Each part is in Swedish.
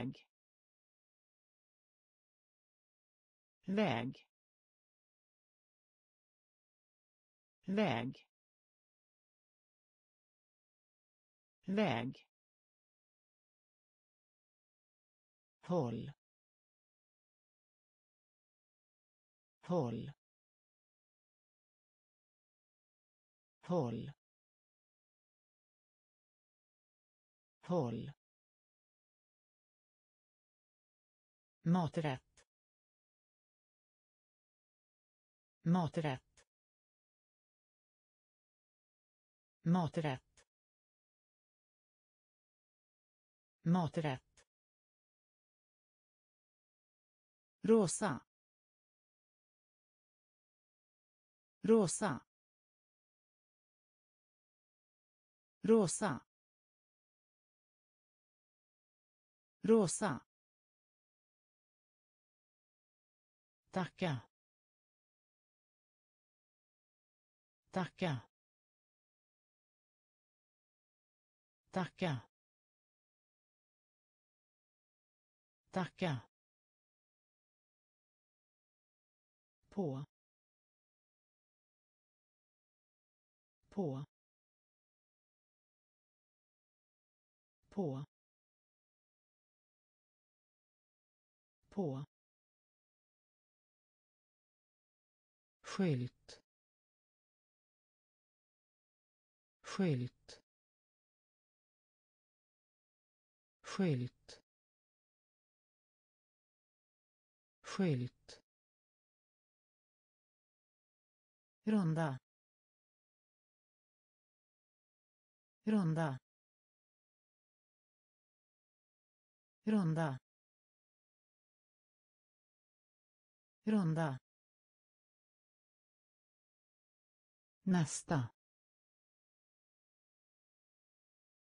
väg. Väg. Väg. Väg. Håll. Håll. Håll. Håll. Maträtt. Maträtt. Maträtt. Maträtt. Rosa. Rosa. Rosa. Rosa. Tacka. Tacka. Tacka. Tacka. På. På. På. På. Skylt skylt skylt skylt runda. Runda. Runda. Runda nästa.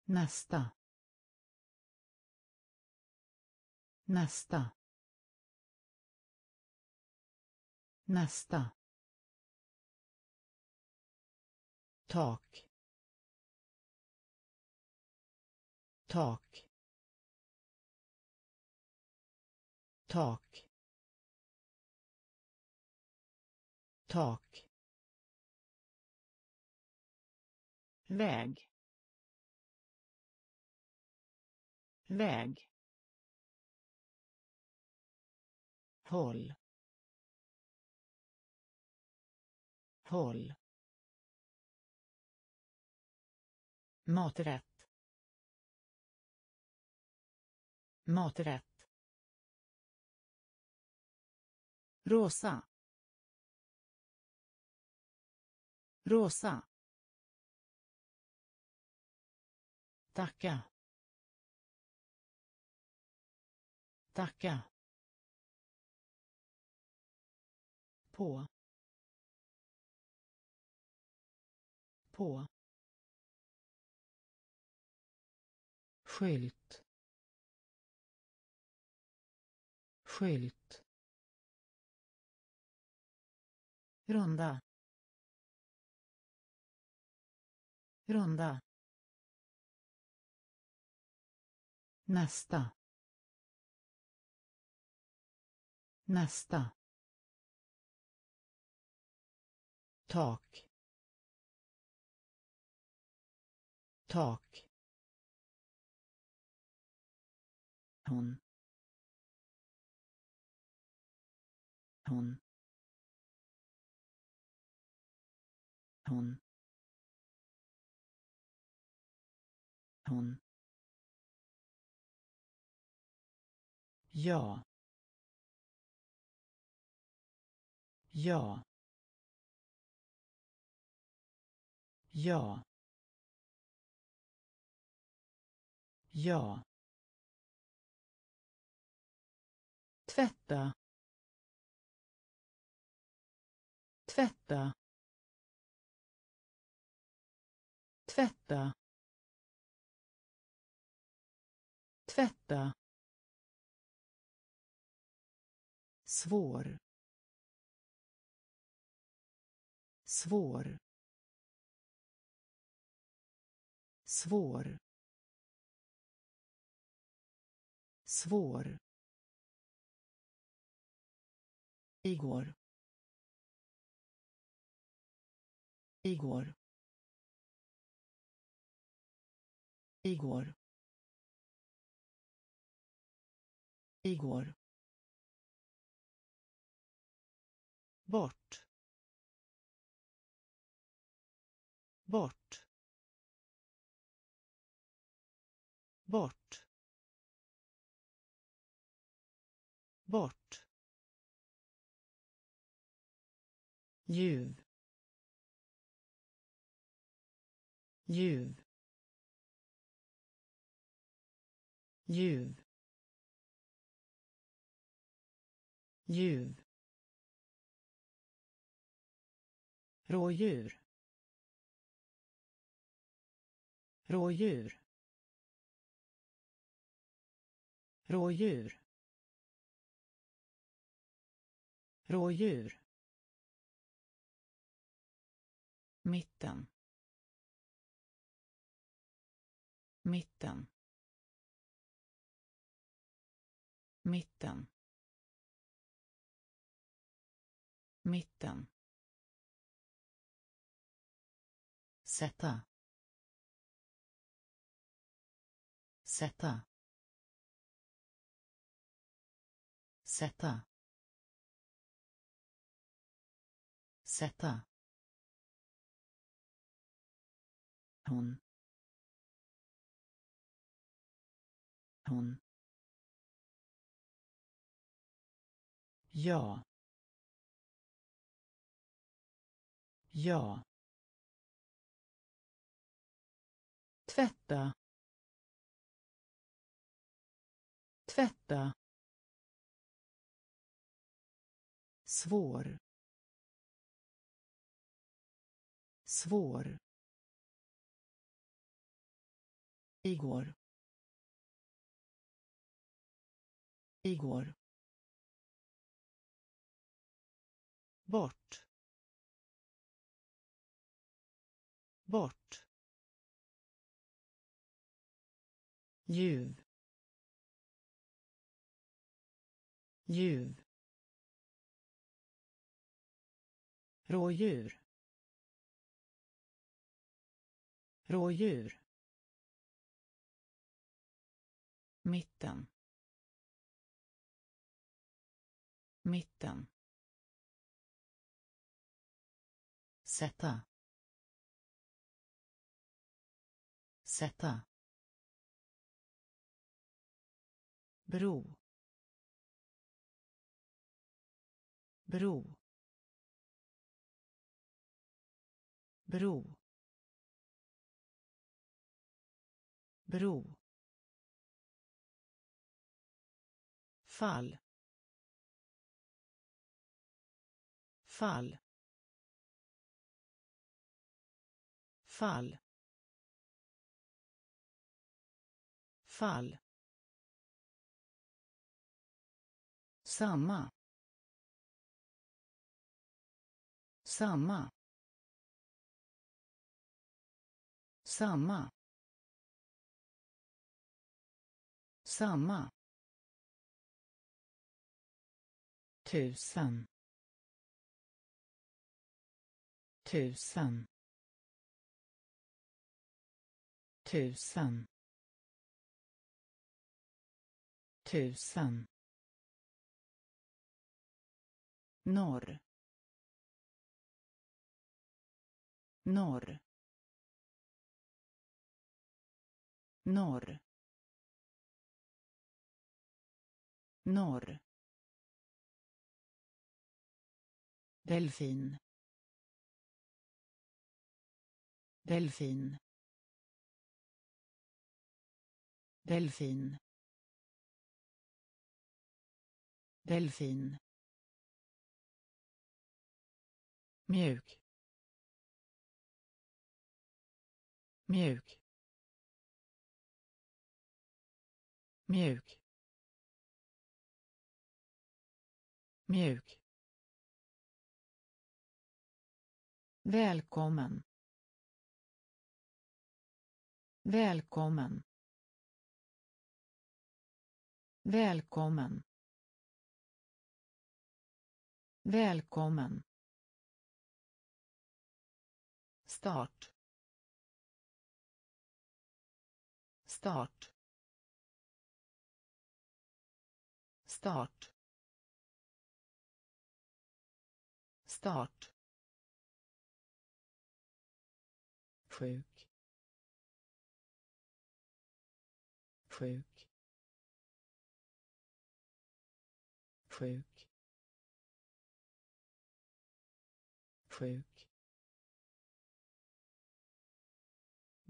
Nästa. Nästa. Nästa. Tak. Tak. Tak. Tak. Väg. Väg. Håll. Håll. Maträtt. Maträtt. Rosa. Rosa. Tacka. Tacka. På. På. Skylt. Skylt. Runda. Runda. Nästa. Nästa. Tak. Tak. Hon. Hon. Hon. Hon. Ja. Ja. Ja. Ja. Tvätta. Tvätta. Tvätta. Tvätta. Svår. Svår. Svår. Svår. Igår. Igår. Igår. Igår. Bort. Bort. Bort. Bort. Ljuv. Ljuv. Ljuv. Ljuv. Rådjur. Rådjur. Rådjur. Rådjur. Mitten. Mitten. Mitten. Mitten. Sätta. Sätta. Sätta. Sätta. Hon. Hon. Ja. Ja. Tvätta. Tvätta. Svår. Svår. Igår. Igår. Bort. Bort. Ljuv. Ljuv. Rådjur. Rådjur. Mitten. Mitten. Sätta. Sätta. Bro. Bro. Bro. Bro. Fall. Fall. Fall. Fall. Samma. Samma. Samma. Samma. Tusen. Tusen. Tusen. Tusen. Norr. Norr. Norr. Norr. Delfin. Delfin. Delfin. Delfin. Mjuk. Mjuk. Mjuk. Mjuk. Välkommen. Välkommen. Välkommen. Välkommen. Start. Start. Start. Start. sjuk sjuk sjuk sjuk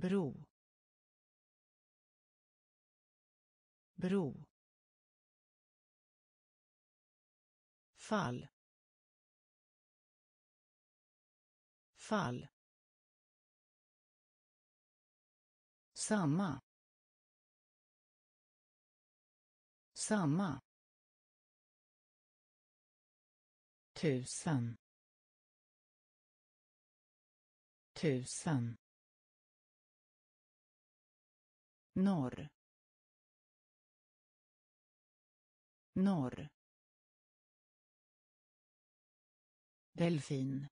bro. Bro. Fall. Fall. Samma. Samma. Tusen. Tusen. Norr. Norr. Delfin.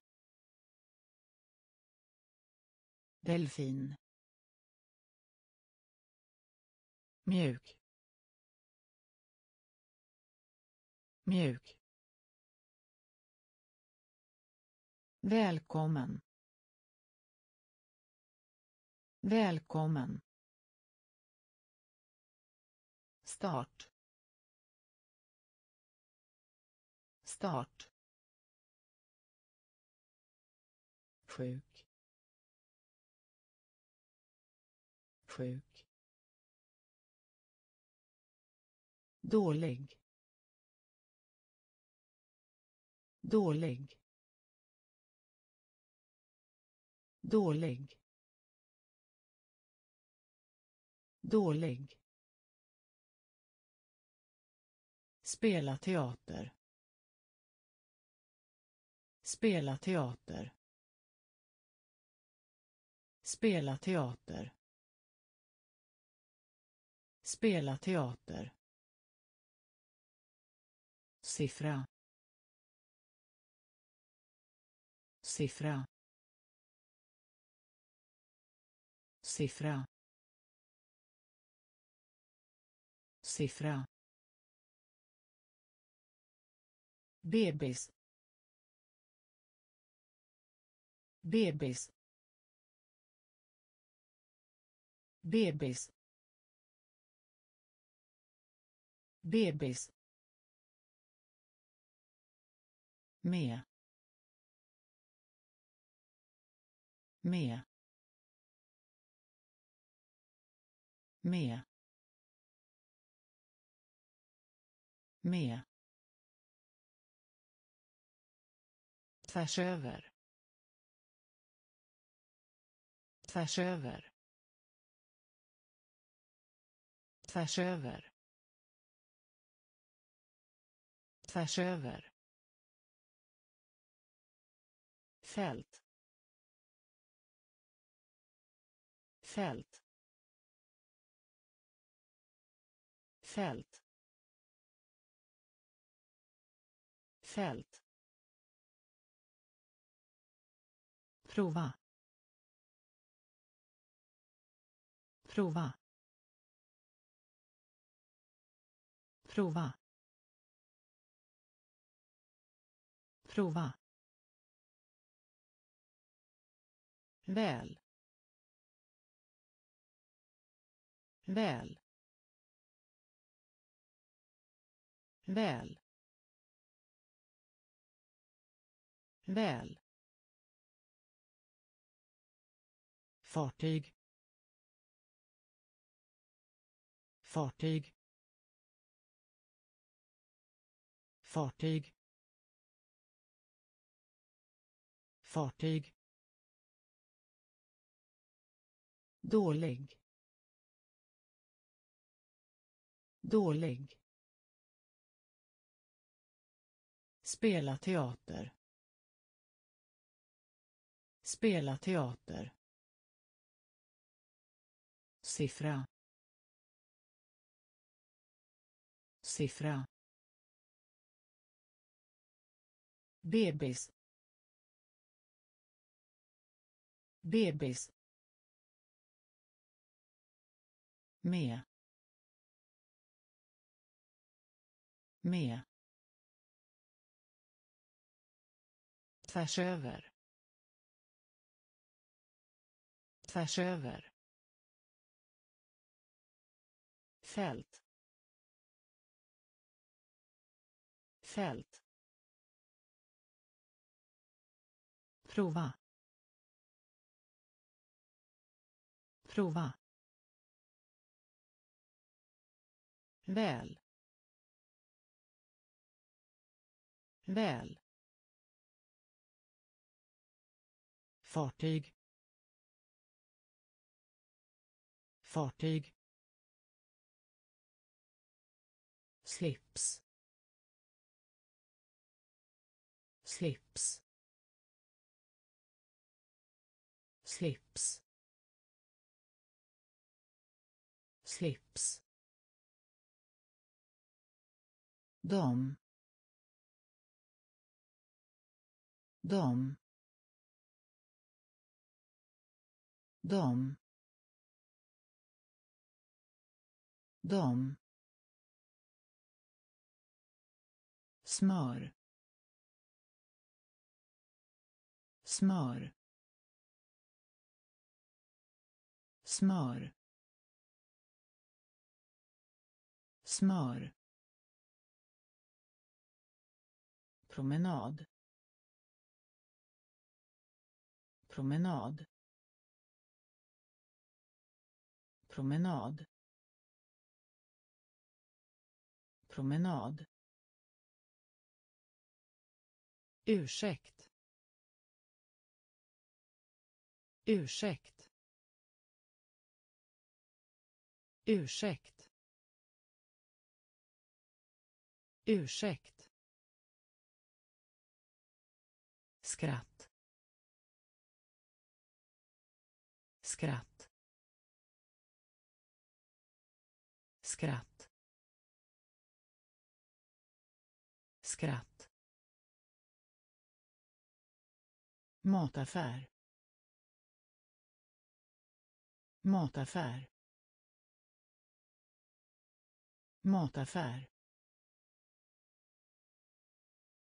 Delfin. Mjuk. Mjuk. Välkommen. Välkommen. Start. Start. Sjuk. Sjuk. Dålig. Dålig. Dålig. Dålig. Spela teater. Spela teater. Spela teater. Spela teater. Siffra. Siffra. Siffra. Siffra. Bebis. Bebis. Bebis. Bebis. Med med med med tvärs över. Tvärs över. Tvärs över. Tvärs över. Fält. Fält. Fält. Fält. Prova. Prova. Prova. Prova. Väl. Väl. Väl. Väl. Fartyg. Fartyg. Fartyg. Fartyg. Dålig. Dålig. Spela teater. Spela teater siffra. Siffra. Bebis. Bebis. Med med tvärs över. Tvärs över. Fält. Fält. Prova. Prova. Väl. Väl. Fartyg. Fartyg. Slips. Slips. Slips. Slips. Dom. Dom. Dom. Dom smör. Smör. Smör. Smör. Promenad. Promenad. Promenad. Promenad. Ursäkt. Ursäkt. Ursäkt. Ursäkt. Skratt. Skratt. Skratt. Skratt. Mataffär. Mataffär. Mataffär.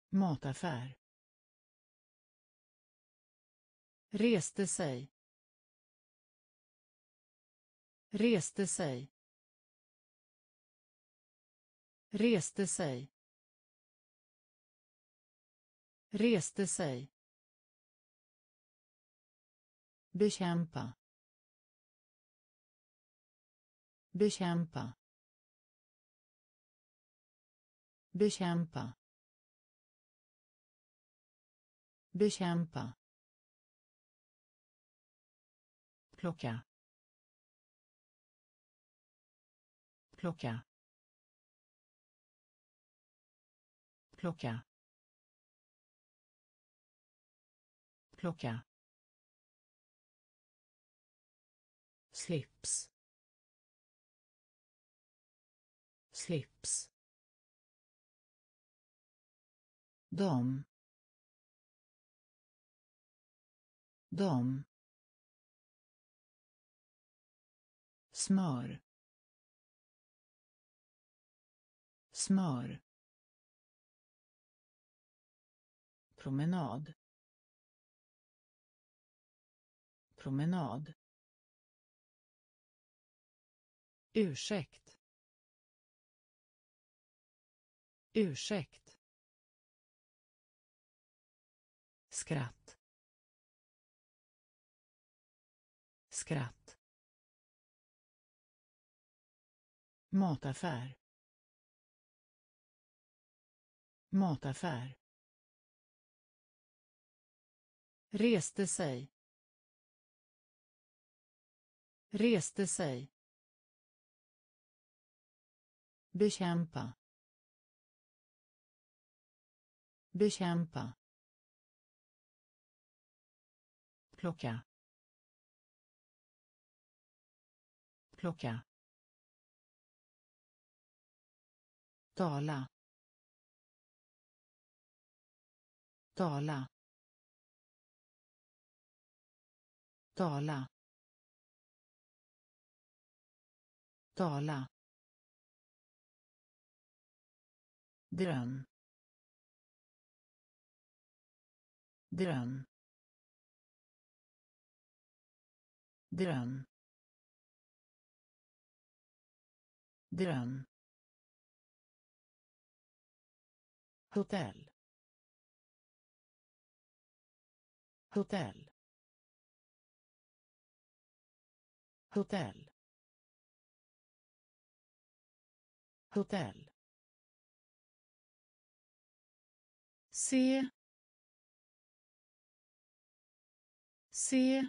Mataffär. Reste sig. Reste sig. Reste sig. Reste sig bekämpa. Bekämpa. Bekämpa. Bekämpa. Plocka. Plocka. Plocka. Plocka. Slips. Slips. Dom. Dom. Smör. Smör. Promenad. Promenad. Ursäkt. Ursäkt. Skratt. Skratt. Mataffär. Mataffär. Reste sig. Reste sig bekämpa. Bekämpa. Plocka. Plocka. Tala. Tala. Tala. Tala. Dröm. Dröm. Dröm. Dröm. Hotell. Hotell. Hotell. Hotell. Se se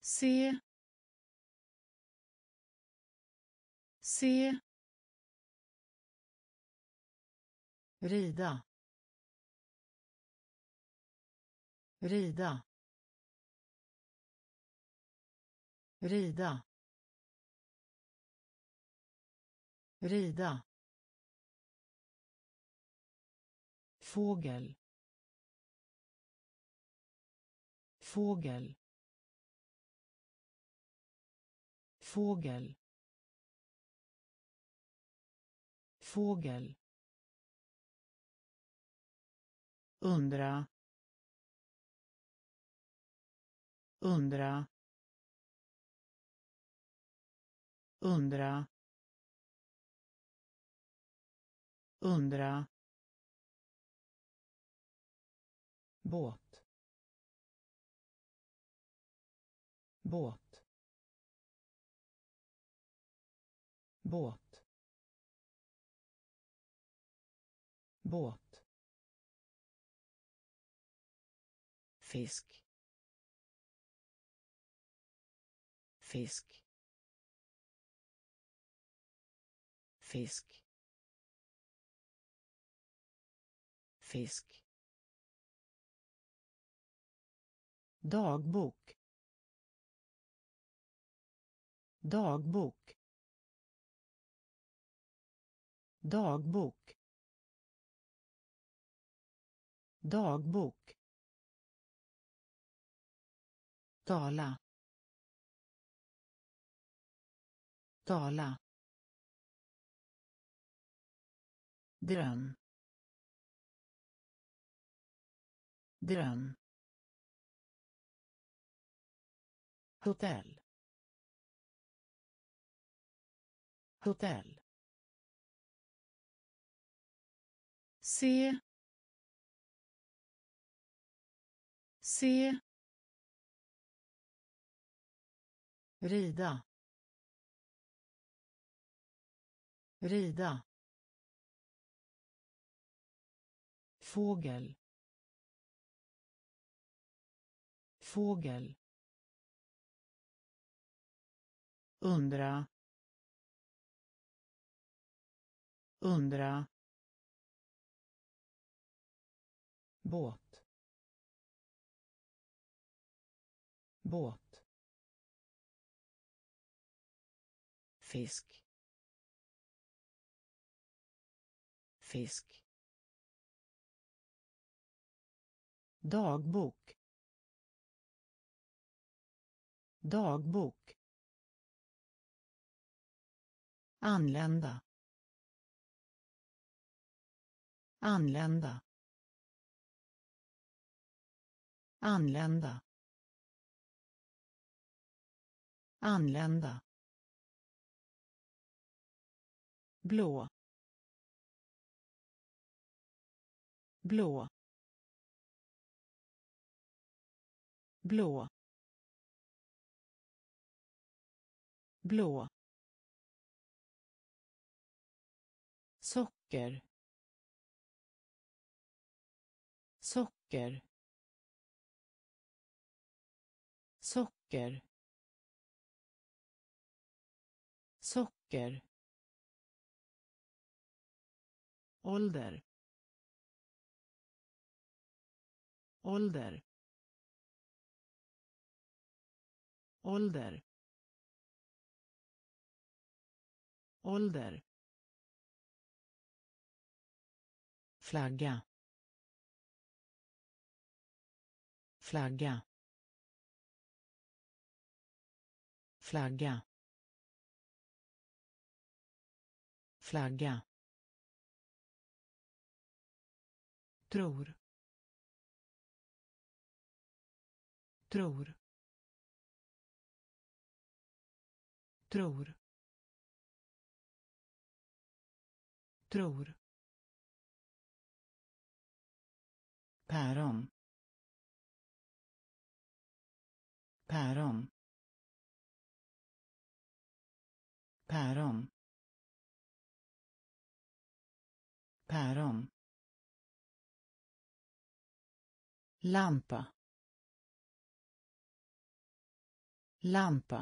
se se rida. Rida. Rida. Rida. Fågel. Fågel. Fågel. Fågel. Undra. Undra. Undra. Undra. Båt. Båt. Båt. Båt. Fisk. Fisk. Fisk. Fisk. Dagbok. Dagbok. Dagbok. Dagbok. Tala. Tala. Dröm. Dröm. Hotell. Hotell. Se. Se. Rida. Rida. Fågel. Fågel. Undra undra båt båt fisk fisk dagbok dagbok anlända. Anlända. Anlända. Anlända. Blå. Blå. Blå. Blå. Socker. Socker. Socker. Socker. Ålder. Ålder. Ålder. Ålder. Flagga. Flagga. Flagga. Flagga. Tror. Tror. Tror. Tror. Päron. Päron. Päron. Päron. Lampa. Lampa.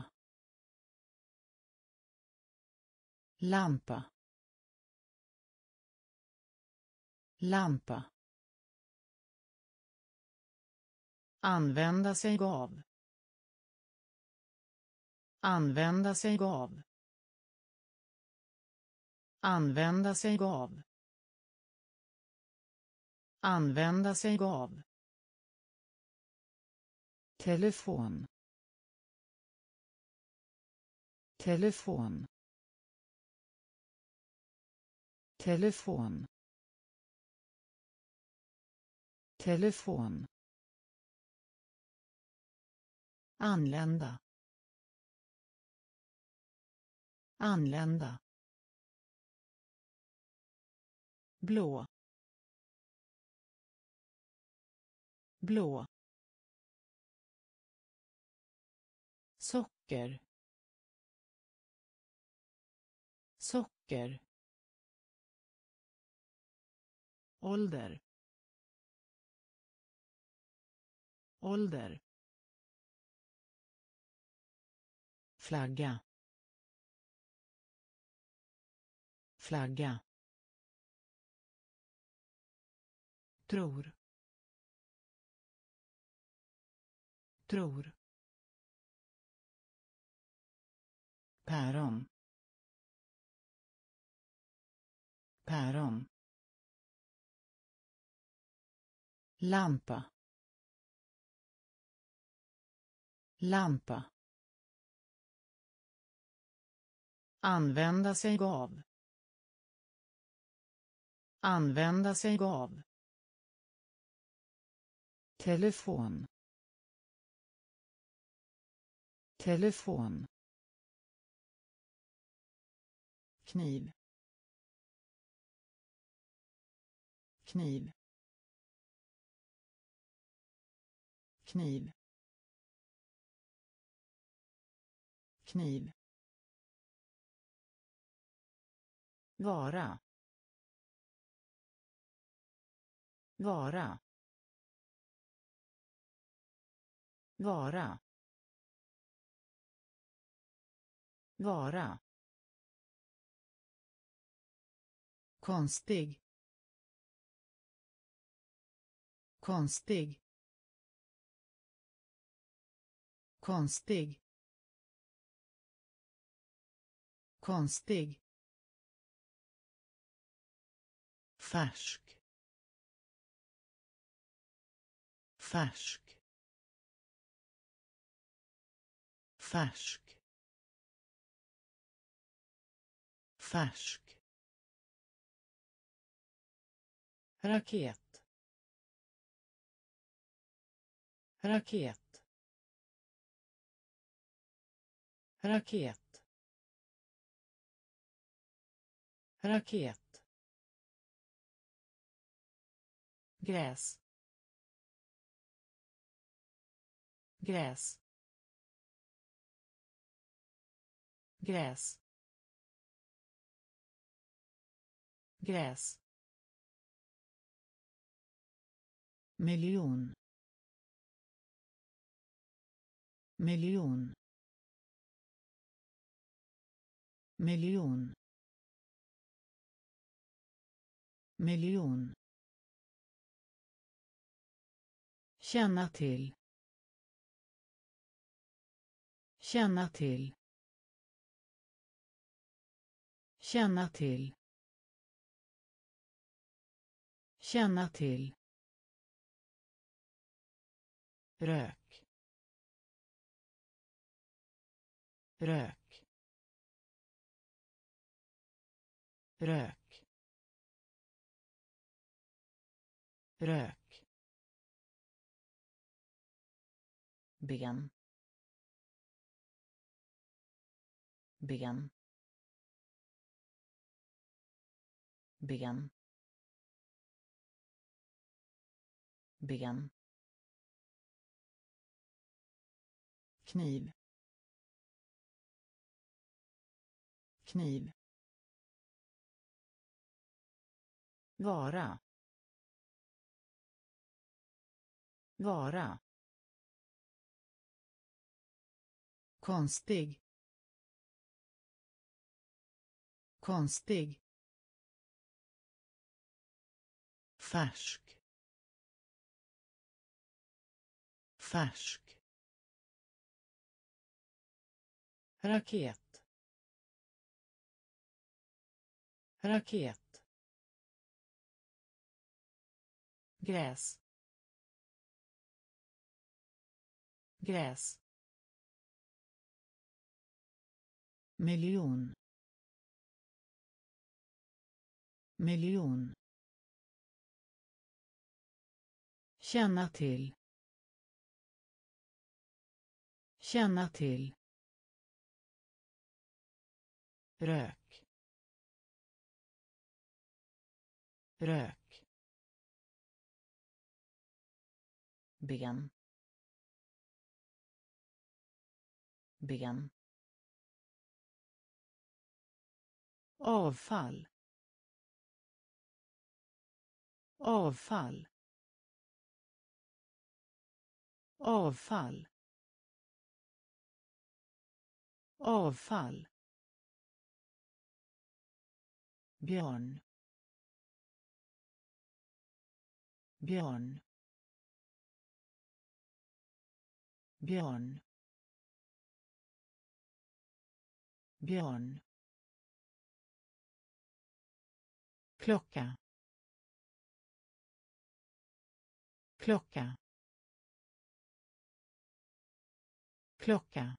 Lampa. Lampa. Använda sig av. Använda sig av. Använda sig av. Använda sig av. Telefon. Telefon. Telefon. Telefon anlända. Anlända. Blå. Blå. Socker. Socker. Ålder. Ålder. Flagga. Flagga. Tror. Tror. Päron. Päron. Lampa. Lampa. Använda sig av. Använda sig av. Telefon. Telefon. Kniv. Kniv. Kniv. Kniv. Vara. Vara. Vara. Vara. Konstig. Konstig. Konstig. Konstig. Färsk. Färsk. Färsk. Färsk. Raket. Raket. Raket. Raket. Gräs gräs gräs gräs miljon miljon miljon miljon känna till känna till Känna till. Känna till. Rök. Rök. Rök. Rök. Ben. Ben. Ben. Ben. Kniv. Kniv. Vara. Vara. Konstig. Konstig. Färsk. Färsk. Raket. Raket. Gräs. Gräs. Miljon. Miljon. Känna till. Känna till. Rök. Rök. Ben. Ben. Avfall. Avfall. Avfall. Avfall. Björn. Björn. Björn. Björn. Klocka. Klocka. Klocka.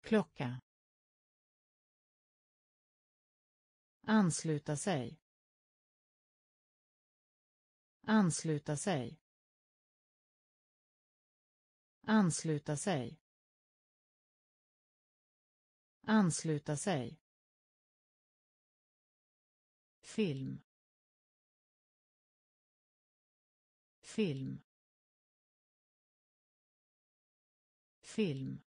Klocka. Ansluta sig. Ansluta sig. Ansluta sig. Ansluta sig film. Film. Film.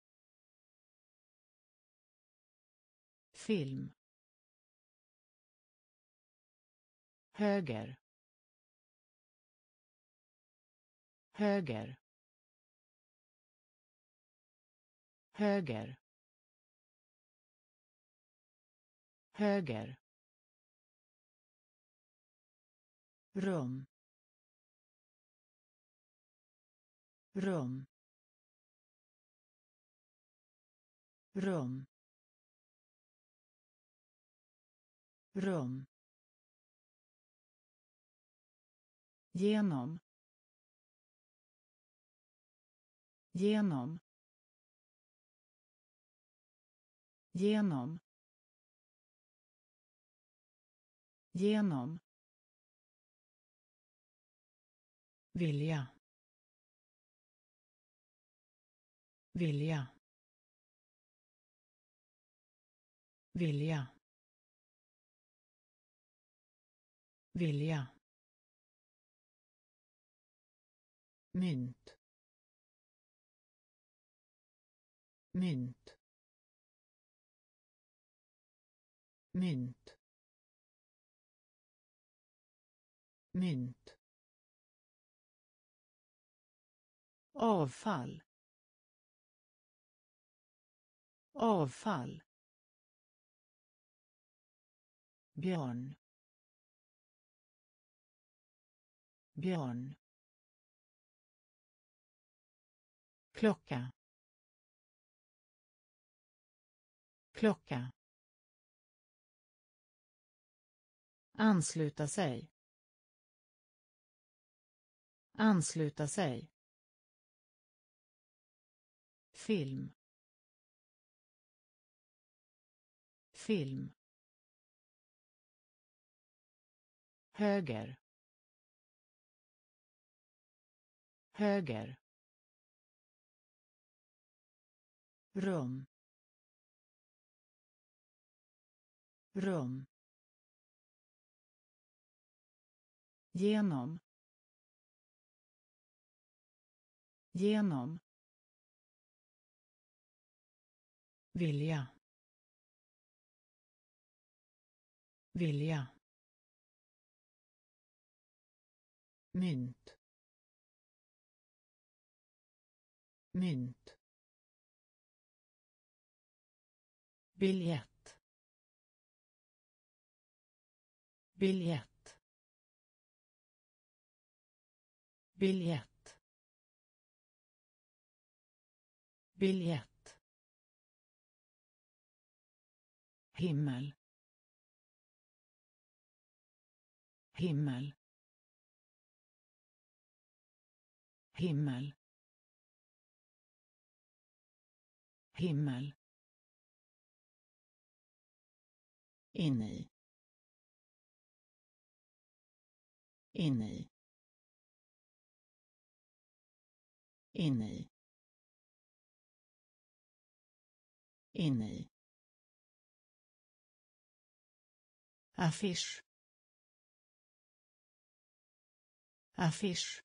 Film. Höger. Höger. Höger. Höger. Rum rum rum rum. Genom genom. Genom. Genom. Vilja. Vilja. Vilja. Vilja. Mynt. Mynt. Mynt. Mynt. Avfall. Avfall. Björn. Björn. Klocka. Klocka. Ansluta sig. Ansluta sig film. Film. Höger. Höger. Rum. Rum. Genom. Genom. Vilja. Vilja. Mynt. Mynt. Biljett. Biljett. Biljett. Biljett. Himmel. Himmel. Himmel. Himmel. Inne i. Inne i. Inne i. Inne i. affisch affisch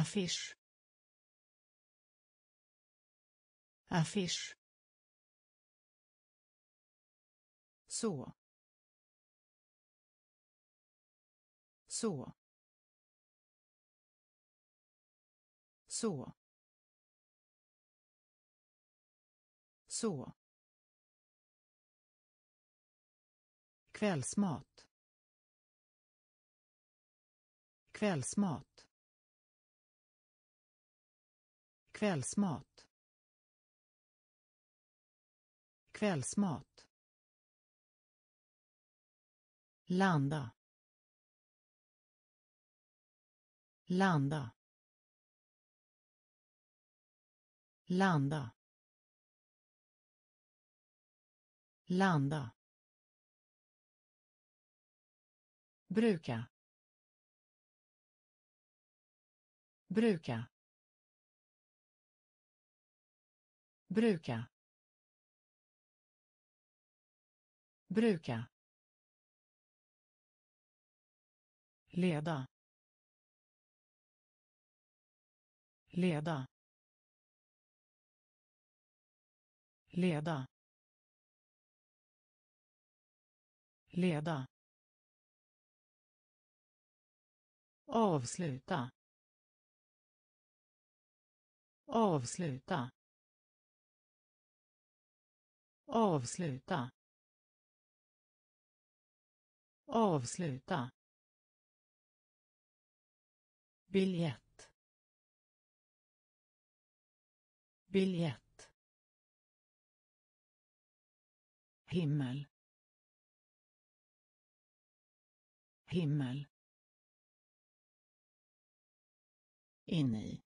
affisch affisch så så så så kvällsmat. Kvällsmat. Kvällsmat. Kvällsmat. Landa. Landa. Landa. Landa. Bruka. Bruka. Bruka. Bruka. Leda. Leda. Leda. Leda. Avsluta. Avsluta. Avsluta. Avsluta. Biljett. Biljett. Himmel. Himmel. Inne i.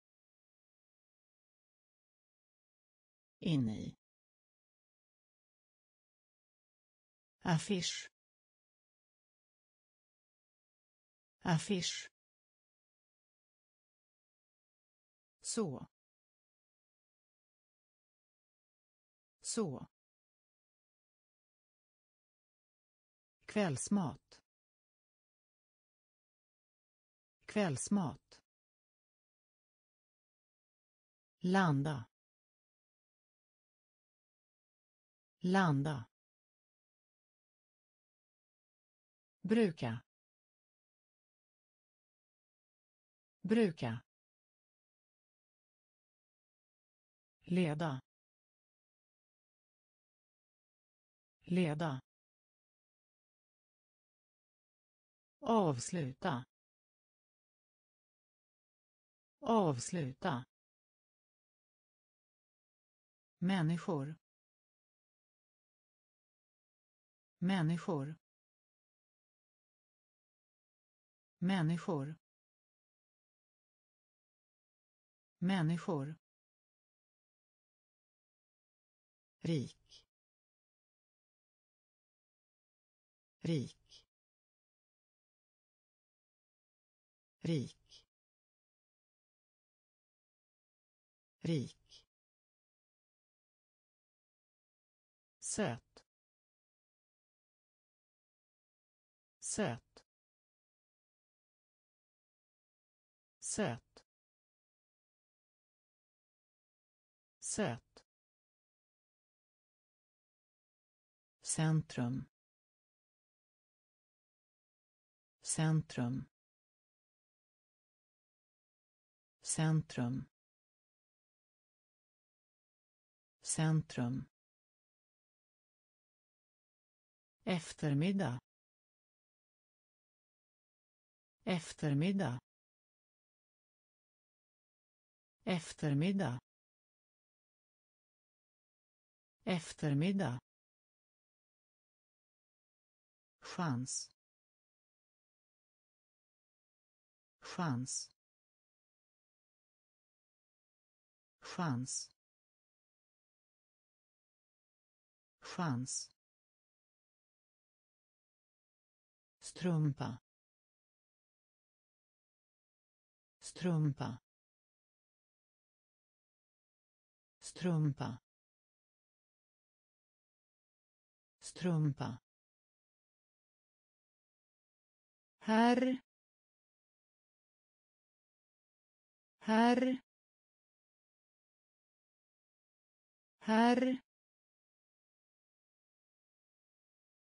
Inne i. Affisch. Affisch. Så. Så. Kvällsmat. Kvällsmat. Landa. Landa. Bruka. Bruka. Leda. Leda. Avsluta. Avsluta människor. Människor. Människor. Människor. Rik. Rik. Rik. Rik. Söt. Söt. Söt. Söt. Centrum. Centrum. Centrum. Centrum. Eftermiddag. Eftermiddag. Eftermiddag. Eftermiddag. Chans. Chans. Chans. Chans strumpa. Strumpa. Strumpa. Strumpa. Herr. Herr. Herr.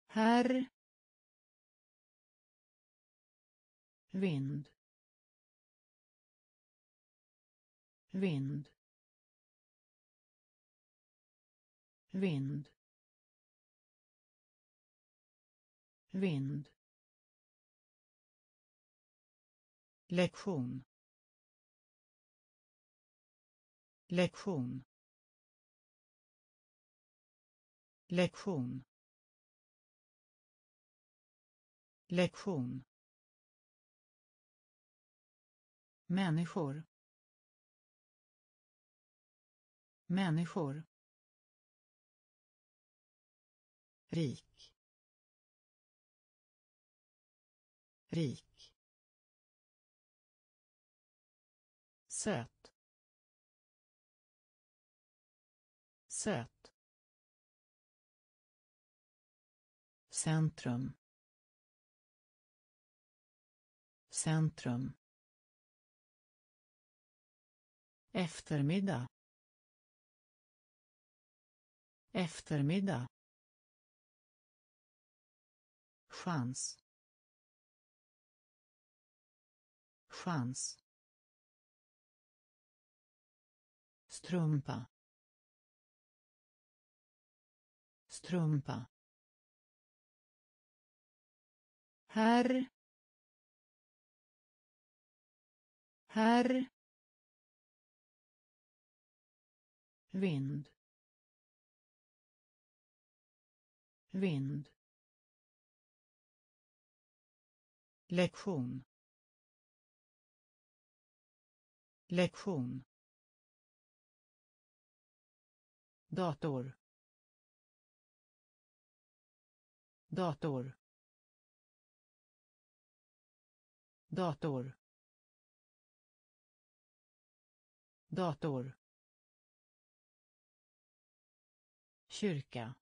Herr. Vind. Vind. Vind. Vind. Lektion. Lektion. Lektion. Lektion. Människor. Människor. Rik. Rik. Söt. Söt. Centrum. Centrum. Eftermiddag. Eftermiddag. Chans. Chans. Strumpa. Strumpa. Herr. Herr. Vind. Vind. Lektion. Lektion. Dator. Dator. Dator. Dator. Kyrka.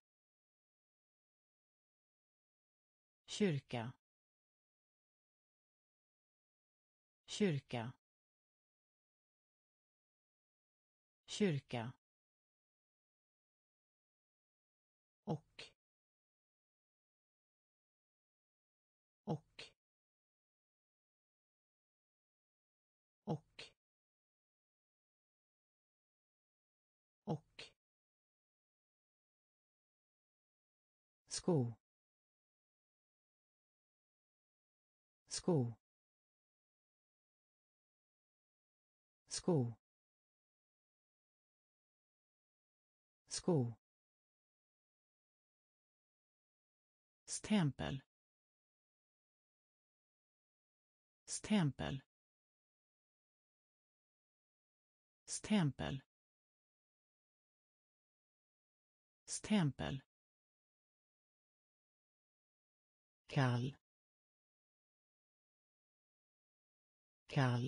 Kyrka. Kyrka. Kyrka. Sko. Sko. Sko. Sko. Stämpel stämpel stämpel stämpel kall kall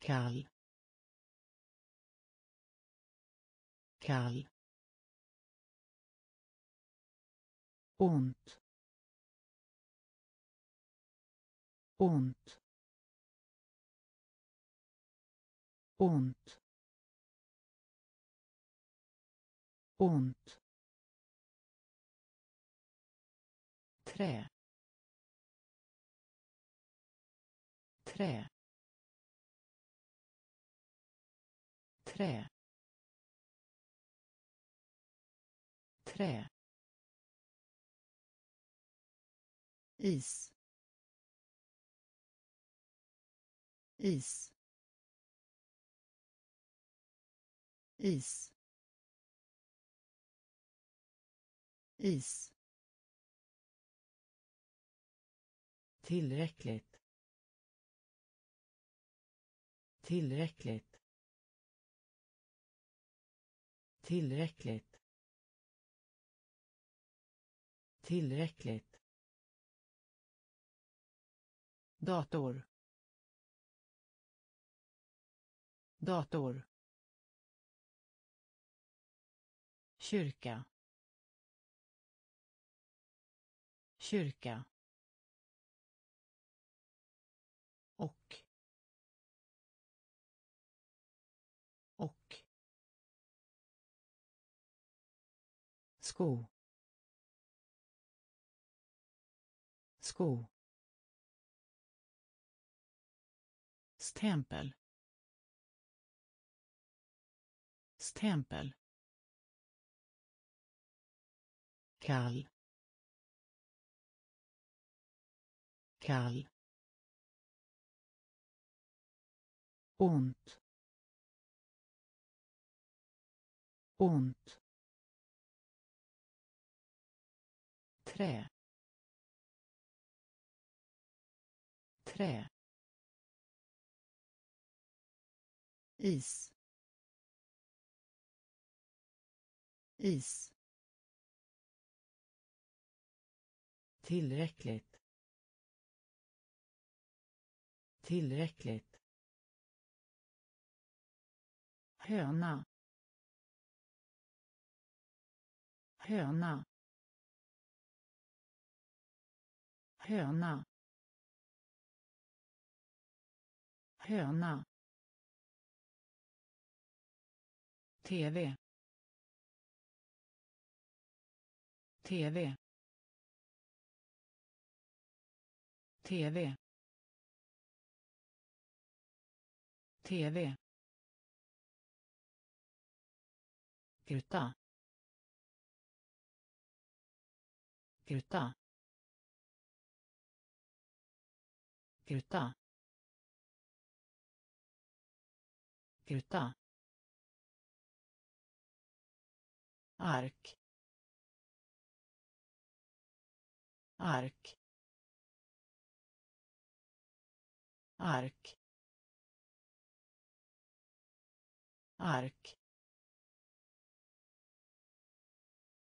kall kall ont ont ont ont trä trä trä trä is. Is. Is. Is. Tillräckligt. Tillräckligt. Tillräckligt. Tillräckligt. Dator. Dator. Kyrka. Kyrka. Sko. Sko. Stämpel. Stämpel. Kall. Kall. Ont. Ont. Trä trä is. Is. Tillräckligt. Tillräckligt. Höna. Höna. Höna. Höna. TV TV TV TV Gruta. Gruta. Gruta. Gruta. ark. Ark. Ark. Ark.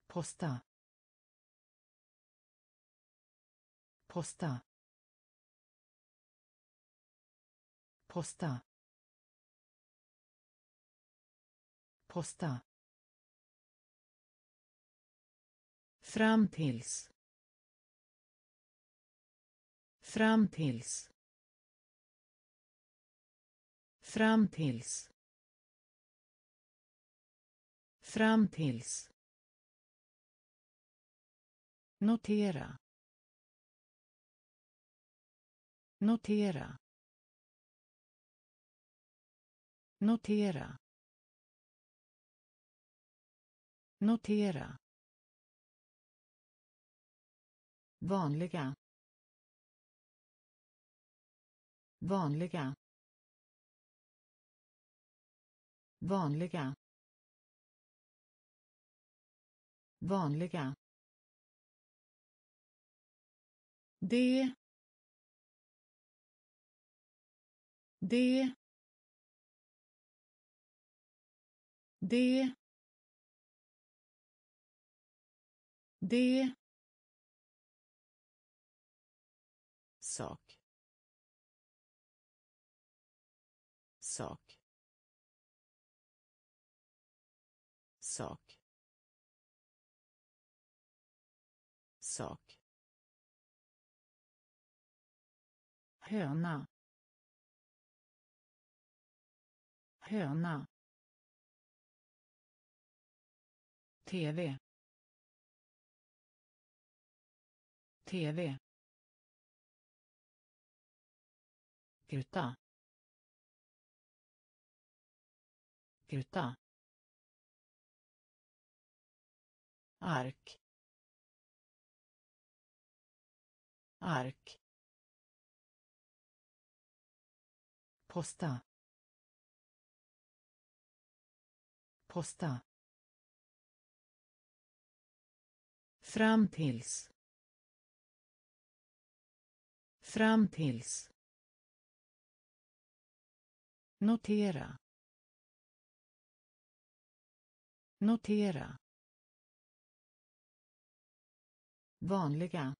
Posta. Posta. Posta. Posta. Fram tills. Fram tills. Fram tills. Fram tills. Notera. Notera. Notera. Notera. Vanliga. Vanliga. Vanliga. Vanliga. Det. Det. Det. Det. Sak. Sak. Sak. Sak. Höna. Höna TV TV Gruta. Gruta. ark. Ark. Posta. Posta. Fram tills. Fram tills. Notera. Notera. Vanliga.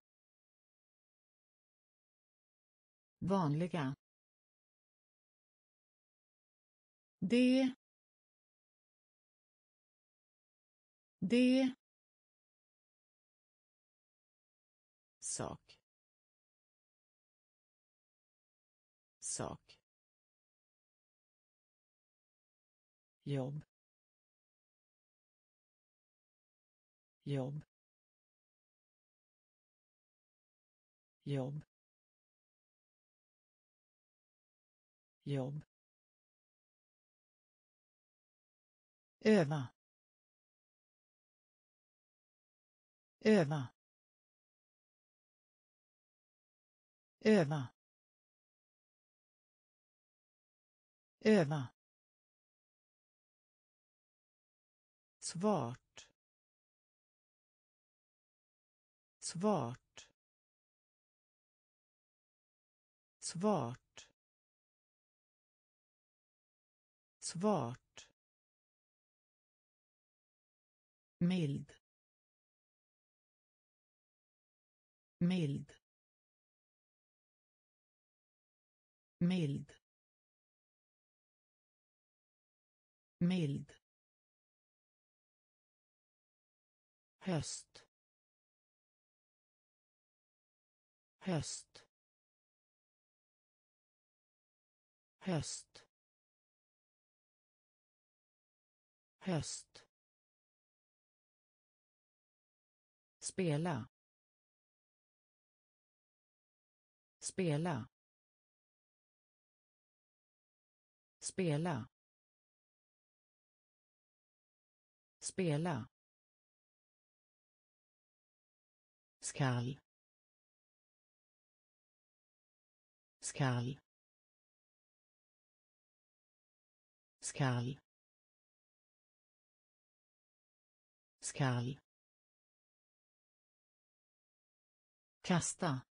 Vanliga. Det. Det. Sak. Sak. Jobb. Jobb. Jobb. Jobb. Öva. Öva. Öva. Öva. Svart. Svart. Svart. Svart. Mild. Mild. Mild. Mild. Höst. Höst. Höst. Höst. Spela. Spela. Spela. Spela. Skall. Skall. Skall. Skall. Kasta.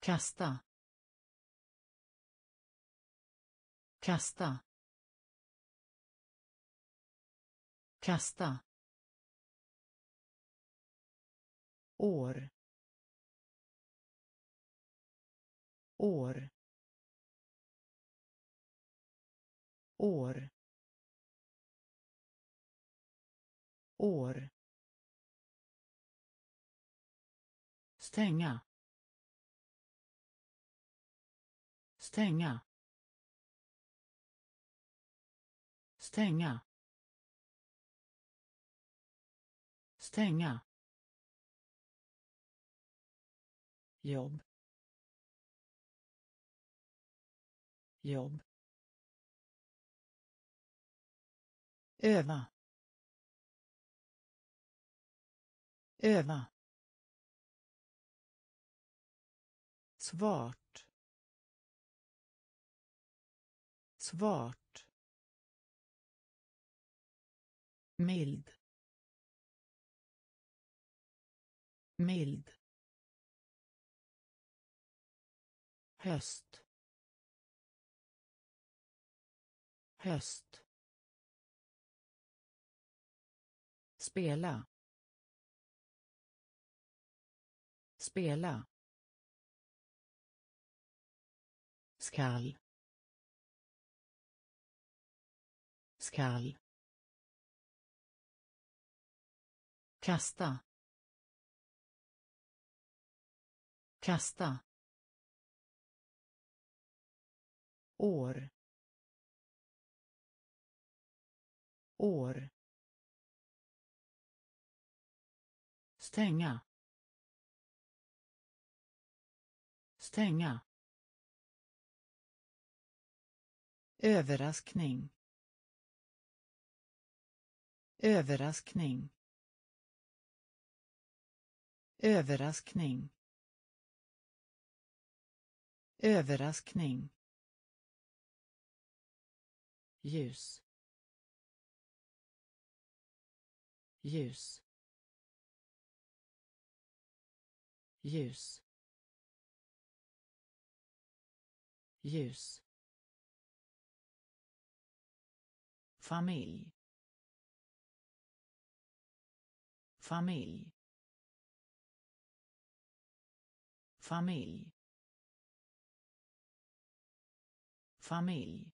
Kasta. Kasta. Kasta. År. År. År. År. Stänga. Stänga. Stänga. Stänga. Jobb. Jobb. Öva. Öva. Svart. Svart. Mild mild höst höst spela spela skall skall. Kasta. Kasta. År. År. Stänga. Stänga. Överraskning. Överraskning överraskning. Överraskning. Ljus. Ljus. Ljus. Ljus. Familj. Familj. Familj. Familj.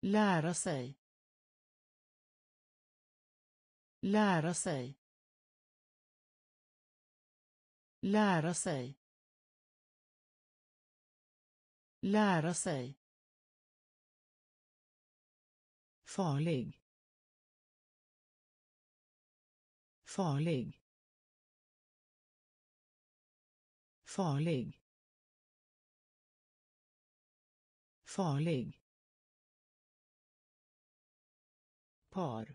Lära sig. Lära sig. Lära sig. Lära sig. Farlig. Farlig. Farlig. Farlig. Par.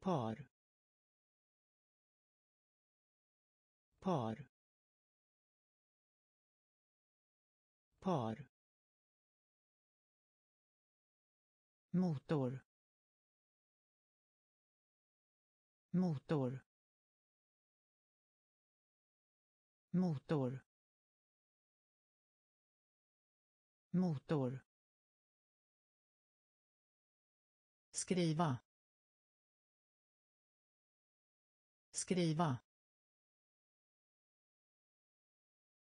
Par. Par. Par. Motor. Motor. Motor. Motor. Skriva. Skriva.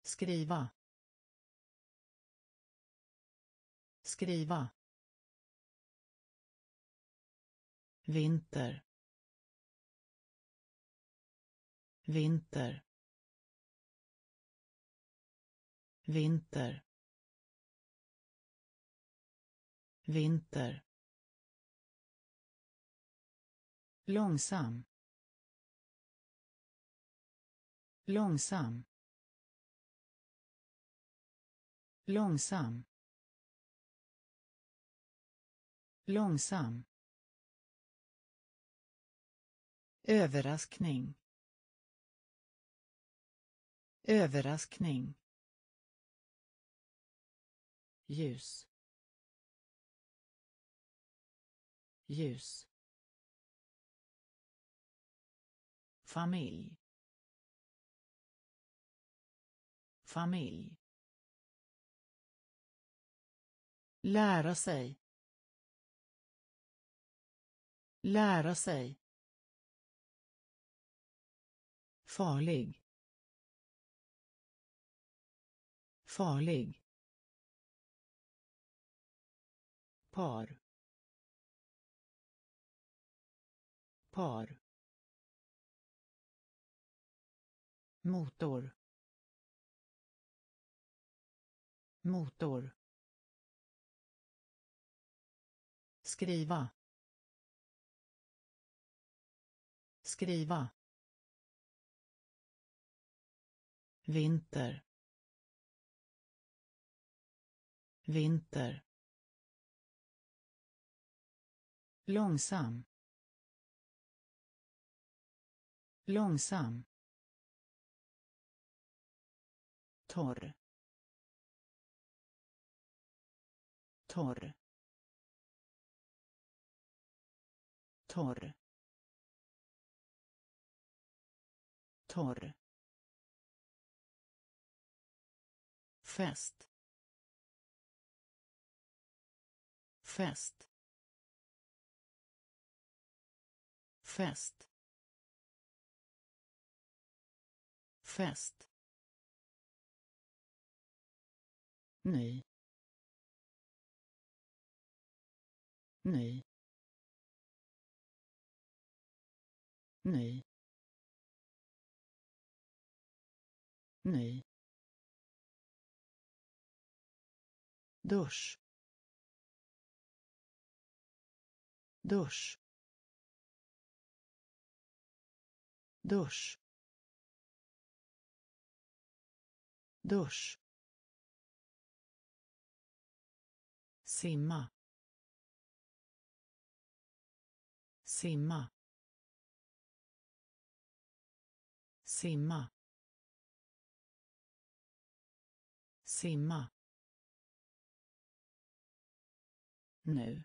Skriva. Skriva. Vinter. Vinter. Vinter. Vinter. Långsam. Långsam. Långsam. Långsam. Överraskning. Överraskning ljus. Ljus. Familj. Familj. Lära sig. Lära sig. Farlig. Farlig. Par. Par. Motor. Motor. Skriva. Skriva. Vinter. Vinter. Långsam. Långsam. Torr. Torr. Torr. Torr. Fest. Fest. Fest. Fest. Ny. Ny. Ny. Ny. Dusch. Dusch. Dusch. Dusch. Simma. Simma. Simma. Simma. Nu.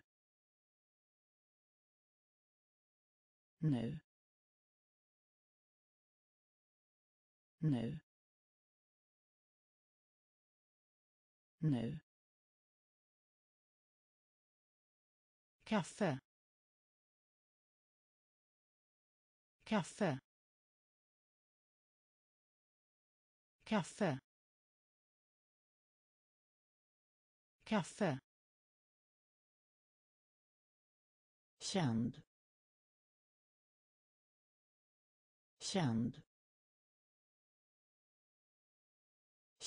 Nu. Nu. Nu. Kaffe. Kaffe. Kaffe. Kaffe. Känd. Känd.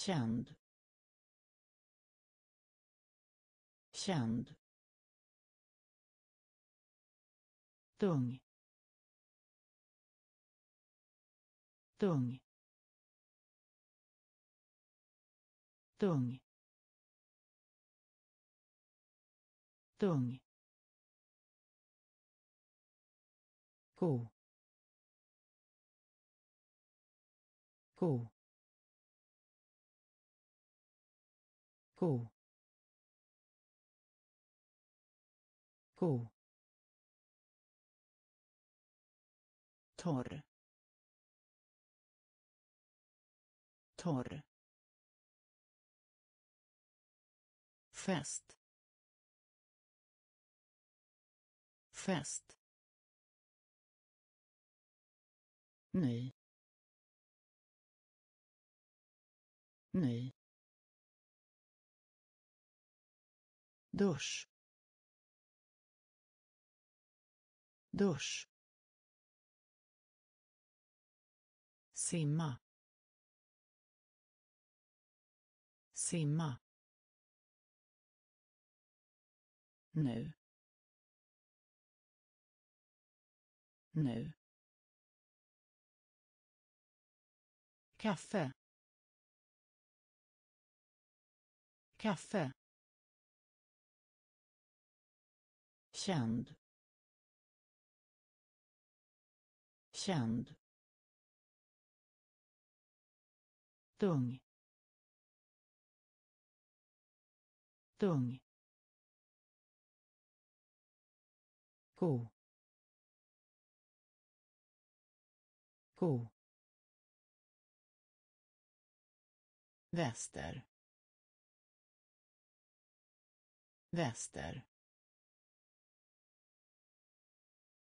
Känd. Känd. Tung. Tung. Tung. Tung. God god god god torr torr fest. Fest. Ny. Ny. Dusch. Dusch. Simma. Simma. Nu. Nu. Kaffe. Kaffe. Känd. Känd. Tung. Tung. God god väster. Väster.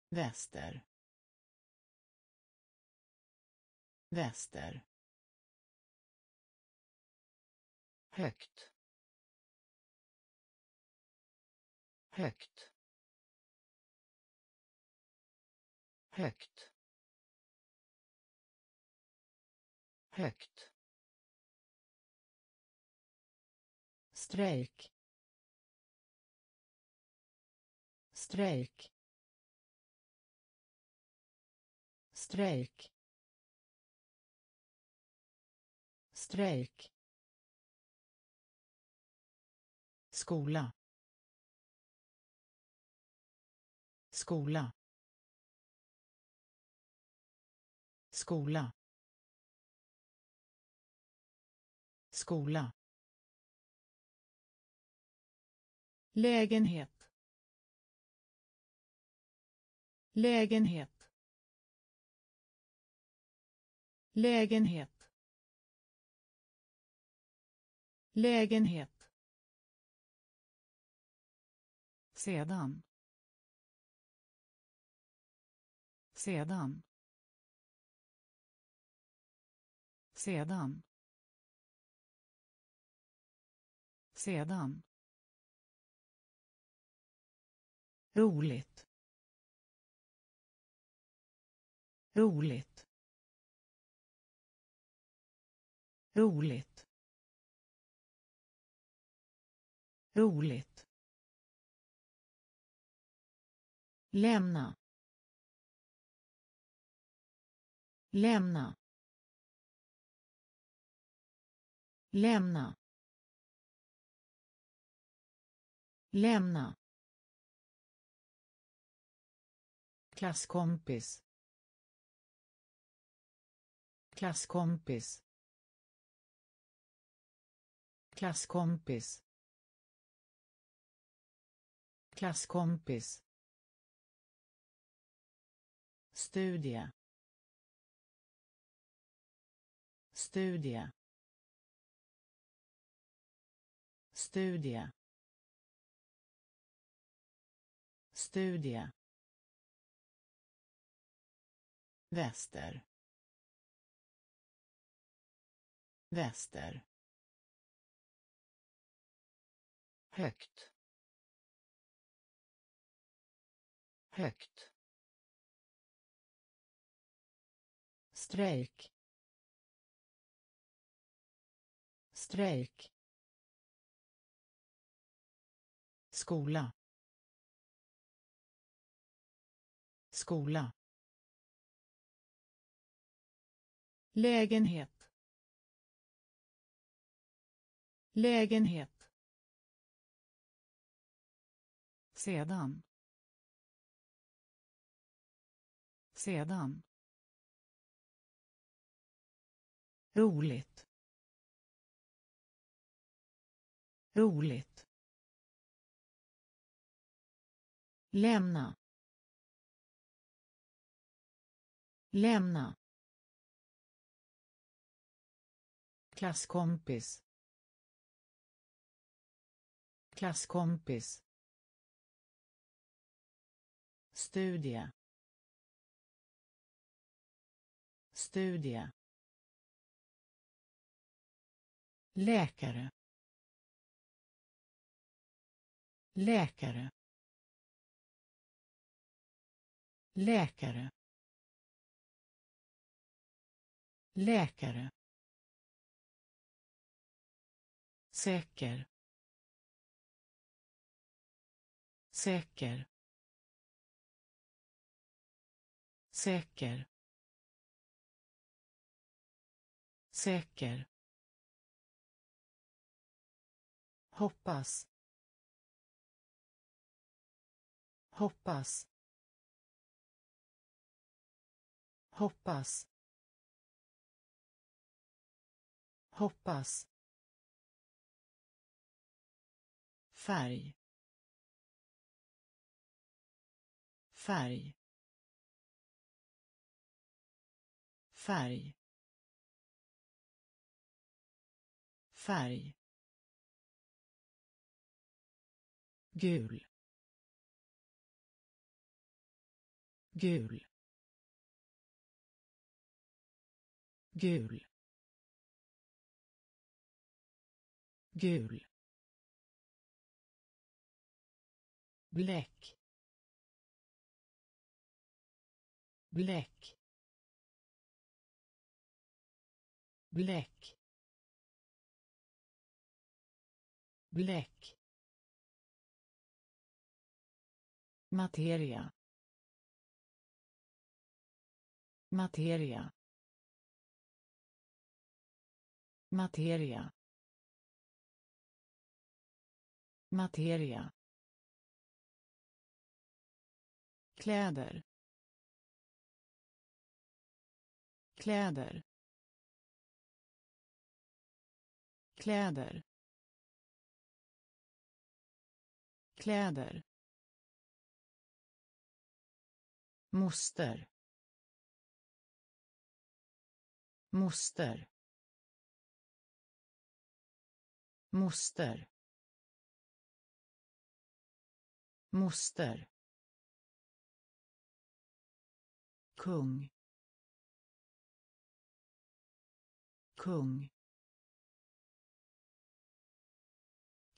Väster. Väster. Högt. Högt. Högt. Högt. Strejk. Strejk strejk. Strejk. Skola. Skola. Skola. Skola. Lägenhet. Lägenhet. Lägenhet. Lägenhet. Sedan. Sedan. Sedan. Sedan. Roligt. Roligt. Roligt. Roligt. Lämna. Lämna. Lämna. Lämna. Klasskompis. Klasskompis klasskompis. Klasskompis. Studie. Studie. Studie. Studie. Väster. Väster. Högt. Högt. Strejk. Strejk. Skola. Skola. Lägenhet. Lägenhet. Sedan. Sedan. Roligt. Roligt. Lämna. Lämna. Klasskompis. Klasskompis studie. Studie. Läkare. Läkare. Läkare. Läkare. Säker. Säker. Säker. Säker. Hoppas. Hoppas. Hoppas. Hoppas. Färg. Färg. Färg. Färg. Gul. Gul. Gul. Gul. Bläck. Bläck. Bläck. Bläck. Materia. Materia. Materia. Materia. Kläder. Kläder. Kläder. Kläder. Moster. Moster. Moster. Moster. Kung. Kung.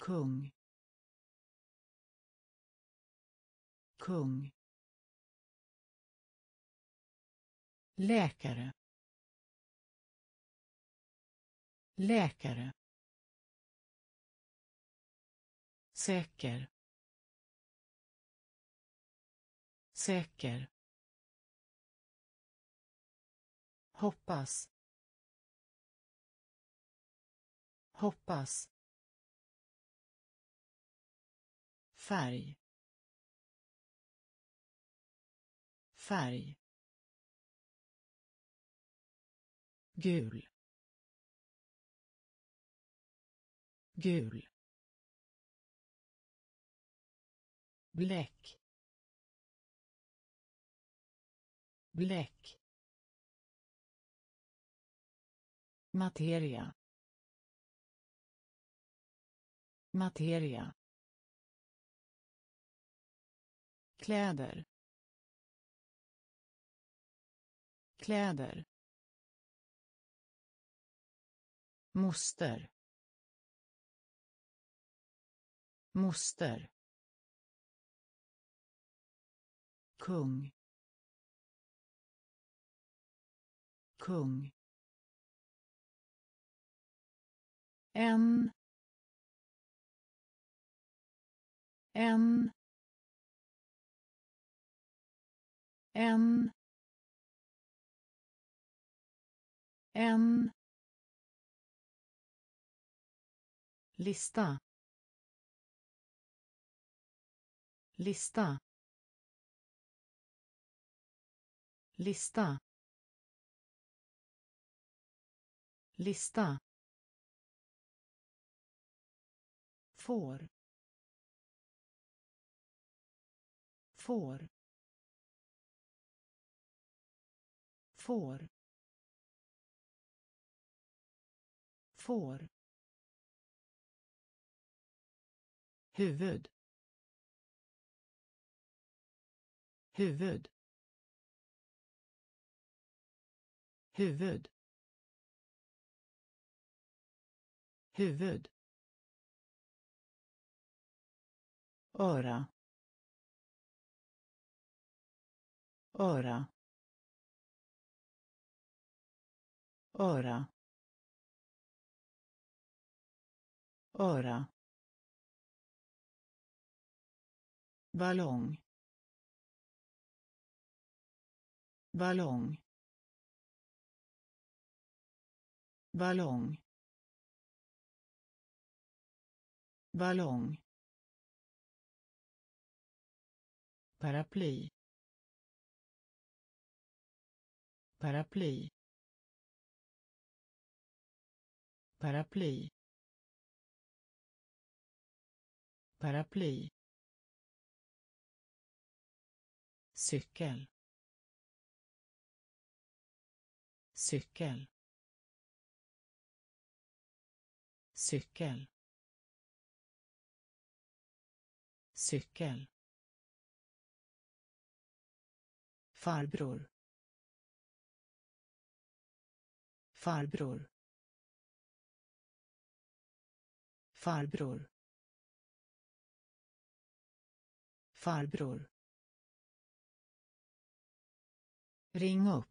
Kung. Kung. Läkare. Läkare. Säker. Säker. Hoppas. Hoppas. Färg. Färg. Gul. Gul. Bläck. Bläck. Materia. Materia. Kläder. Kläder. Moster. Moster. Kung. Kung. En en en en lista lista lista lista. Får. Får. Får. Får. Huvud. Huvud. Huvud. Huvud. Öra. Öra. Öra. Öra. Ballong. Ballong. Ballong. Ballong. Paraply. Paraply. Paraply. Paraply. Cykel. Cykel. Cykel. Cykel. Farbror. Farbror. Farbror. Farbror. Ring upp.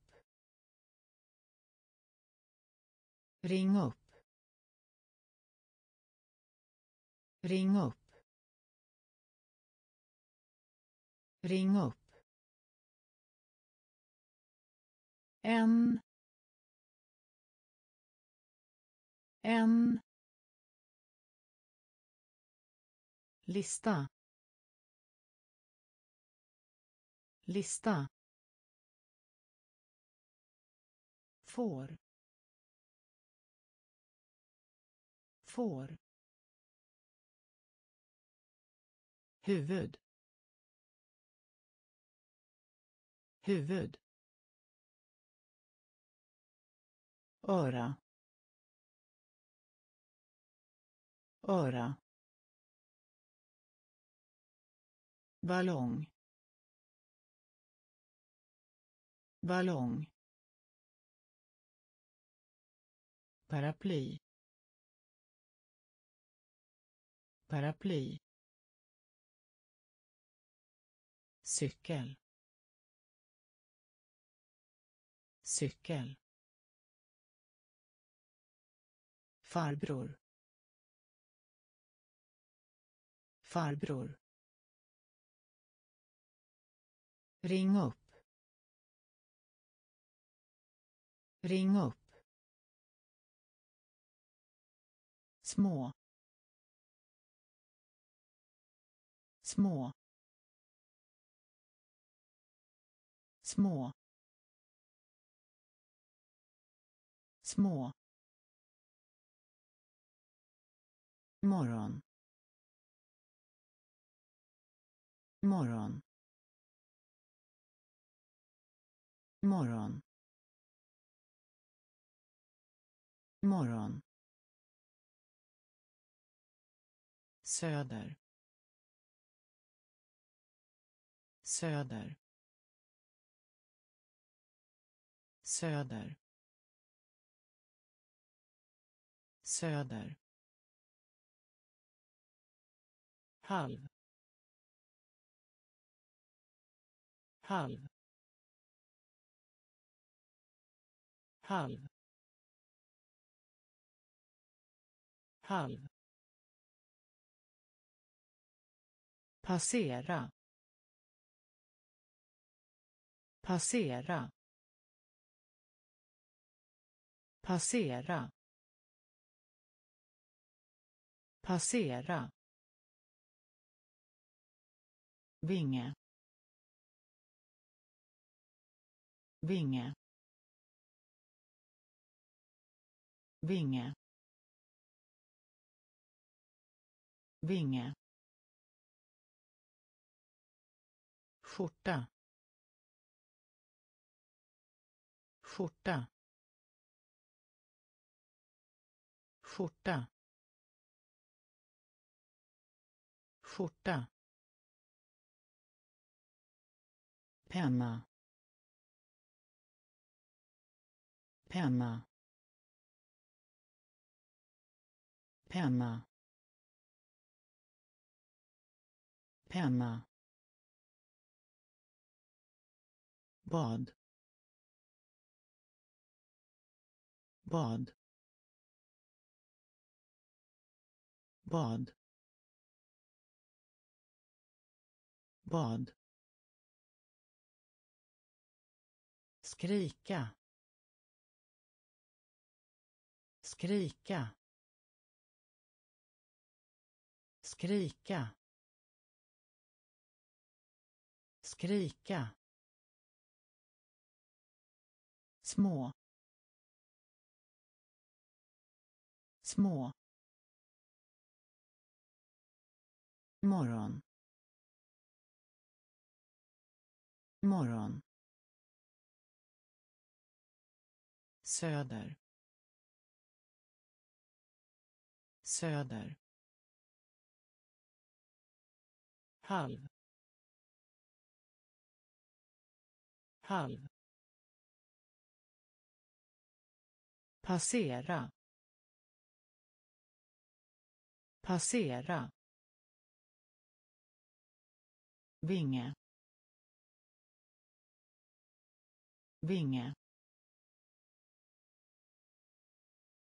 Ring upp. Ring upp. Ring upp. En. En. Lista. Lista. Får. Får. Huvud. Huvud. Öra. Öra. Ballong. Ballong. Paraply. Paraply. Cykel. Cykel. Farbror. Farbror. Ring upp. Ring upp. Små. Små. Små. Små. Morgon. Morgon. Morgon. Morgon. Söder. Söder. Söder. Söder. Halv. Halv. Halv. Halv. Passera. Passera. Passera. Passera. Vinge. Vinge. Vinge. Vinge. Skjorta. Skjorta. Skjorta. Skjorta. Penna. Penna. Penna. Penna. Bad. Bad. Bad. Bad. Skrika. Skrika. Skrika. Skrika. Små. Små. Morgon. Morgon. Söder. Söder. Halv. Halv. Passera. Passera. Vinge. Vinge.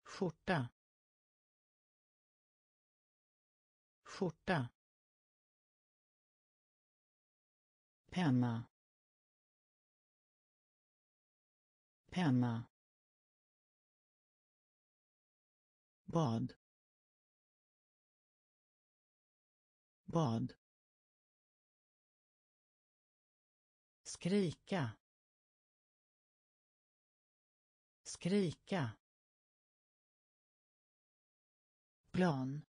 Skjorta. Skjorta. Penna. Penna. Bad. Bad. Skrika. Skrika. Plan.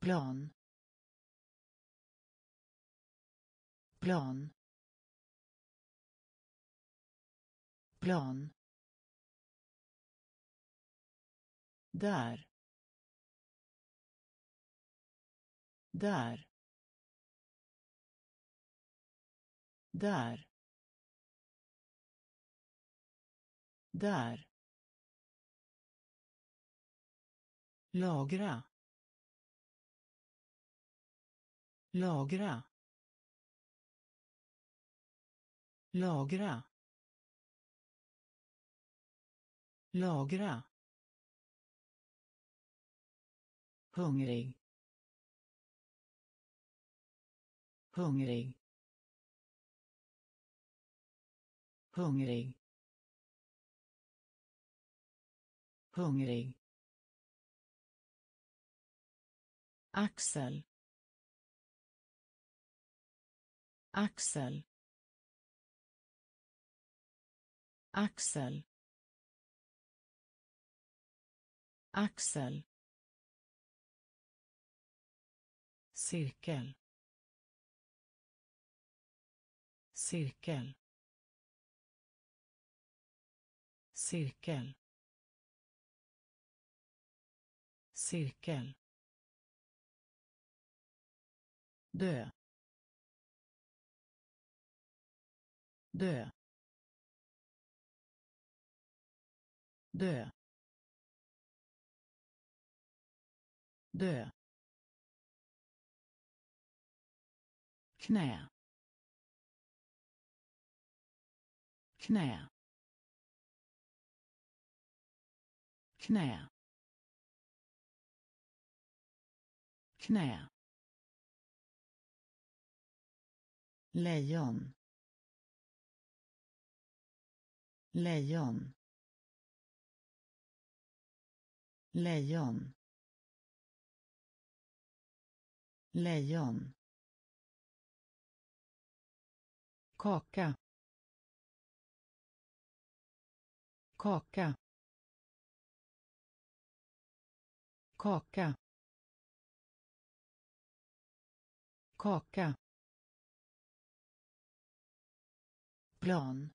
Plan. Plan. Plan. Där. Där. Där. Där. Lagra. Lagra. Lagra. Lagra. Hungrig. Hungrig. Hungrig. Hungrig. Axel. Axel. Axel. Axel. Cirkel. Cirkel. Cirkel. Cirkel. Dö. Dö. Dö. Dö. Knä. Knä. Knä. Knä. Lejon. Lejon. Lejon. Lejon. Kaka. Kaka. Kaka. Kaka. Plan.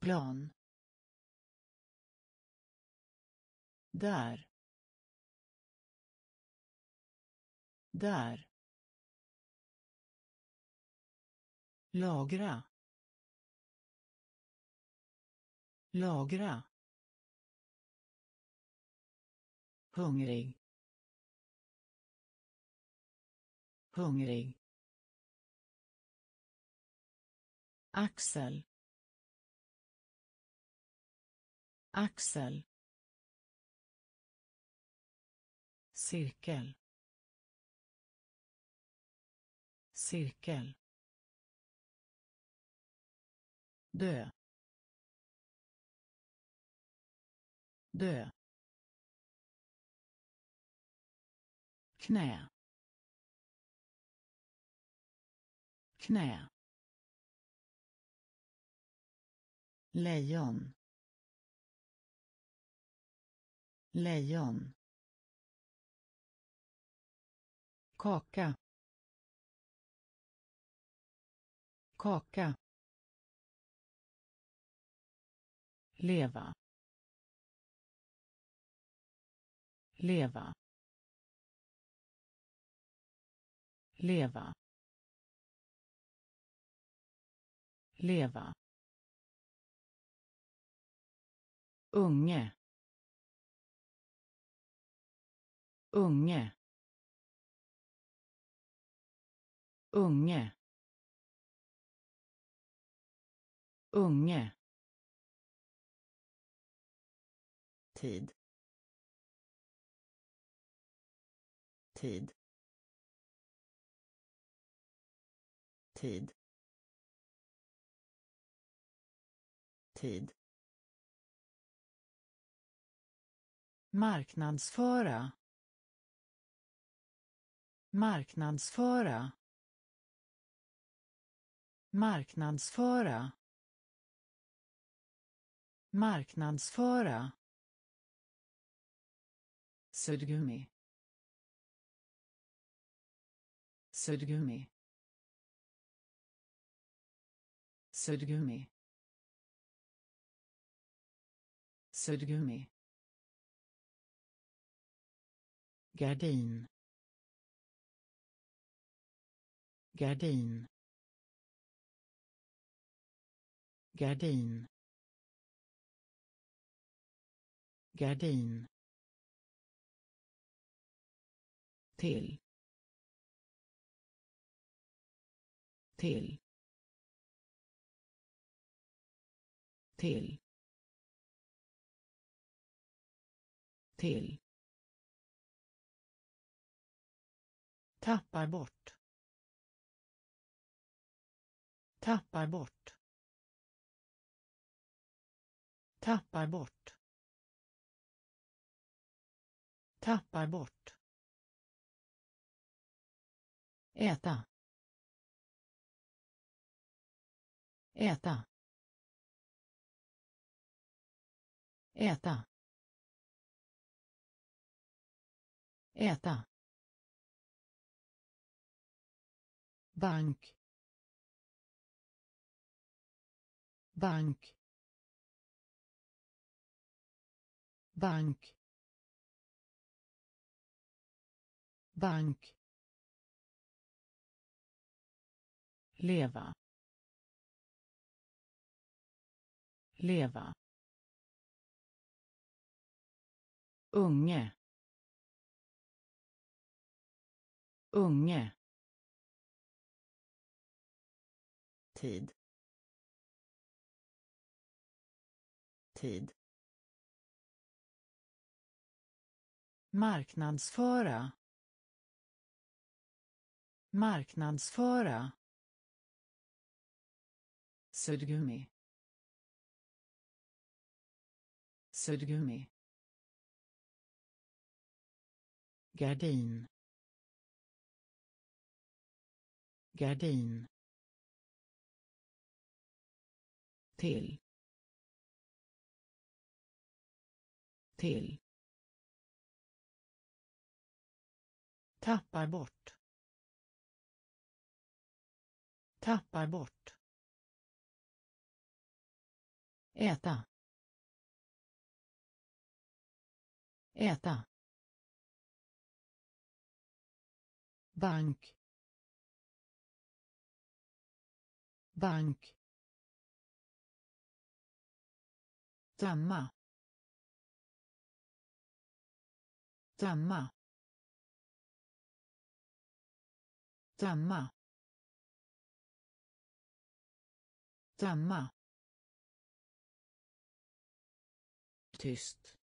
Plan. Där. Där. Lagra. Lagra. Hungrig. Hungrig. Axel. Axel. Cirkel. Cirkel. Dö. Dö. Knä. Knä. Lejon. Lejon. Kaka. Kaka. Leva. Leva. Leva. Leva. Unge. Unge. Unge. Unge. Tid. Tid. Tid. Tid. Marknadsföra. Marknadsföra marknadsföra. Marknadsföra. Suddgummi suddgummi suddgummi suddgummi gardin. Gardin. Gardin. Gardin. Till. Till. Till. Till. Tappar bort. Tappar bort. Tappar bort. Tappar bort. Äta. Äta. Äta. Äta. Bank. Bank. Bank. Bank. Leva. Leva. Unge. Unge. Tid. Tid. Marknadsföra. Marknadsföra. Suddgummi suddgummi gardin. Gardin. Till. Till. Tappar bort. Tappar bort. Äta. Äta. Bank. Bank. Döma. Döma. Döma. Döma. tyst.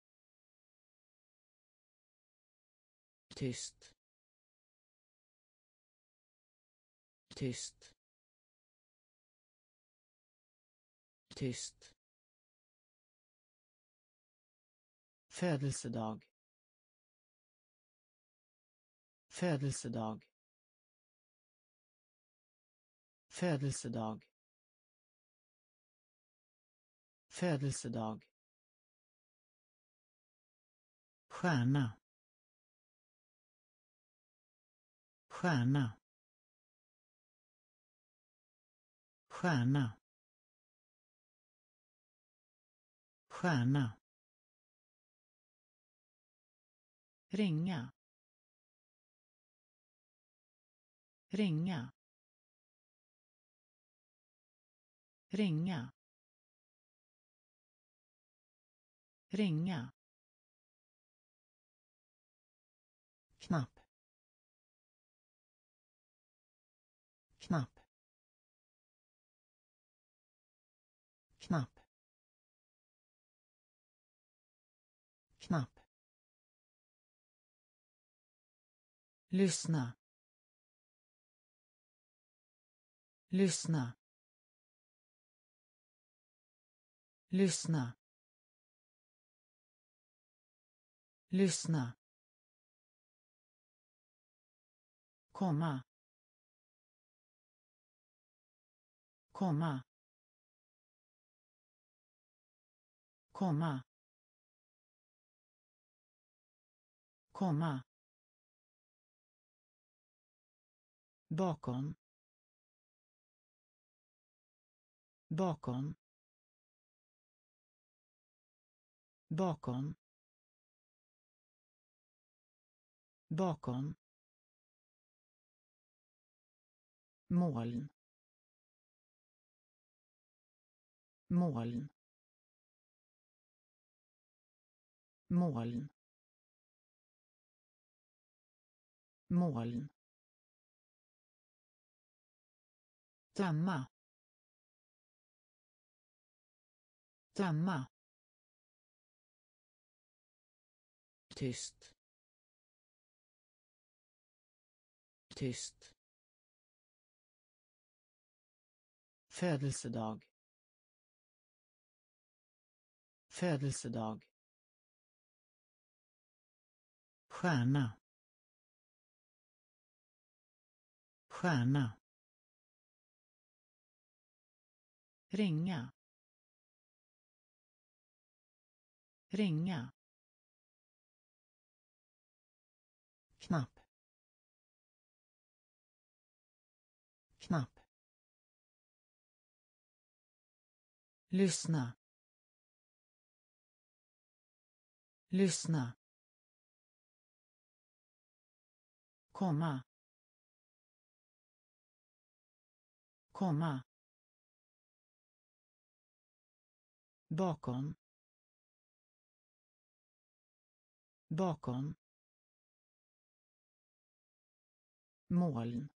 Tyst. Tyst. Tyst. Födelsedag. Födelsedag. Födelsedag. Födelsedag. Stjärna. Stjärna. Stjärna. Stjärna. Ringa. Ringa. Ringa. Ringa. Knapp. Knapp. Knapp. Knapp. Lyssna. Lyssna lyssna. Lyssna. Komma. Komma. Komma. Komma. Bakom. Bakom. Bakom bakom moln moln moln moln. Tömma. Tömma. Tyst. Tyst. Födelsedag. Födelsedag. Stjärna. Stjärna. Ringa. Ringa. Lyssna. Lyssna. Komma. Komma. Bakom. Bakom. Moln.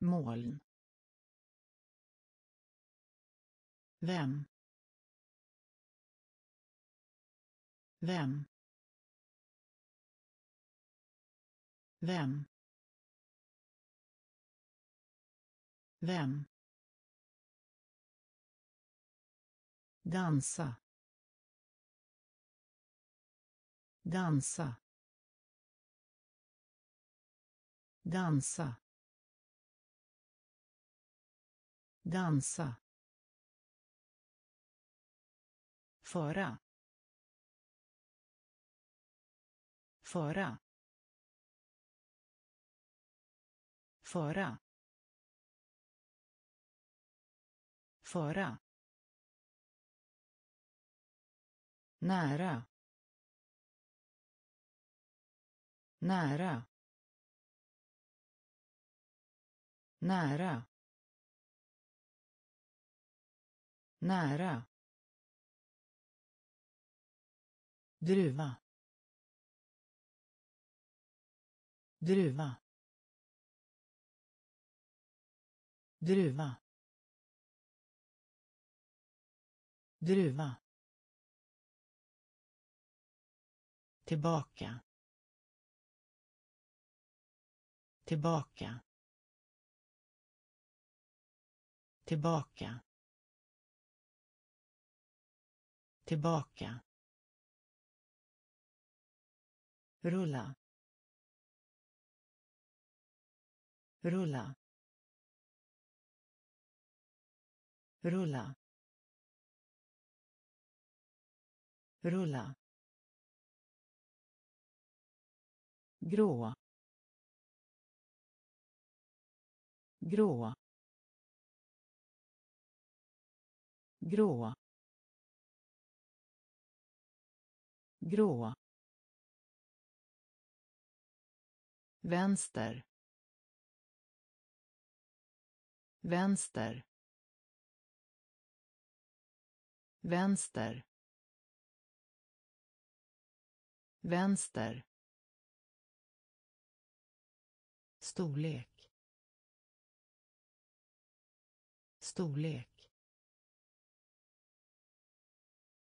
Moln. Vem? Vem? Vem? Vem? Dansa. Dansa. Dansa. Dansa. Föra föra föra föra nära nära nära nära. Druva. Druva. Druva. Druva. Tillbaka. Tillbaka. Tillbaka. Tillbaka. Rulla. Rulla. Rulla. Rulla. Grå. Grå. Grå. Grå. Vänster. Vänster. Vänster. Vänster. Storlek. Storlek.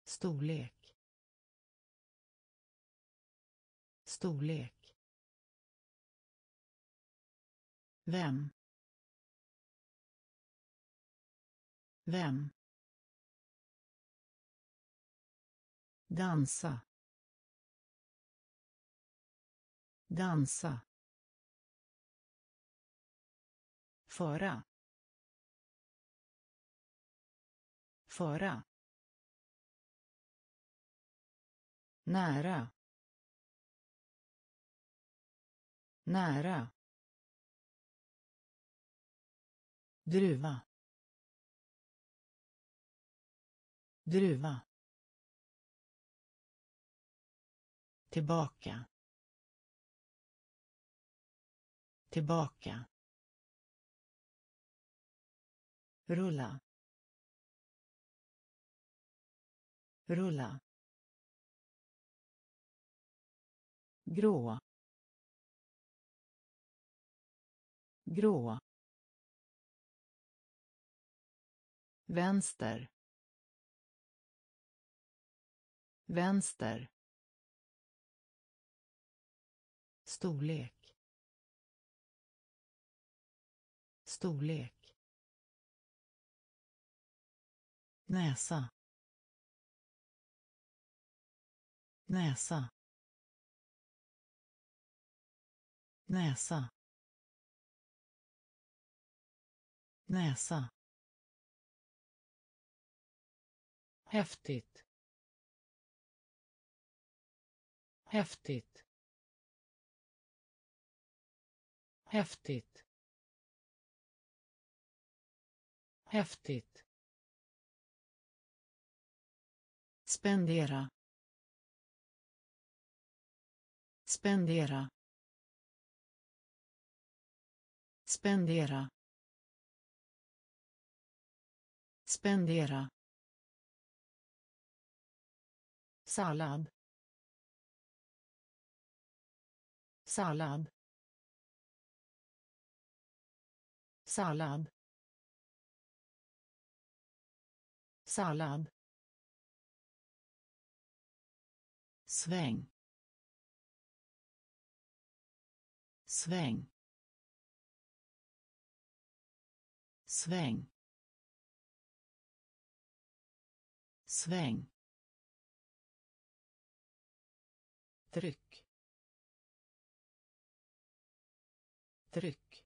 Storlek. Storlek. Vem vem dansa dansa föra Föra. Nära. Nära. Druva. Druva. Tillbaka. Tillbaka. rulla rulla grå grå vänster. Vänster. Storlek. Storlek. Näsa. Näsa. Näsa. Näsa. Häftigt. Häftigt. Häftigt. Häftigt. Spendera. Spendera. Spendera. Spendera sallad sallad sallad sallad sväng. Sväng. Sväng. Sväng. Tryck. Tryck.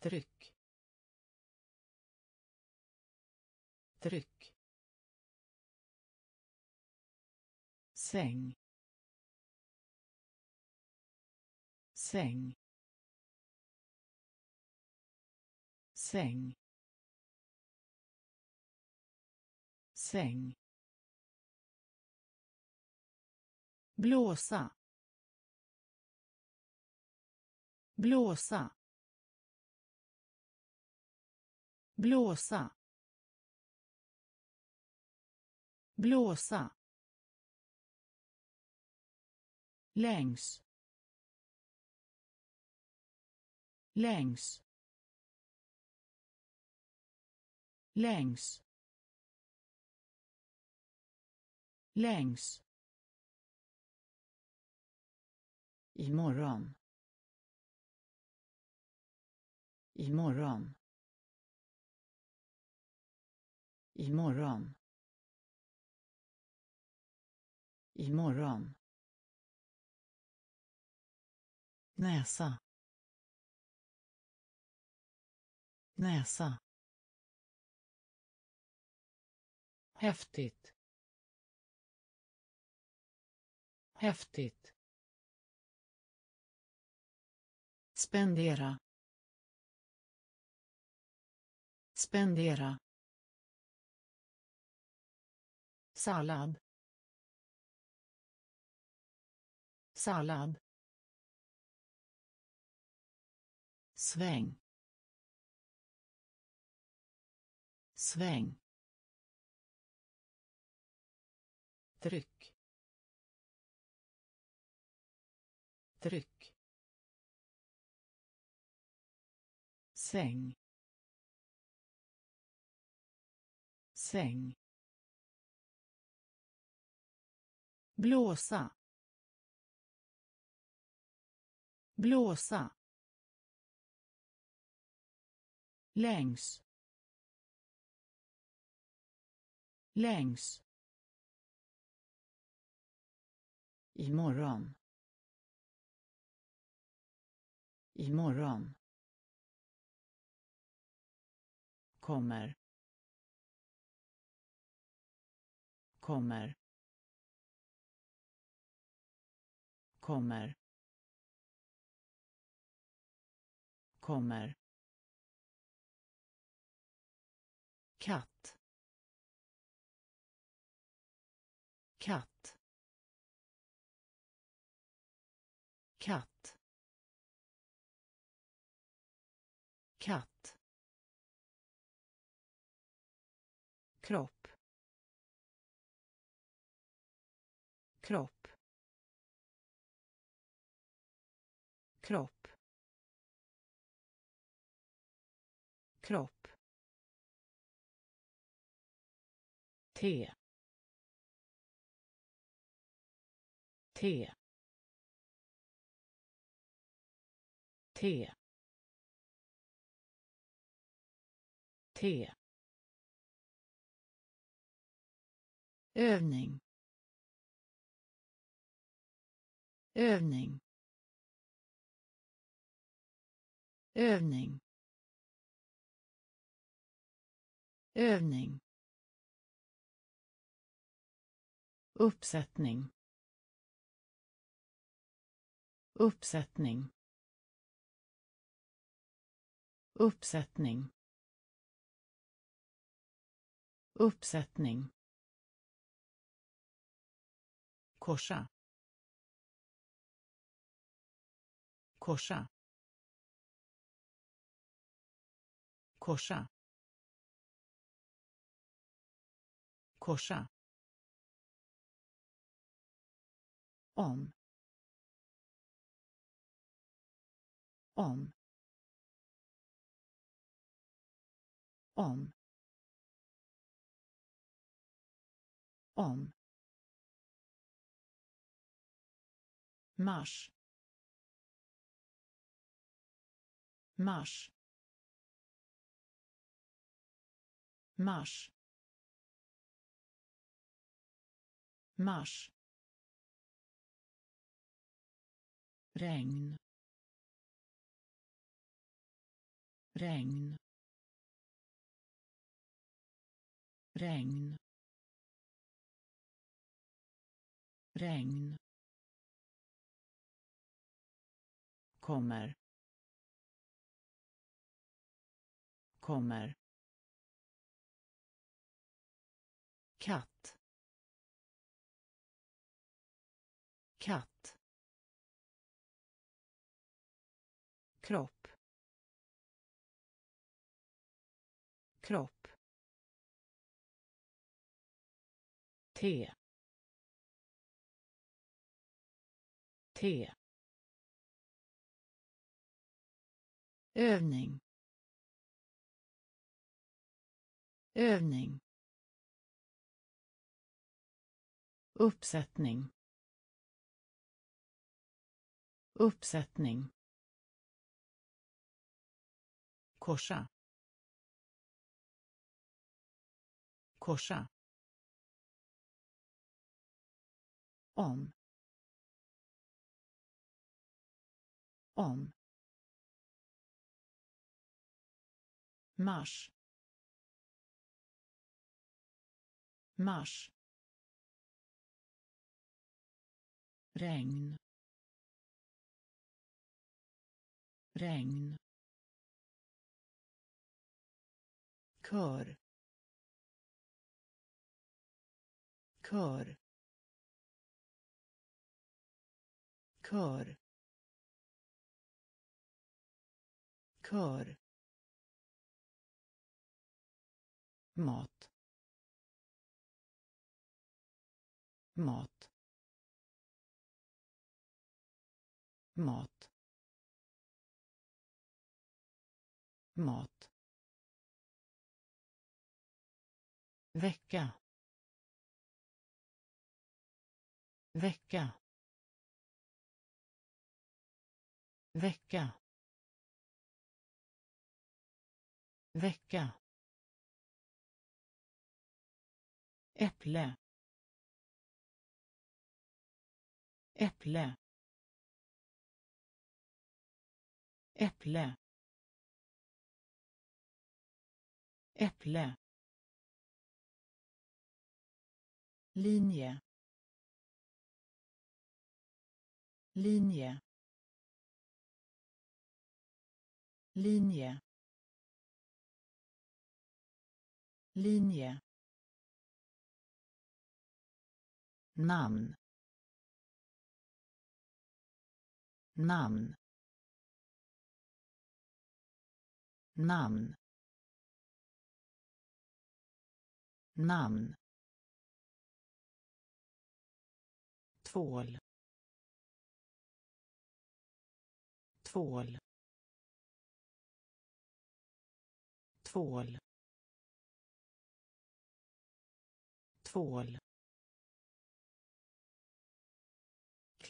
Tryck. Tryck. Säng. Säng. Säng. Säng. Blåsa. Blåsa. Blåsa. Blåsa. Längs. Längs. Längs. Längs. Imorgon. Imorgon. Imorgon. Imorgon. Näsa. Näsa. Häftigt. Häftigt. Spendera. Spendera. Sallad sallad sväng. Sväng. Tryck. Tryck. Säng. Säng. Blåsa. Blåsa. Längs. Längs. Imorgon. Imorgon. Kommer. Kommer. Kommer. Kommer. Katt. Katt. Katt. Katt. Kropp. Kropp. Kropp. Kropp. T. T. T. T. övning. Övning. Övning. Övning. Uppsättning. Uppsättning. Uppsättning. Uppsättning. Korsa korsa korsa korsa om. Om. Om. Om mars mars mars mars regn. Regn. Regn. Regn kommer. Kommer. Katt. Katt. Kropp. Kropp. Te. Te. Övning. Övning. Uppsättning. Uppsättning. Korsa. Korsa. Om. Om. Mars. Mars. Regn. Regn. Kör. Kör. Kör. Kör. Mat. Mat. Mat. Mat. Vecka. Vecka. Vecka. Vecka. Äpple. Äpple. Äpple. Äpple. Linje. Linje. Linje. Linje. Namn. Namn. Namn. Namn. Tvål. Tvål. Tvål. Tvål.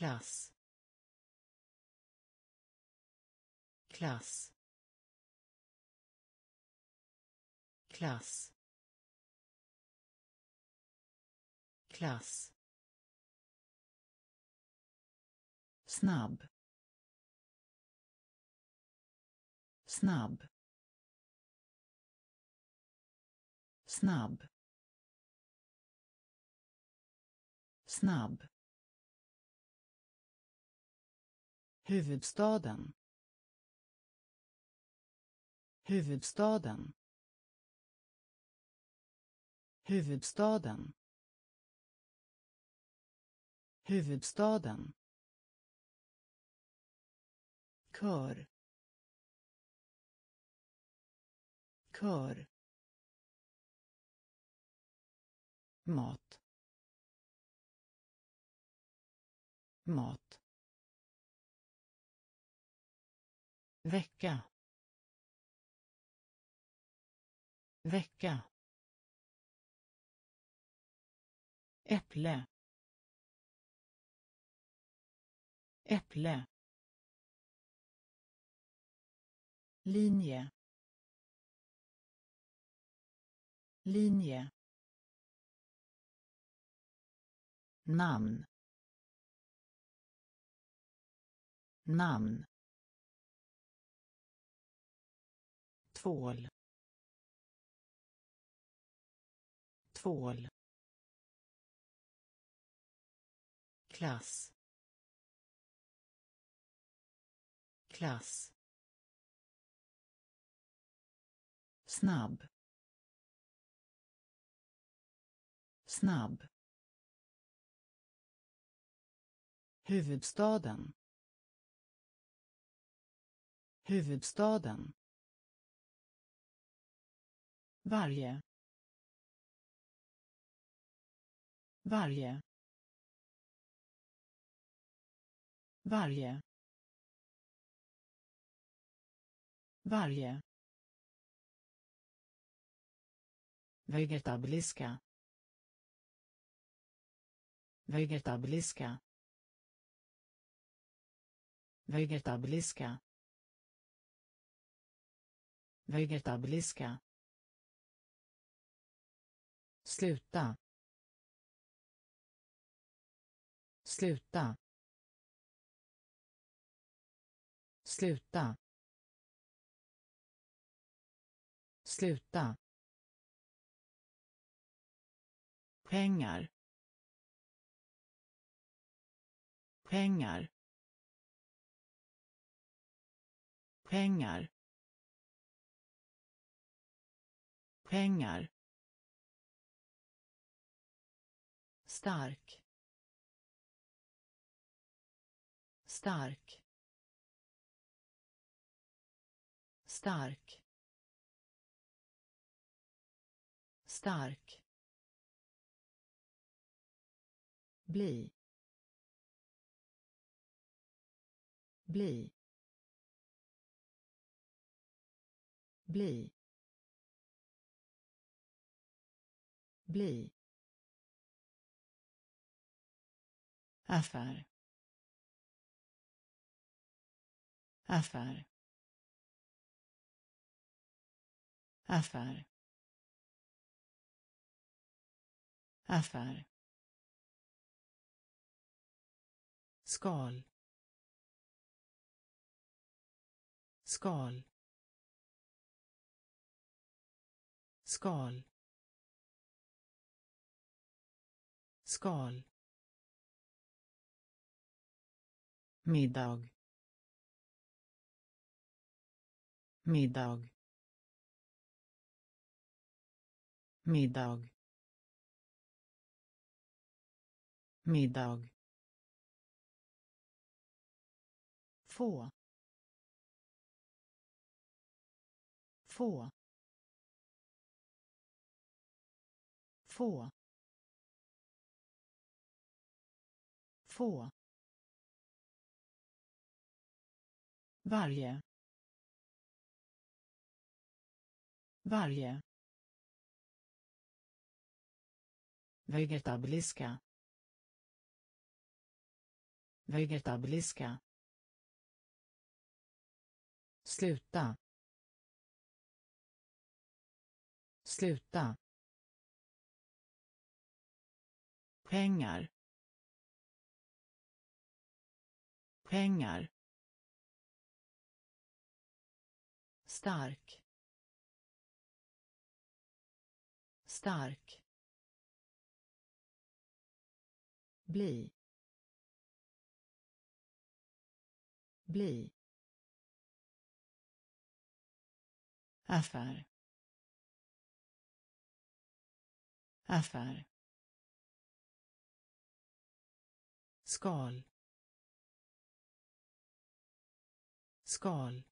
Klass. Klass. Klass. Klass. Snabb. Snabb. Snabb. Snabb. Huvudstaden. Huvudstaden. Huvudstaden. Huvudstaden. Kör. Kör. Mat. Mat. Vecka vecka äpple äpple linje linje namn namn. Tvål. Tvål. Klass. Klass. Snabb. Snabb. Huvudstaden. Huvudstaden varje varje varje varje vegetabiliska. Vegetabiliska. Vegetabiliska. Vegetabiliska sluta. Sluta. Sluta. Sluta. Pengar. Pengar. Pengar. Pengar. Stark. Stark. Stark. Stark. Bli. Bli. Bli. Bli. Affär. Affär. Affär. Affär. Skal. Skal. Skal. Skal. Middag. Middag. Middag. Middag. Få. Få. Få. Få. Varje. Varje. Vegetabiliska. Vegetabiliska. Sluta. Sluta. Pengar. Pengar. Stark. Stark. Bli. Bli. Affär. Affär. Skal. Skal.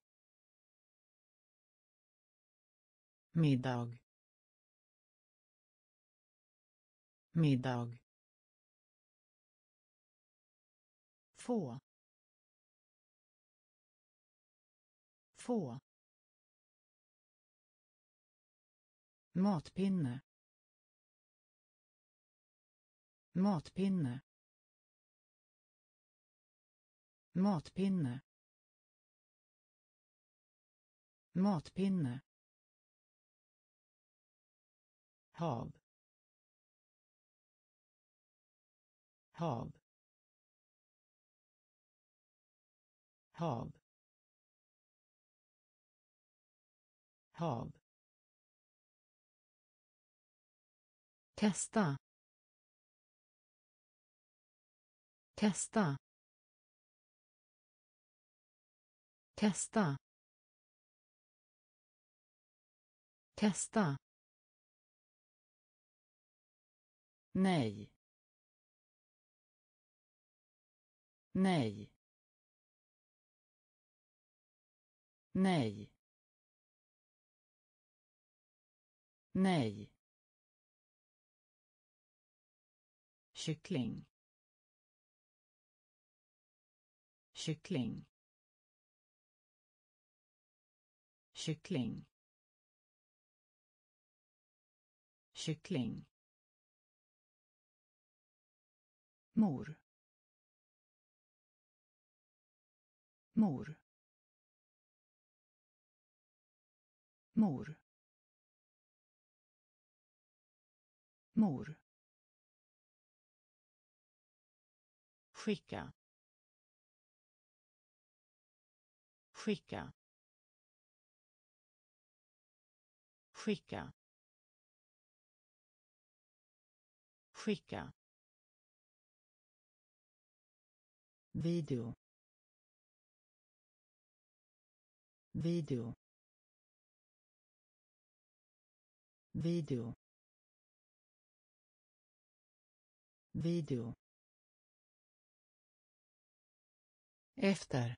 Middag. Middag. Få. Få. Matpinne. Matpinne. Matpinne. Matpinne. Hav. Hav. Hav. Hav. Testa. Testa. Testa. Testa. Nej. Nej. Nej. Nej. Kyckling. Kyckling. Kyckling. Kyckling. Mor. Mor. Mor. Mor. Skicka. Skicka. Skicka. Skicka. Video. Video. Video. Video. Efter.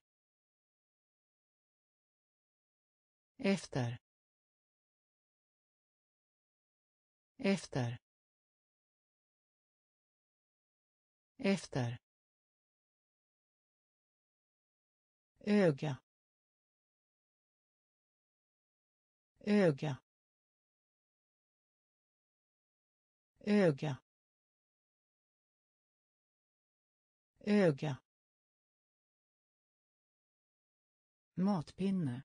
Efter. Efter. Efter. Öga. Öga. Öga. Öga. Matpinne.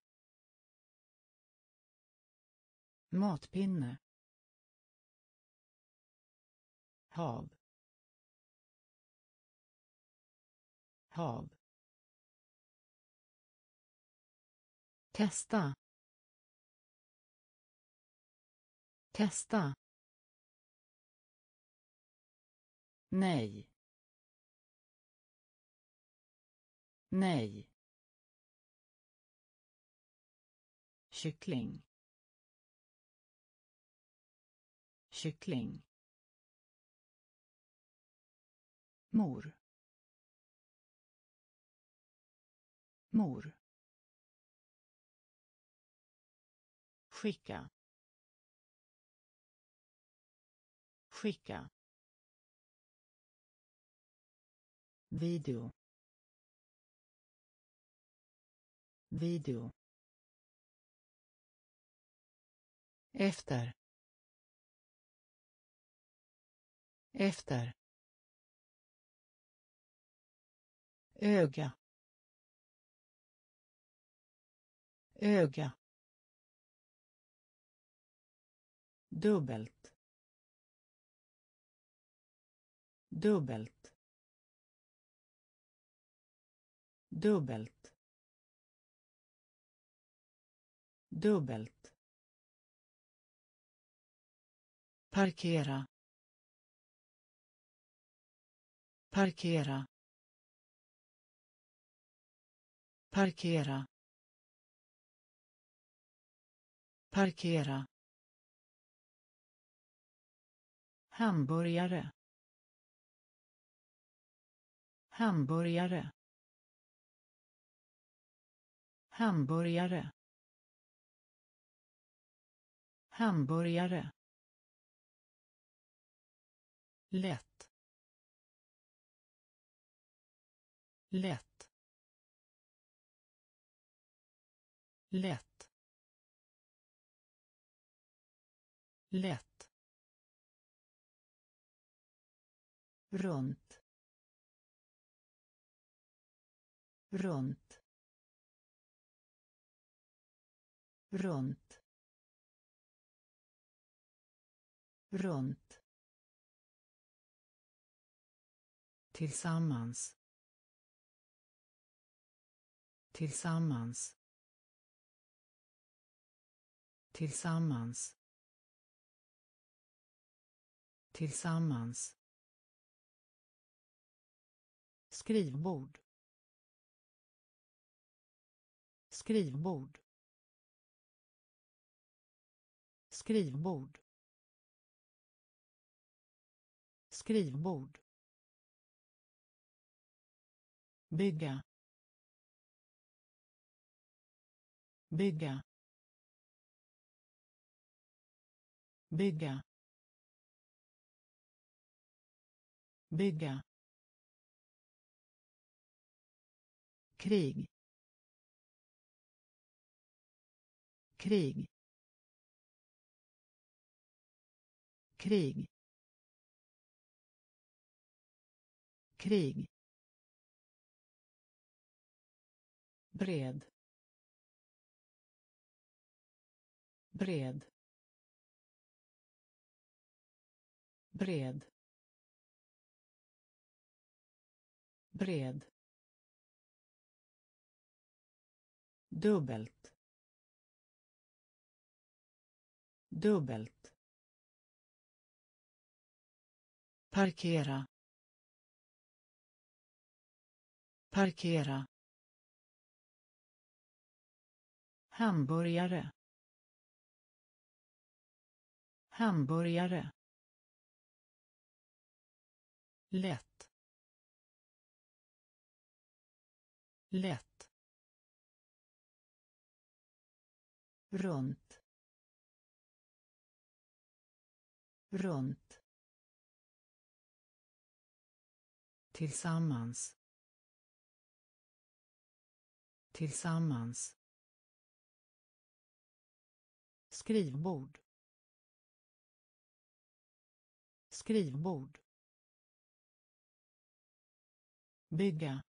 Matpinne. Hav. Hav. Testa Testa. Nej. Nej. kyckling kyckling mor mor skicka. Skicka. Video. Video. Efter. Efter. Öga. Öga. Dubbelt. Dubbelt. Dubbelt. Dubbelt. Parkera. Parkera. Parkera. Parkera. Hamburgare. Hamburgare. Hamburgare. Hamburgare. Lätt. Lätt. Lätt. Lätt. Runt. Runt. Runt. Runt. Tillsammans. Tillsammans. Tillsammans. Tillsammans skrivbord. Skrivbord. Skrivbord. Skrivbord. Bygga. Bygga. Bygga. Bygga. Krig. Krig. Krig. Krig. Bred. Bred. Bred. Bred. Dubbelt. Dubbelt. Parkera. Parkera. Hamburgare. Hamburgare. Lätt. Lätt. Runt. Runt. Tillsammans. Tillsammans. Skrivbord. Skrivbord. Bygga.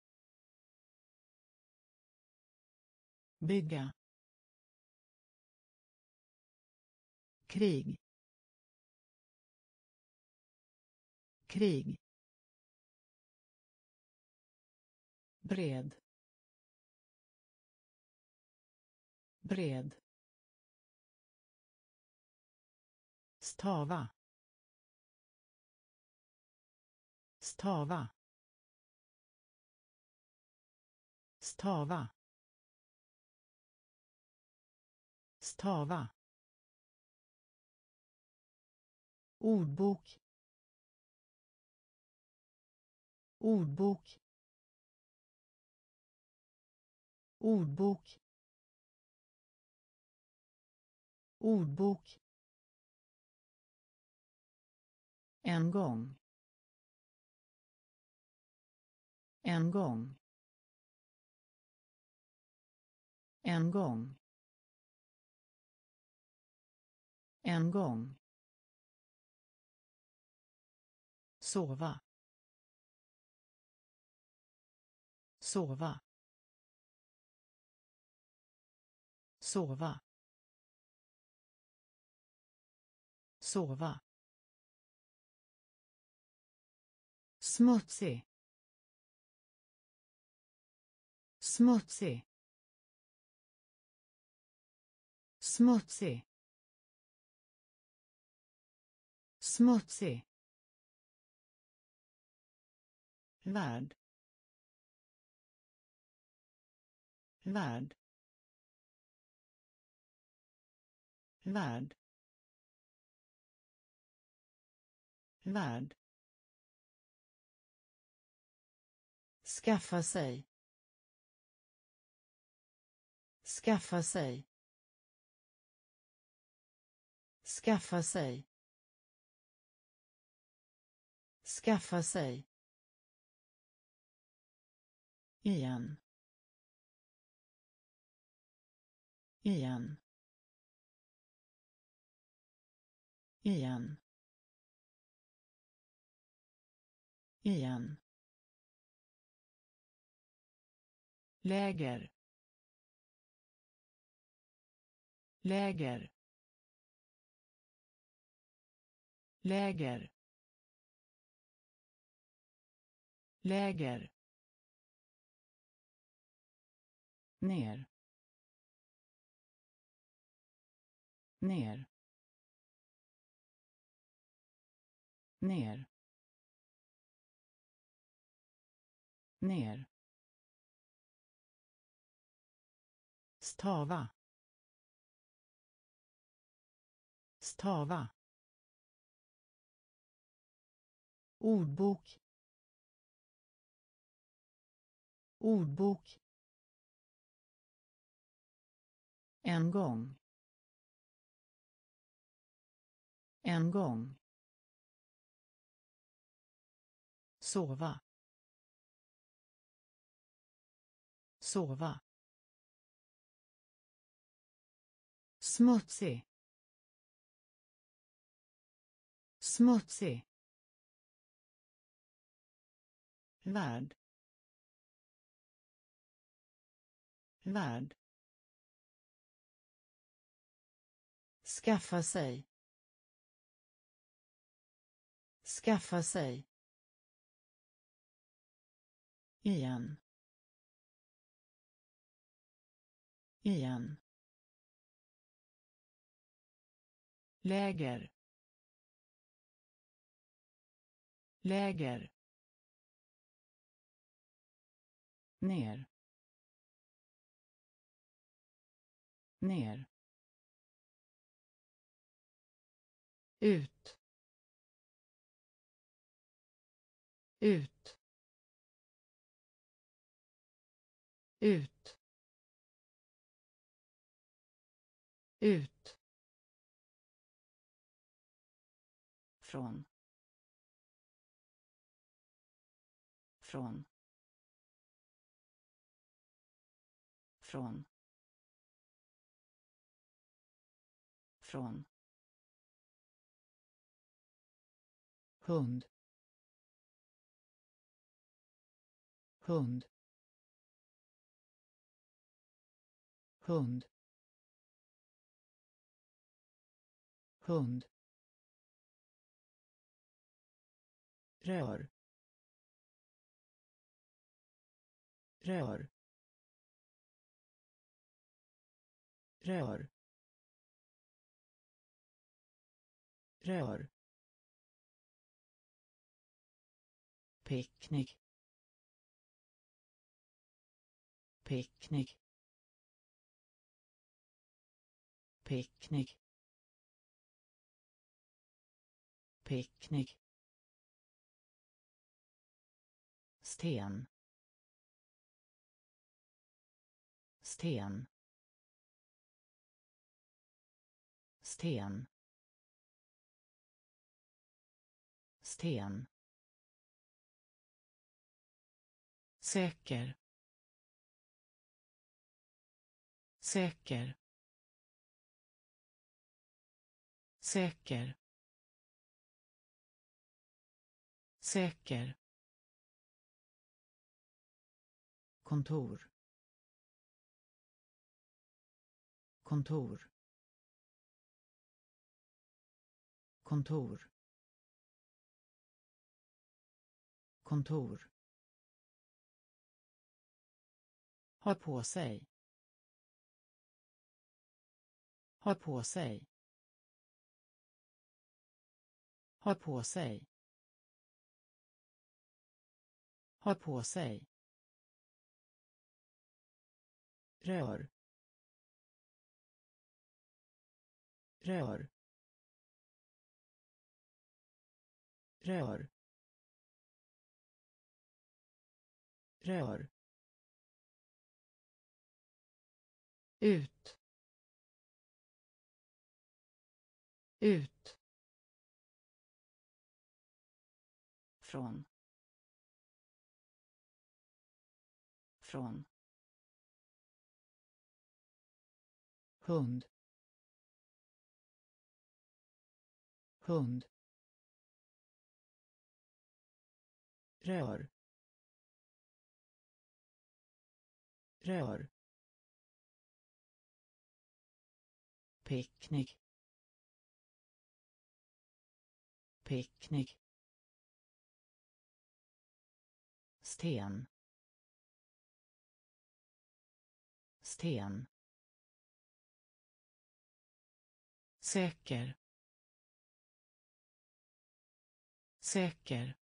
Bygga. Krig. Krig. Bred. Bred. Stava. Stava. Stava. Stava. Ordbok. Ordbok. Ordbok. Ordbok. En gång. En gång. En gång. En gång. Sova. Sova. Sova. Sova. Smutsig. Smutsig. Smutsig. Smutsig. Värld. Värld. Värld. Värld. Skaffa sig. Skaffa sig. Skaffa sig. Skaffa sig igen. Igen. Igen. Igen. Läger. Läger. Läger. Läger. Ner. Ner. Ner. Ner. Stava. Stava. Ordbok. Ordbok. En gång. En gång. Sova. Sova. Smutsig. Smutsig. Värld värld skaffa sig. Skaffa sig. Igen. Igen. Läger. Läger. Ner. Ner. Ut. Ut. Ut. Ut. Från. Från. Från. Från. Hund. Hund. Hund. Hund. Rör. Rör. Rör. Rör. Picknick. Picknick. Picknick. Picknick. Sten. Sten. Sten. Sten. Säker. Säker. Säker. Säker. Kontor. Kontor. Kontor. Kontor. Ha på sig. Ha på sig. Ha på sig. Ha på sig. Rör. Rör. Rör. Rör. Ut. Ut. Från. Från. Hund. Hund. Rör. Rör. Picknick. Picknick. Sten. Sten. Säker. Säker.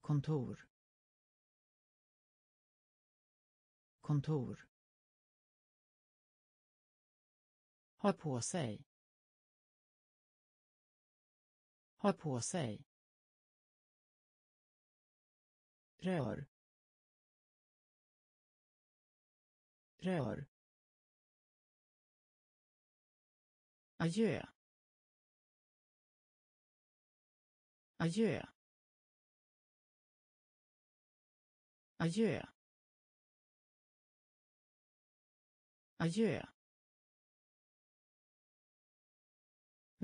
Kontor. Kontor. Ha på sig. Ha på sig. Rör. Rör. Adjö. Adjö. Adjö. Adjö.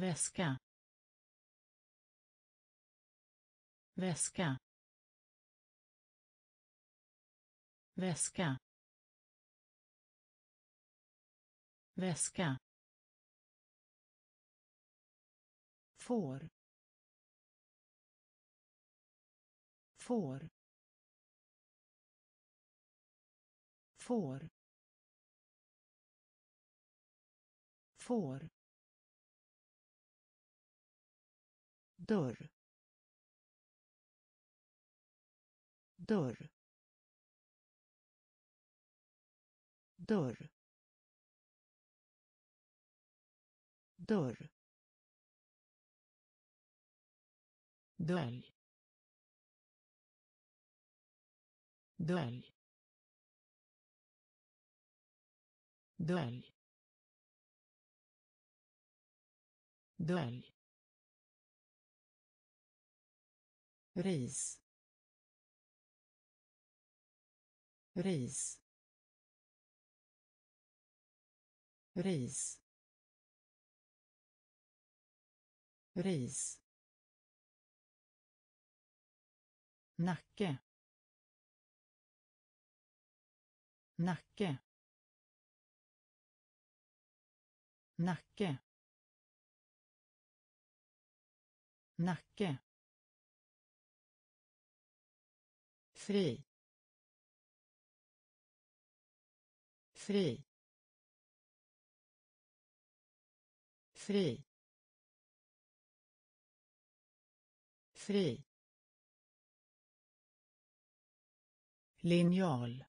Väska. Väska. Väska. Väska. Får. Får. Får. Får. Dörr. Dörr. Dörr. Dörr. Dölj. Dölj. Dölj. Dölj. Ris ris ris ris nacke. Nacke. Nacke. Nacke. Fri. Fri. Fri. Fri. Linjal.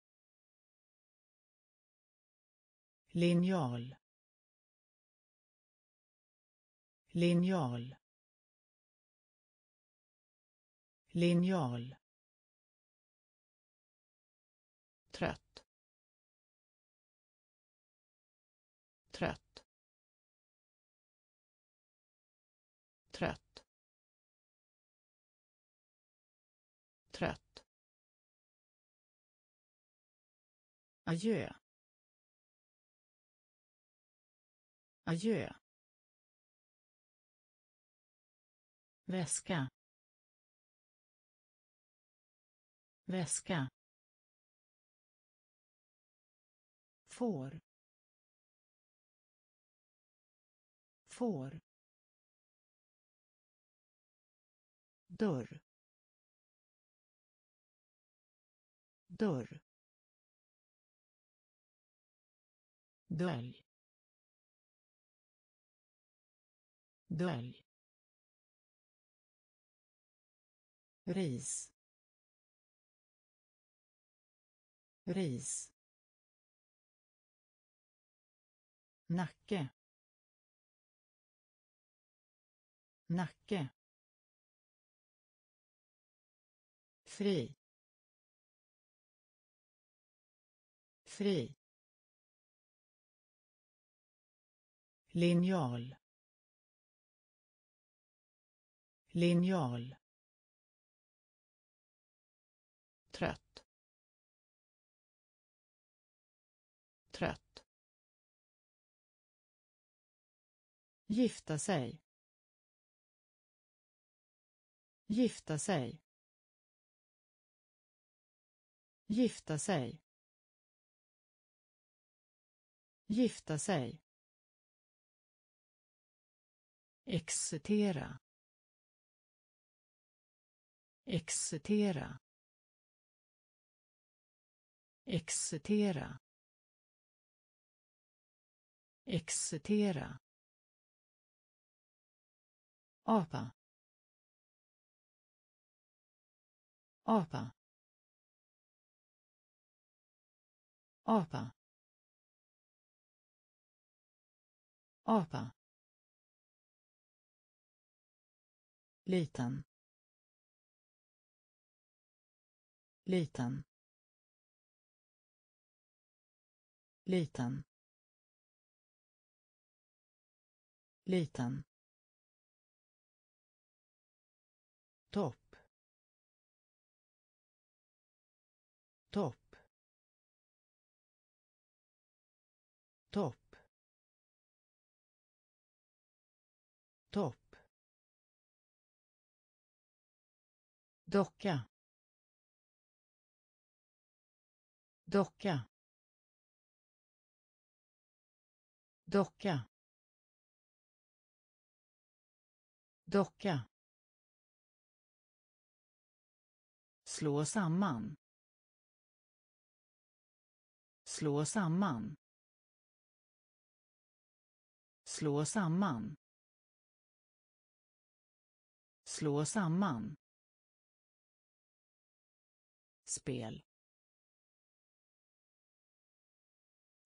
Linjal. Linjal. Linjal. Adjö adjö väska. Väska. Får. Får. Dörr. Dörr. Dölj. Dölj. Ris. Ris. Nacke. Nacke. Fri. Fri. Linjal. Linjal. Trött. Trött. Gifta sig. Gifta sig. Gifta sig. Gifta sig excitera. Excitera. Excitera. Excitera. Apa. Apa. Apa. Apa. Liten. Liten. Liten. Liten. Topp. Topp. Topp. Topp. Docka docka docka docka. Slå samman. Slå samman. Slå samman. Slå samman spel.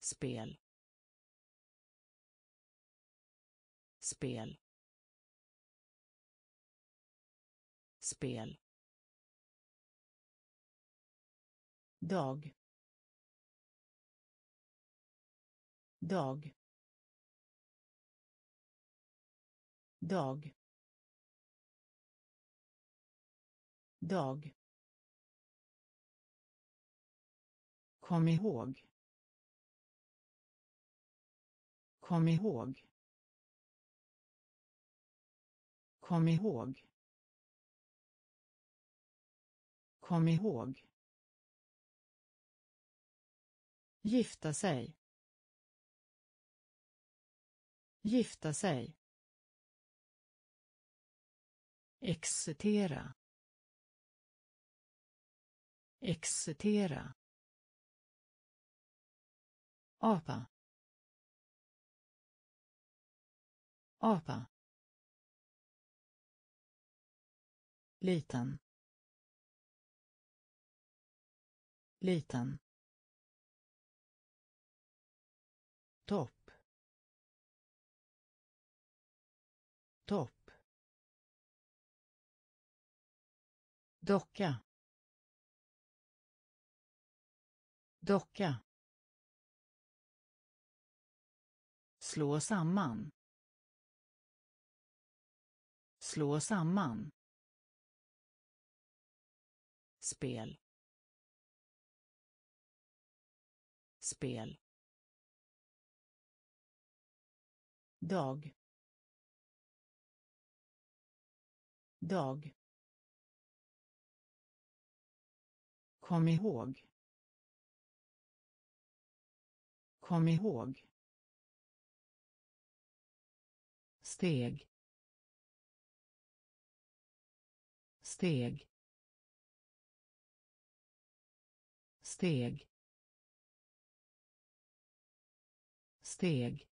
Spel. Spel. Spel. Dag. Dag. Dag. Dag. Kom ihåg. Kom ihåg. Kom ihåg. Kom ihåg. Gifta sig. Gifta sig. Excitera. Excitera apa. Apa. Liten. Liten. Topp. Topp. Docka. Docka. Slå samman. Slå samman. Spel. Spel. Dag. Dag. Kom ihåg. Kom ihåg. Steg. Steg. Steg. Steg.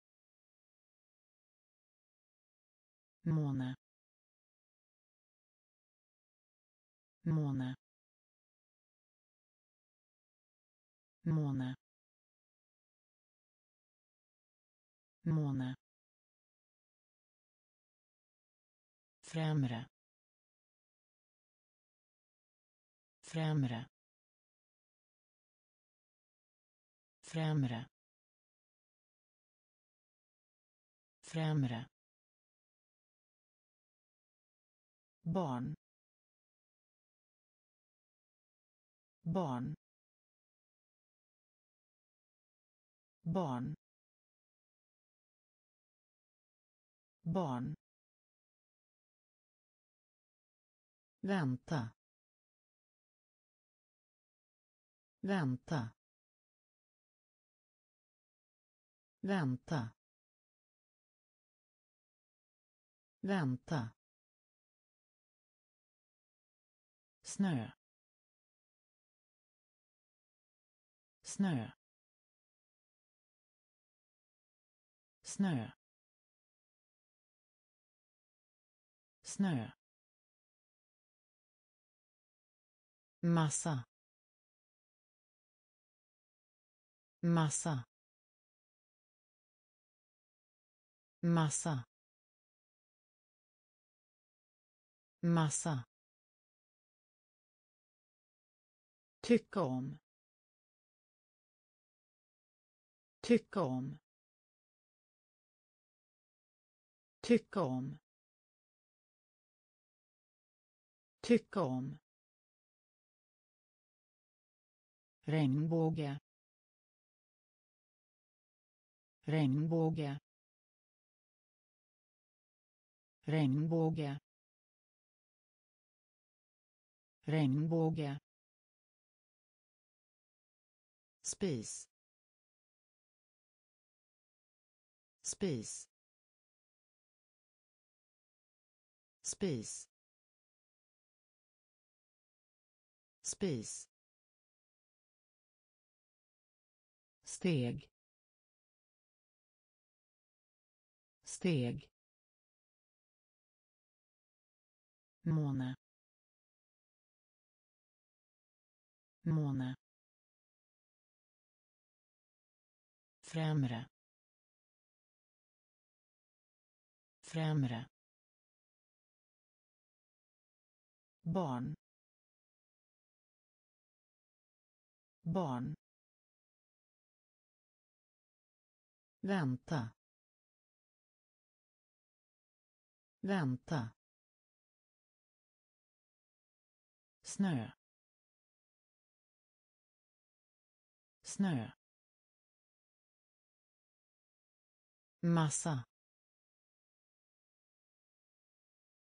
Måne. Måne. Måne. Måne. Främre. Främre. Främre. Främre. Barn. Barn. Barn. Barn. Vänta. Vänta. Vänta. Vänta. Snö. Snö. Snö. Snö. Massa. Massa. Massa. Massa. Tycka om. Tycka om. Tycka om. Tycka om. Regnbåge. Regnbåge. Regnbåge. Regnbåge. Spis. Spis. Spis. Spis. Steg. Steg. Måne. Måne. Främre. Främre. Barn. Barn. Vänta. Vänta. Snö. Snö. Massa.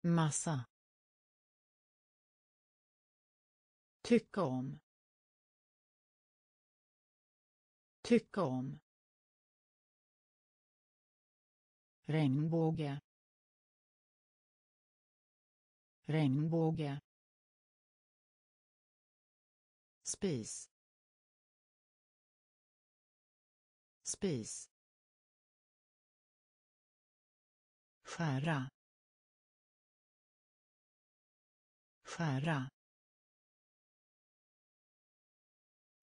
Massa. Tycka om. Tycka om. Regnbåge. Regnbåge. Spis. Spis. Skära. Skära.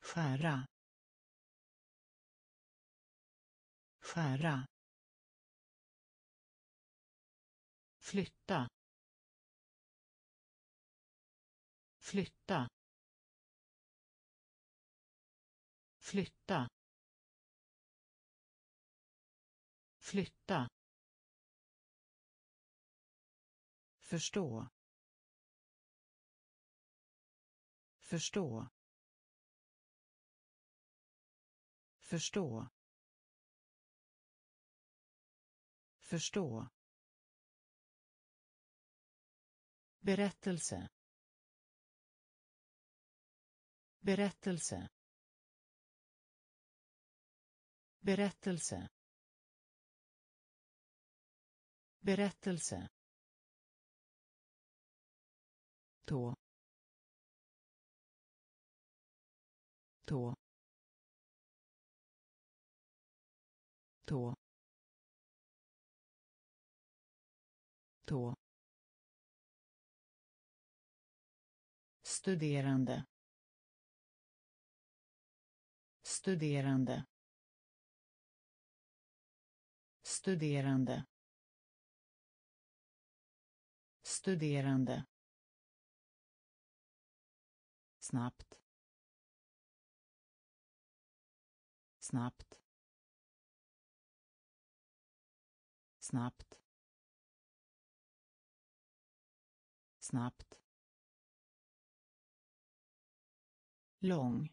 Skära. Skära. Flytta flytta flytta flytta. Förstå förstå. Förstå förstå. Berättelse. Berättelse. Berättelse. Berättelse. Tå. Tå. Tå. Tå. Studerande. Studerande. Studerande. Studerande. Snabbt. Snabbt. Snabbt. Snabbt. Lång.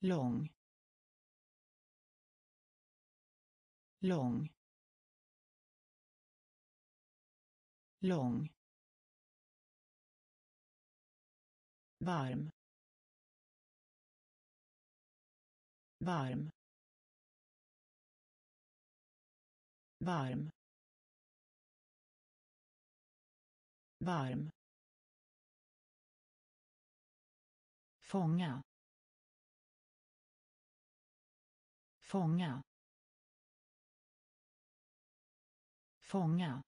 Lång. Lång. Lång. Varm. Varm. Varm. Varm. Fånga fånga fånga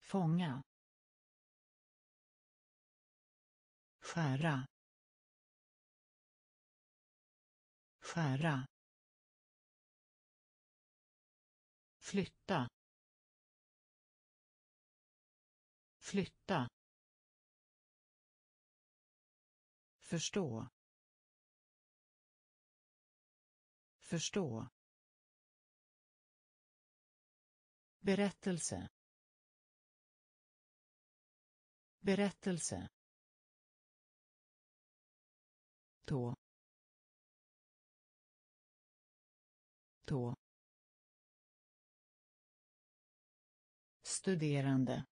fånga. Skära skära. Flytta flytta förstå. Förstå. Berättelse. Berättelse. Tå. Tå. Studerande.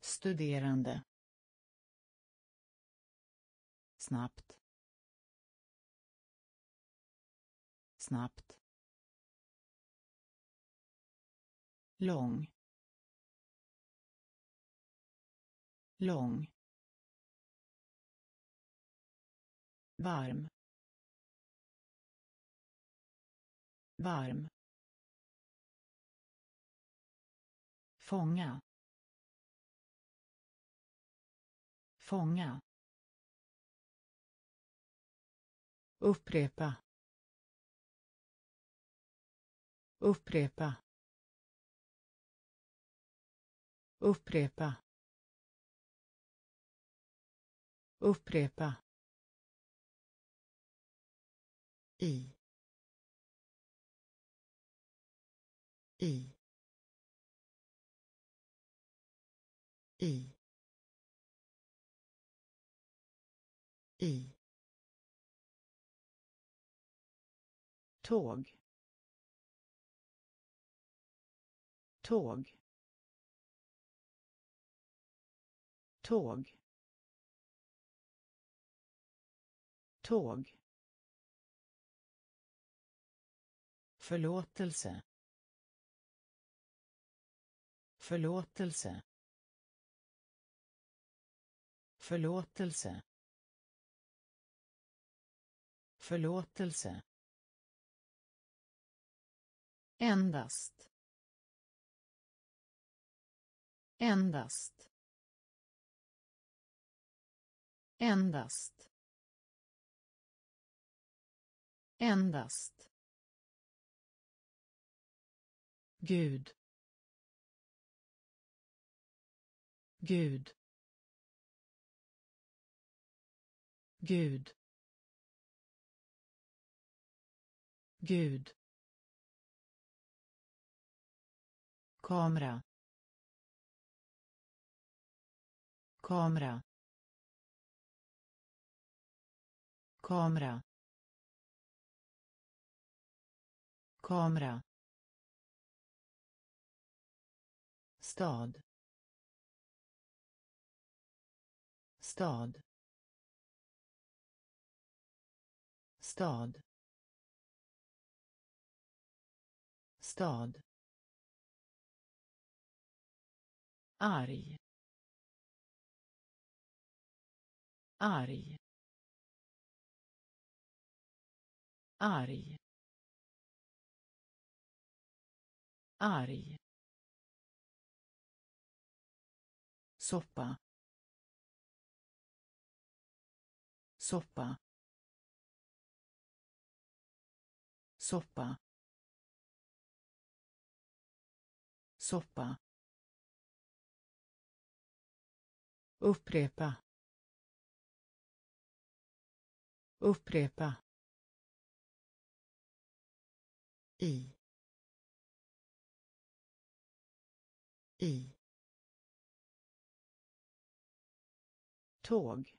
Studerande snabbt. Snabbt. Lång. Lång. Varm. Varm. Fånga. Fånga. Upprepa. Upprepa. Upprepa. Upprepa. I. I. I. I. tåg. Tåg. Tåg. Tåg. Förlåtelse. Förlåtelse. Förlåtelse. Förlåtelse. Endast. Endast. Endast. Endast. Gud. Gud. Gud. Gud. Kamera. Kamera. Kamera. Kamera. Stad. Stad. Stad. Stad. Arg. Arg. Arg. Arg. Soppa. Soppa. Soppa. Soppa. Upprepa. Upprepa. I. I. Tåg.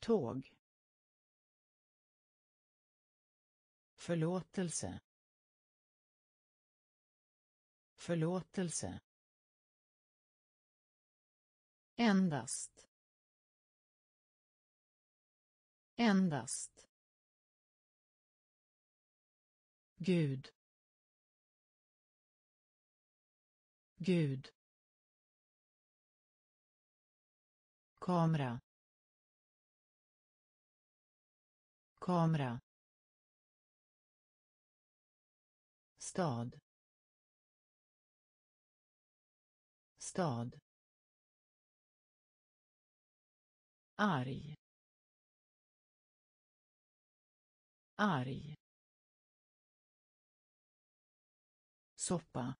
Tåg. Förlåtelse. Förlåtelse endast. Endast. Gud. Gud. Kamera. Kamera. Stad. Stad. Arg. Arg. Soppa.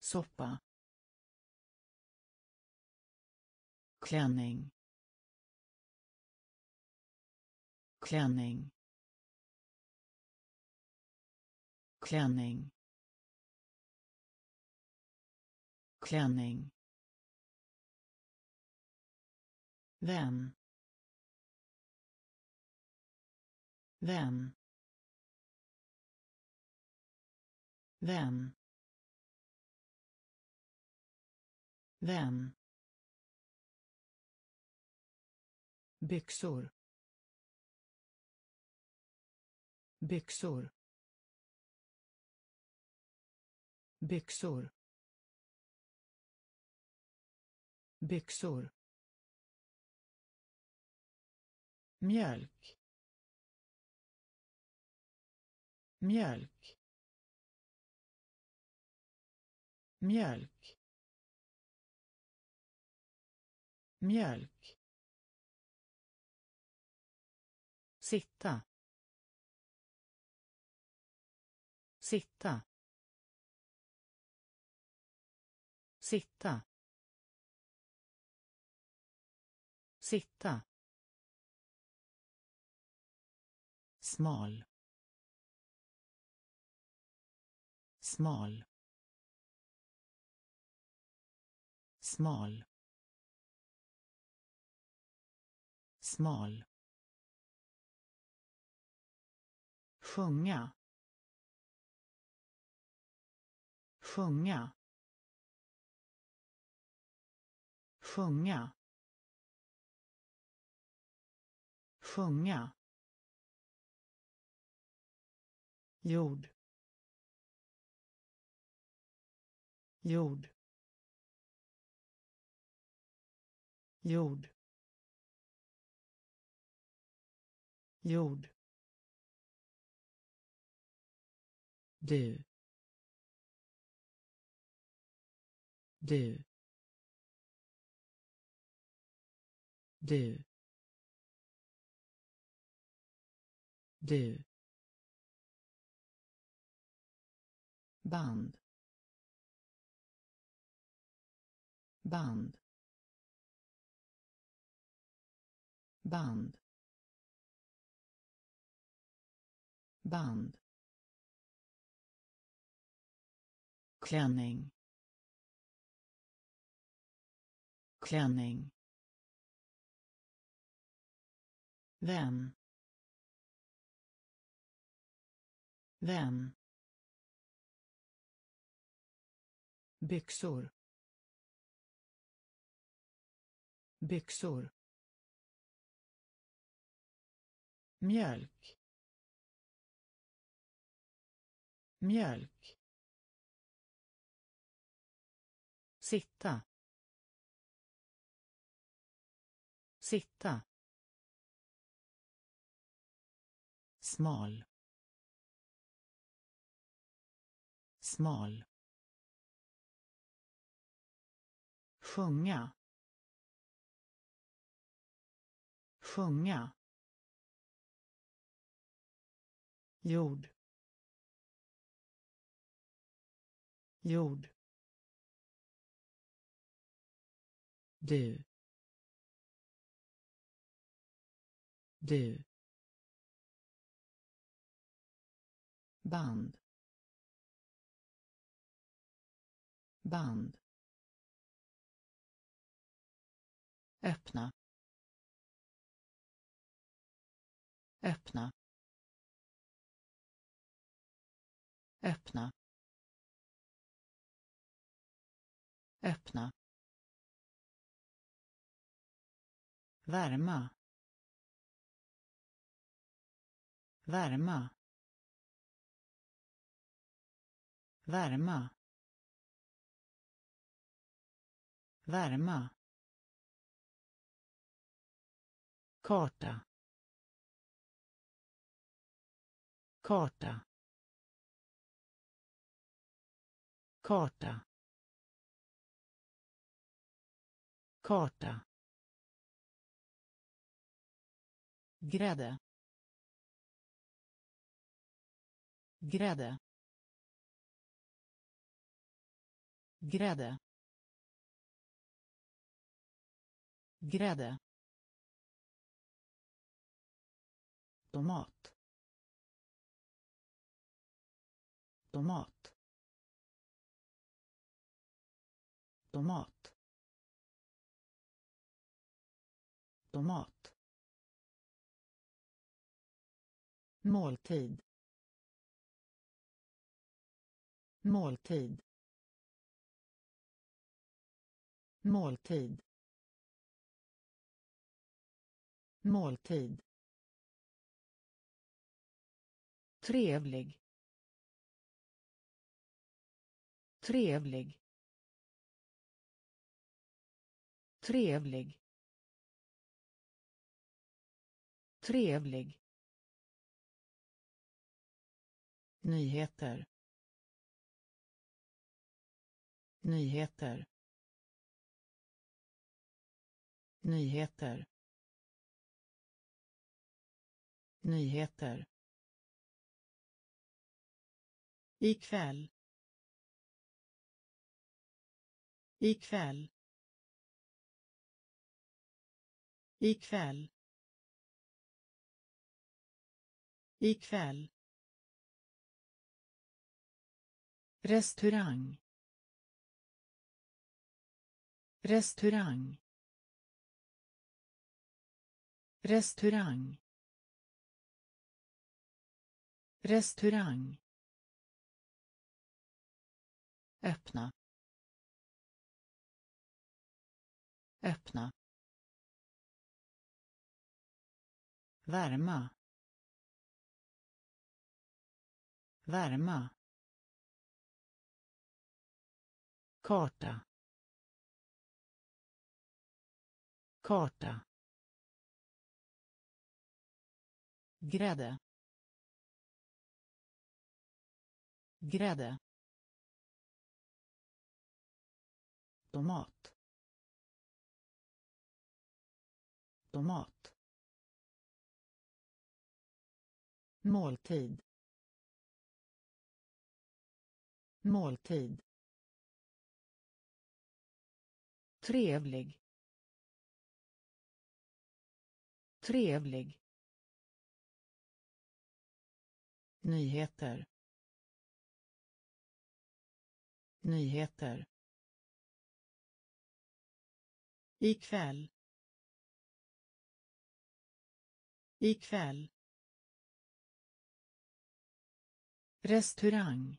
Soppa. Klänning. Klänning. Klänning. Klänning. Vän. Vän. Vän. Vän. Byxor. Byxor. Byxor. Byxor. Mjölk. Mjölk. Mjölk. Mjölk. Sitta. Sitta. Sitta. Sitta. Smal. Smal. Smal. Smal. Sjunga. Sjunga. Sjunga. Sjunga. Jord. Jord. Jord. Jord. Du. Du. Du. Du. Band. Band. Band. Band. Klänning. Klänning. Vän. Vän. Byxor. Byxor. Mjölk. Mjölk. Sitta. Sitta. Smal. Smal. Sjunga. Sjunga. Jord. Jord. Du. Du. Band. Band. Öppna. Öppna. Öppna. Öppna. Värma. Värma. Värma. Värma. Karta karta karta karta grädde grädde grädde grädde tomat. Tomat. Tomat. Tomat. Måltid. Måltid. Måltid. Måltid. Trevlig. Trevlig. Trevlig. Trevlig. Nyheter. Nyheter. Nyheter. Nyheter ikväll. Ikväll. Ikväll. Ikväll. Restaurang. Restaurang. Restaurang. Restaurang öppna. Öppna. Värma. Värma. Karta. Karta. Grädde. Grädde. Tomat. Tomat. Måltid. Måltid. Trevlig. Trevlig. Nyheter. Nyheter ikväll. Ikväll. Restaurang.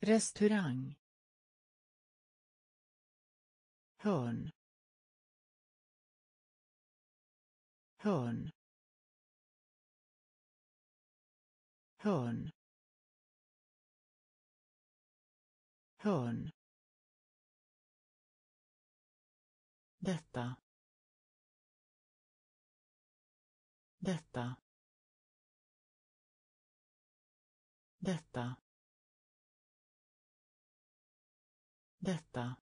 Restaurang. Hörn. Hörn. Hörn. Hörn. Detta. Detta. Detta. Detta.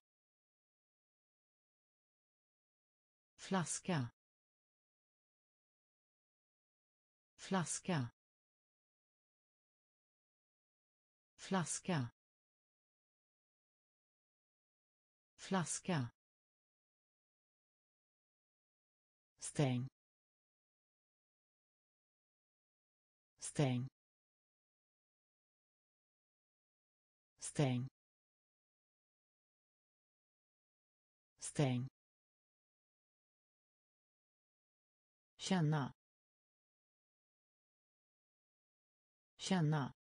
Flaska. Flaska. Flaska. Flaska. Stäng. Stäng. Stäng. Stäng. Känna. Känna.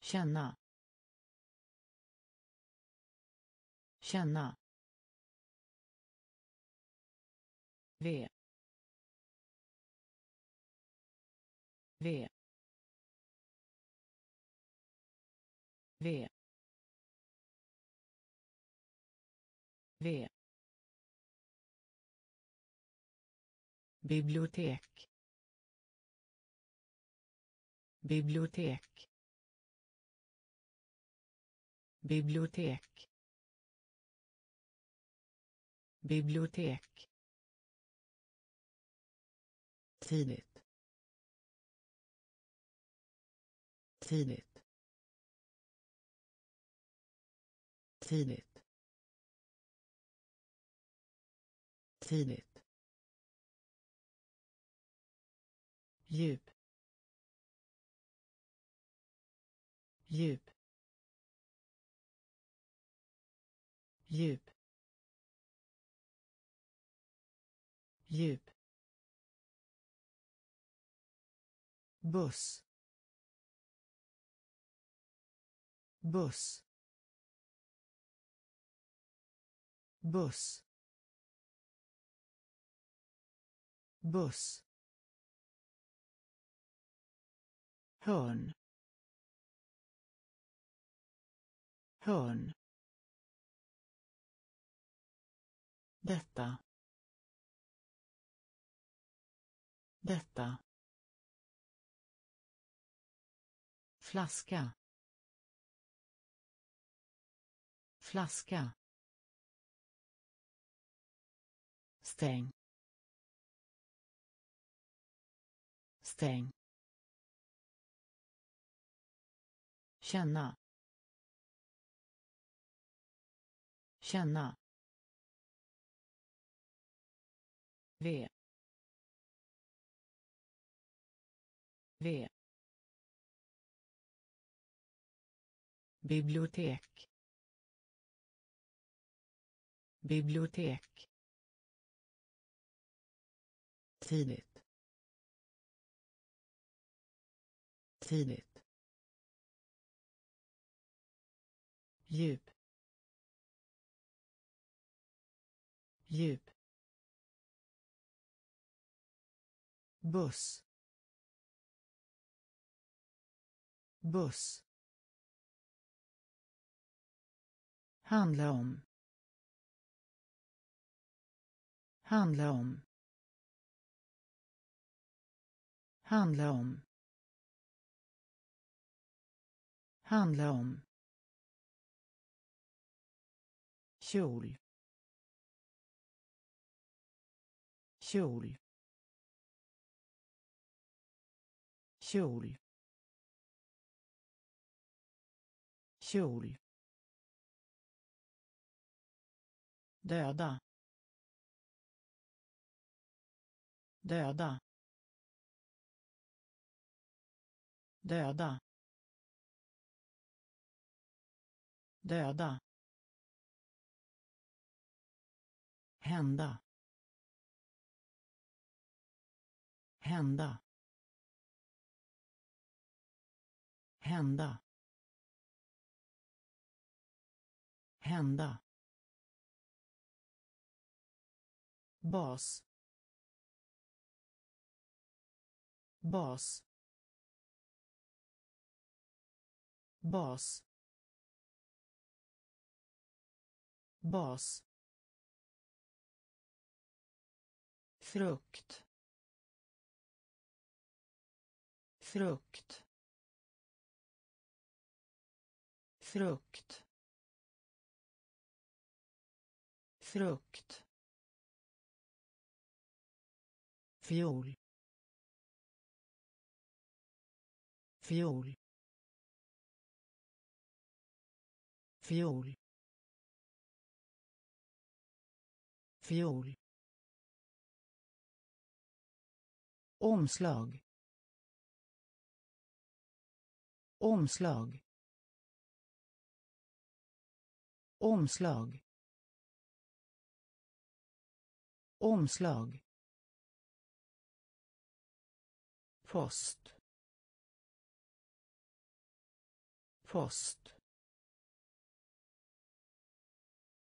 Känna. Känna. V. V. V. V. Bibliotek. Bibliotek. Bibliotek. Bibliotek tidigt. Tidigt. Tidigt. Tidigt. Djup. Djup. Djup. Djup. Buss. Buss. Buss. Buss. Hörn. Hörn. Detta. Detta. Flaska. Flaska. Stäng. Stäng. Känna. Känna. V V bibliotek. Bibliotek. Tidigt. Tidigt. Djup. Djup. Buss. Buss. Handla om. Handla om. Handla om. Handla om. kjol kjol kjol kjol döda. Döda. Döda. Döda. Hända. Hända. Hända. Hända. Bas. Bas. Bas. Bas. Frukt. Frukt. Frukt. Frukt. Fiol. Fiol. Fiol. Fiol. Omslag. Omslag. Omslag. Omslag. Post. Post.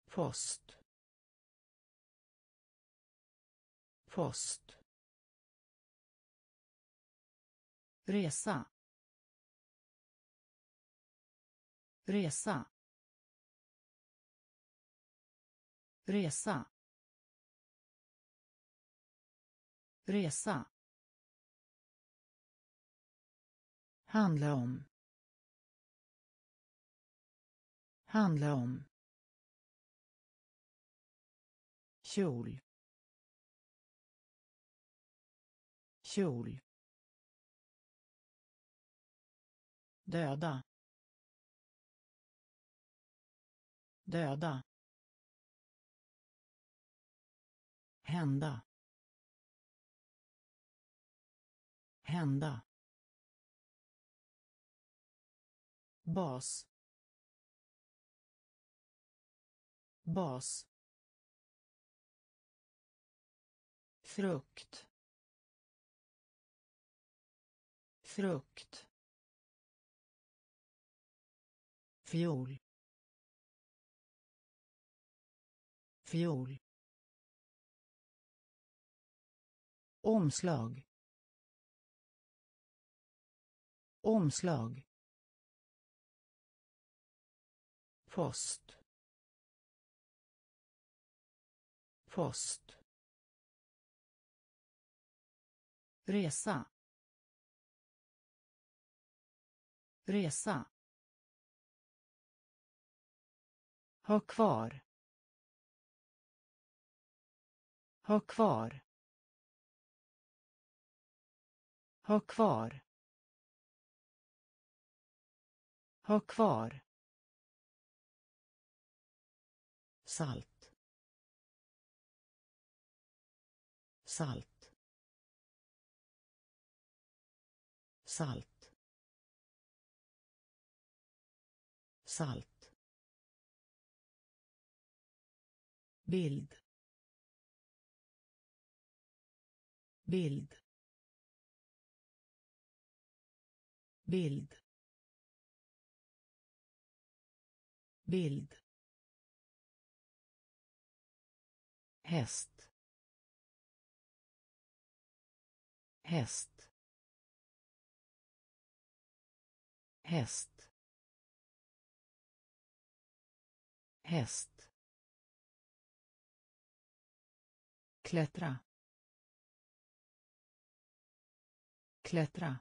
Post. Post. Resa. Resa. Resa. Resa. Handla om. Handla om. Kjol. Kjol. Döda. Döda. Hända. Hända. Bas. Bas. Frukt. Frukt. Fiol. Fiol. Omslag. Omslag. Post. Post. Resa. Resa. Ha kvar. Ha kvar. Ha kvar. Ha kvar. Salt. Salt. Salt. Salt. Bild. Bild. Bild. Bild häst. Häst. Häst. Häst. Klättra. Klättra.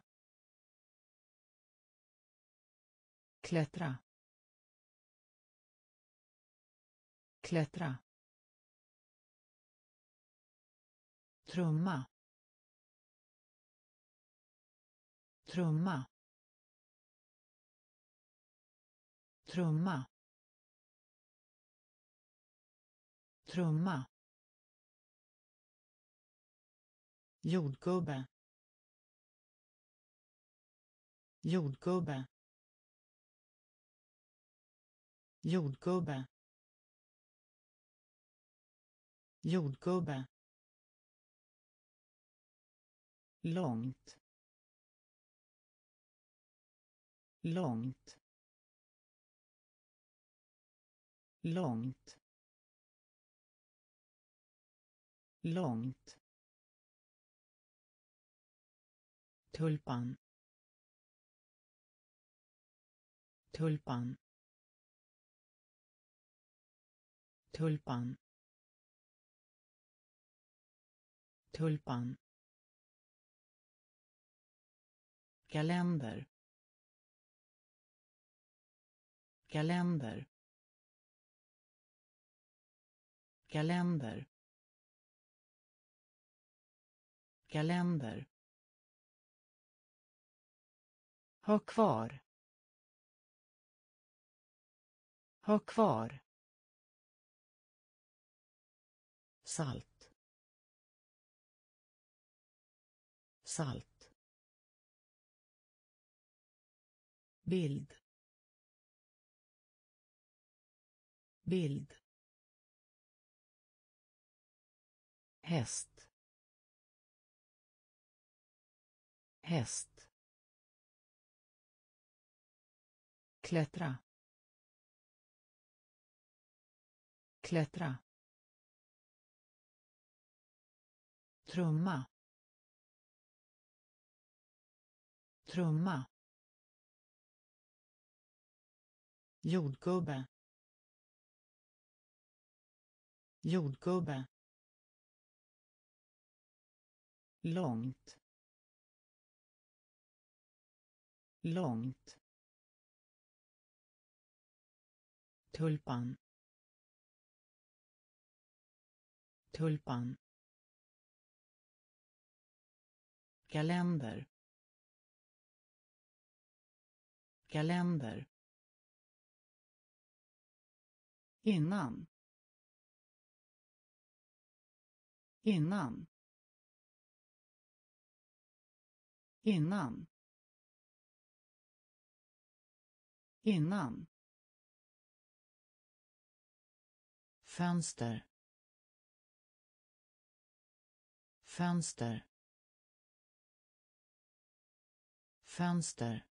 Klättra. Klättra. Trumma. Trumma. Trumma. Trumma. Jordgubbe. Jordgubbe. Jordgubbe. Jordgubbe. Långt. Långt. Långt. Långt. Tulpan. Tulpan. Tulpan. Tulpan. Kalender. Kalender. Kalender. Kalender. Ha kvar. Ha kvar. Salt. Salt. Bild. Bild. Häst. Häst. Klättra. Klättra. Trumma. Trumma. Jordgubbe. Jordgubbe. Långt. Långt. Tulpan. Tulpan. Kalender. Kalender. Innan. Innan. Innan. Innan. Fönster. Fönster. Fönster.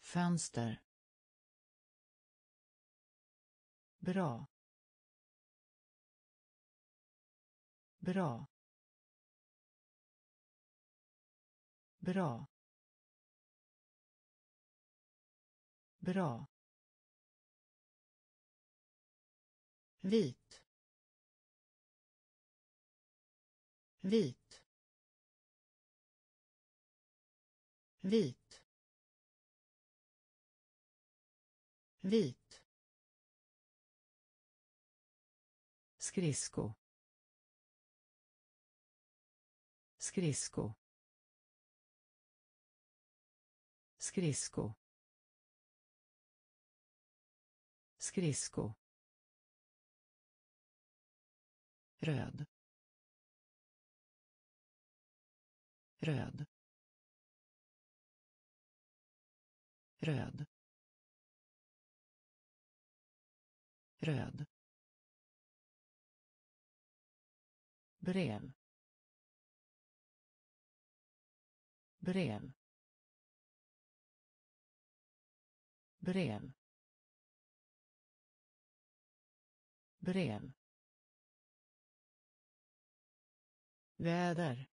Fönster. Bra. Bra. Bra. Bra. Vit. Vit. Vit. Vit. Skridsko skridsko skridsko skridsko röd. Röd. Röd. Röd. Brev. Brev. Brev. Brev. Väder.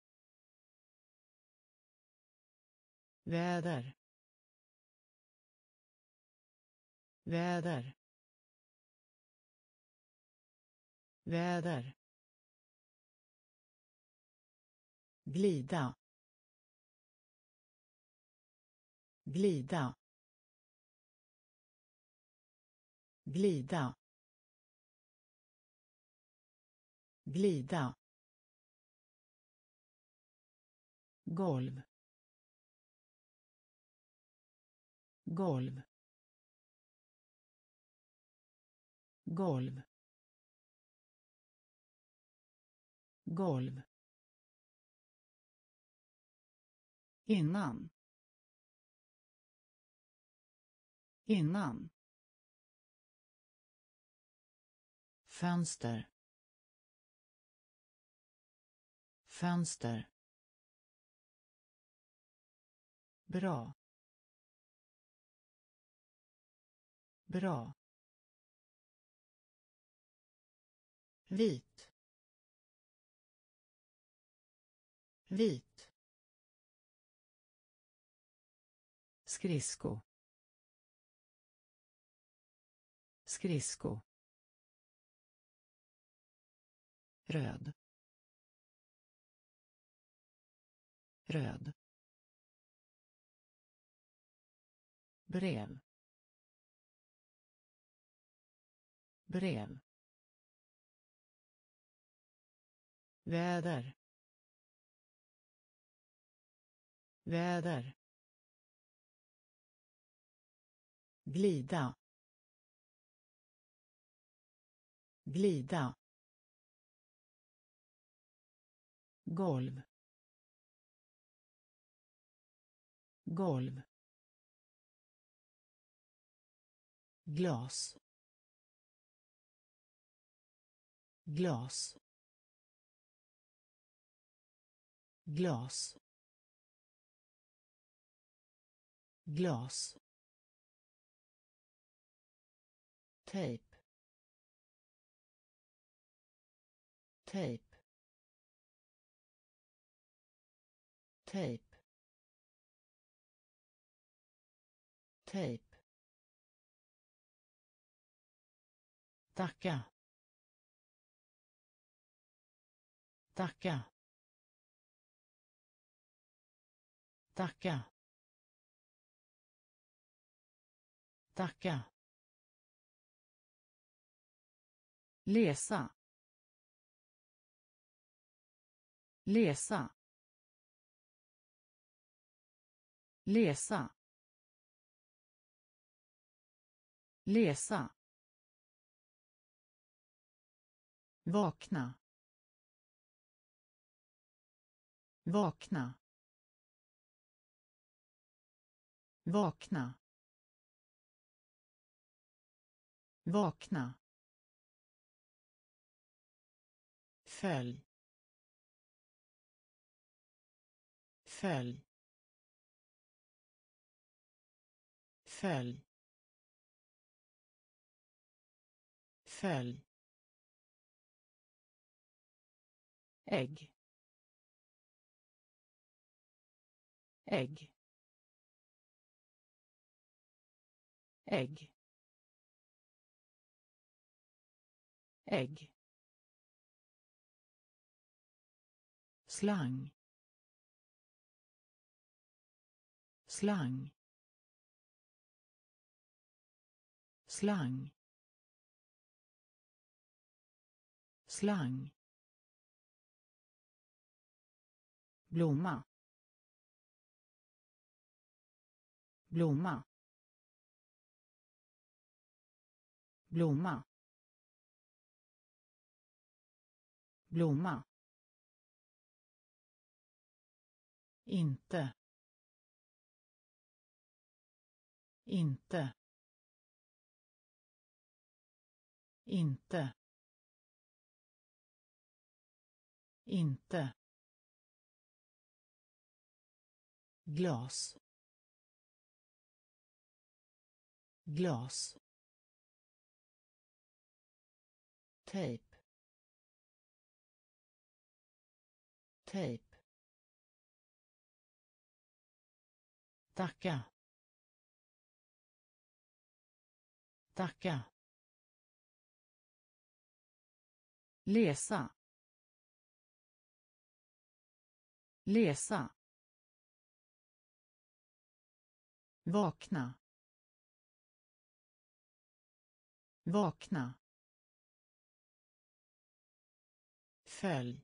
Väder. Väder. Väder. Glida. Glida. Glida. Glida. Golv. Golv. Golv. Golv. Innan. Innan. Fönster. Fönster. Bra. Bra. Vit. Vit. Skridsko skridsko röd. Röd. Brev. Brev. Väder. Väder. Glida. Glida. Golv. Golv. Glas. Glas. Glas. Glas. Tejp tejp tejp tejp tacka. Tacka. Tacka. Tacka. Läsa. Läsa. Läsa. Läsa. Vakna. Vakna. Vakna. Vakna. Följ. Följ. Följ. Följ. Ägg. Ägg. Ägg. Ägg slang. Slang. Slang. Slang. Blomma. Blomma. Blomma. Blomma. Inte. Inte. Inte. Inte. Glas. Glas. Tejp tejp Tacka. Tacka. Läsa. Läsa. Vakna. Vakna. Följ.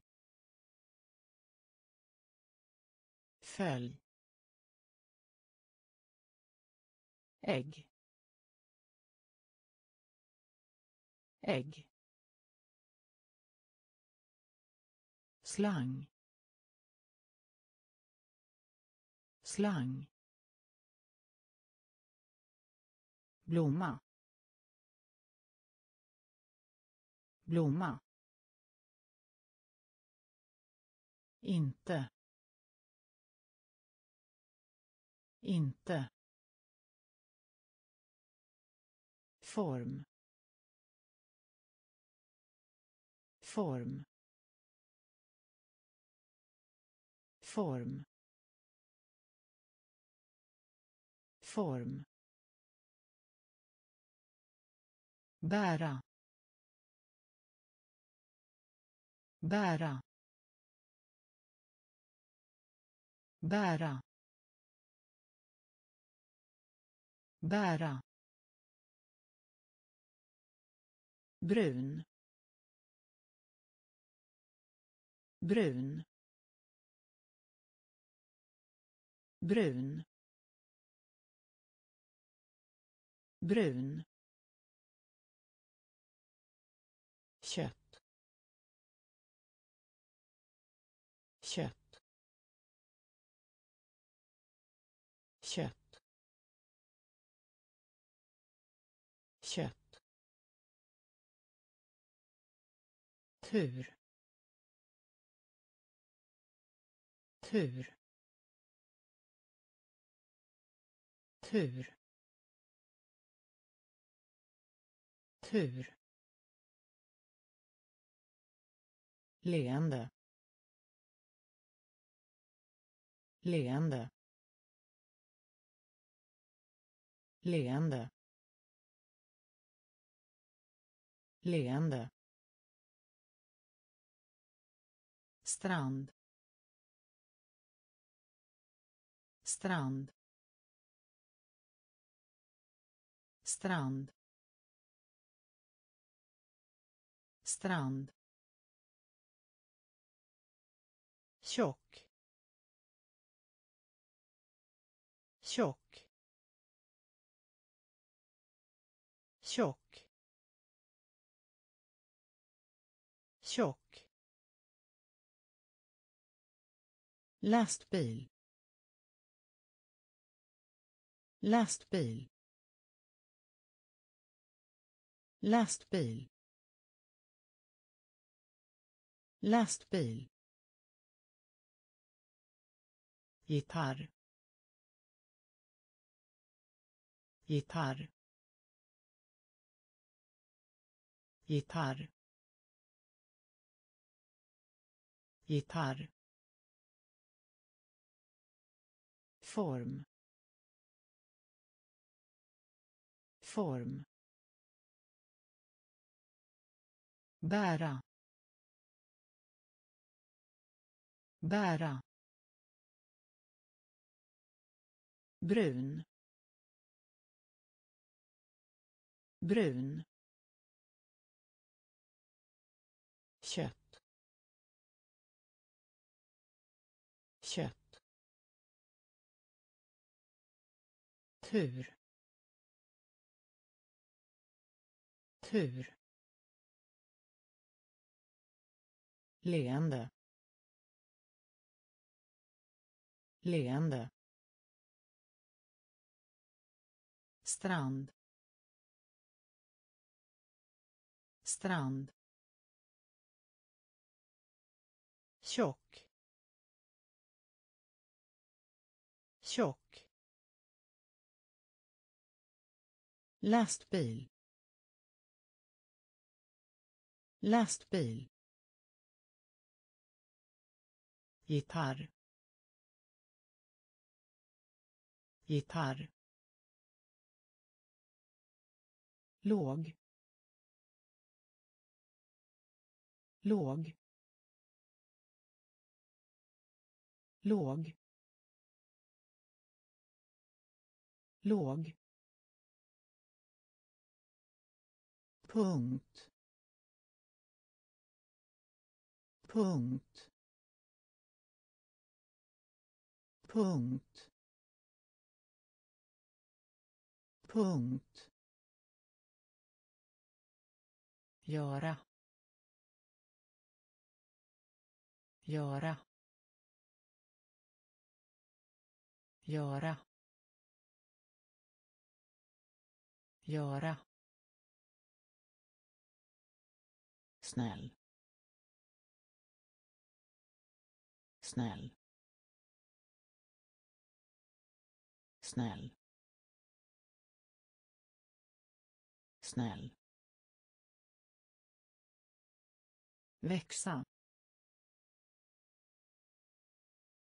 Följ. Ägg. Ägg. Slang. Slang. Blomma. Blomma. Inte. Inte. Form. Form. Form. Form. Bära. Bära. Bära. Bära. Brun. Brun. Brun. Brun. Kött. Kött. Tur. Tur. Tur. Tur. Leende. Leende. Leende. Leende. Strand. Strand. Strand. Strand. Tjock. Tjock. Tjock. Tjock. Lastbil. Lastbil. Lastbil. Lastbil. Gitarr. Gitarr. Gitarr. Gitarr. Form. Form. Bära. Bära. Brun. Brun. Kött. Kött. Tur. Tur. Leende. Leende. Strand. Strand. Tjock. Tjock. Lastbil. Lastbil. Gitarr. Gitarr. Låg. Låg. Låg. Låg. Punkt. Punkt. Punkt. Punkt. Göra. Göra. Göra. Göra. Snäll. Snäll. Snäll. Snäll. Växa.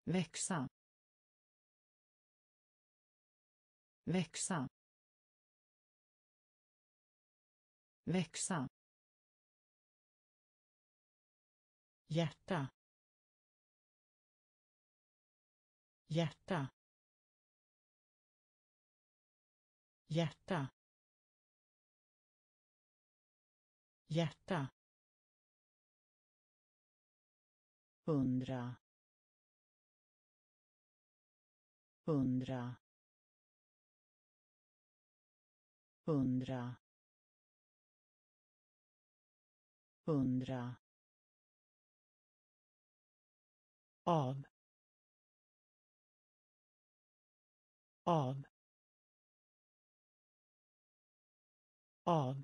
Växa. Växa. Växa. Hjärta. Hjärta. Hjärta. Hjärta. Hundra. Hundra. Hundra. Hundra. Av. Av. Av.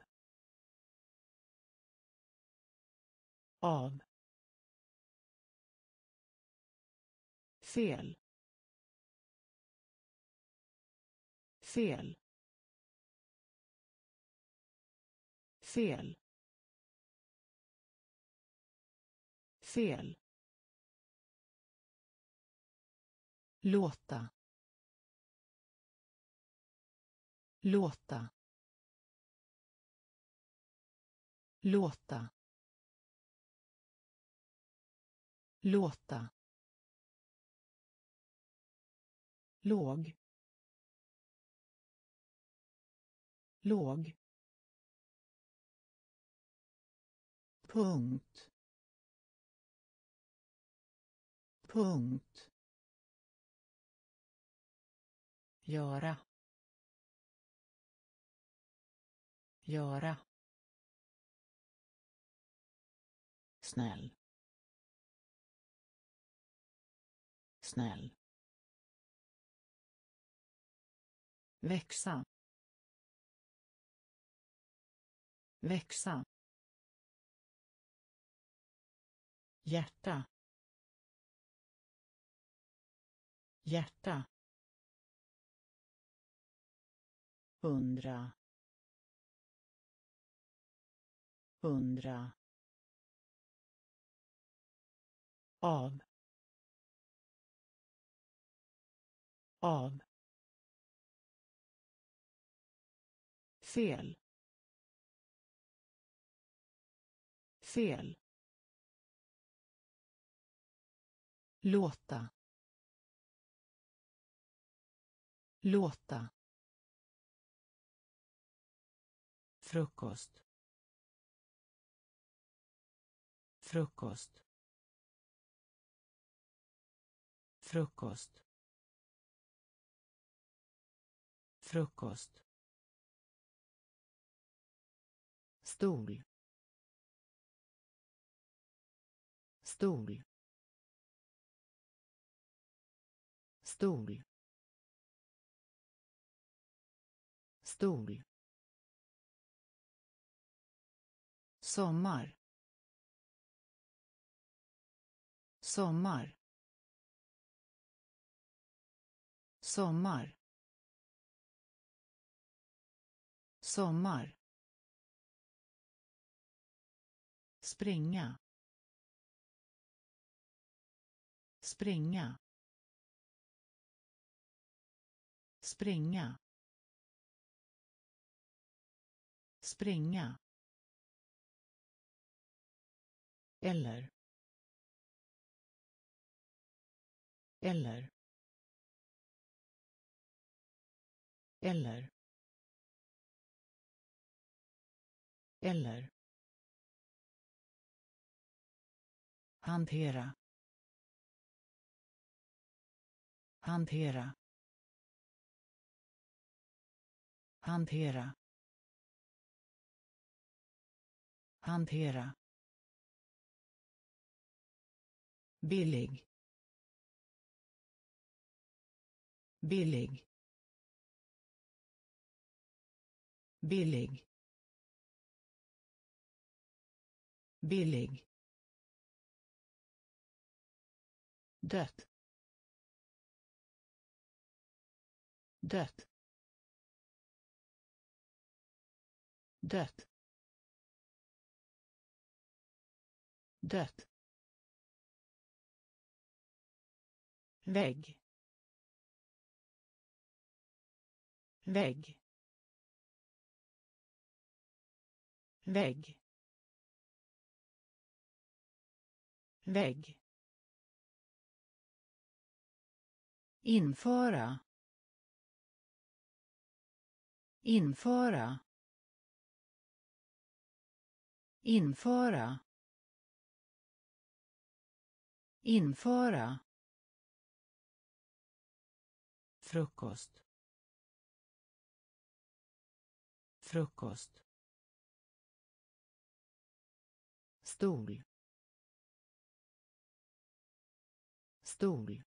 Av. Fel. Fel. Fel. Fel. Låta. Låta. Låta. Låta. Låg. Låg. Punkt. Punkt. Göra göra. Snäll. Snäll. Växa. Växa. Hjärta. Hjärta. Hundra hundra av av fel fel låta låta. Frukost. Frukost. Frukost. Frukost. Stol. Stol. Stol. Stol sommar. Sommar. Sommar. Sommar. Springa. Springa. Springa. Springa. Eller. Eller. Eller. Eller. Hantera. Hantera. Hantera. Hantera. Billig. Billig. Billig. Billig. Dött dött dött dött vägg. Vägg. Vägg. Vägg. Införa. Införa. Införa. Införa frukost. Frukost. Stol. Stol.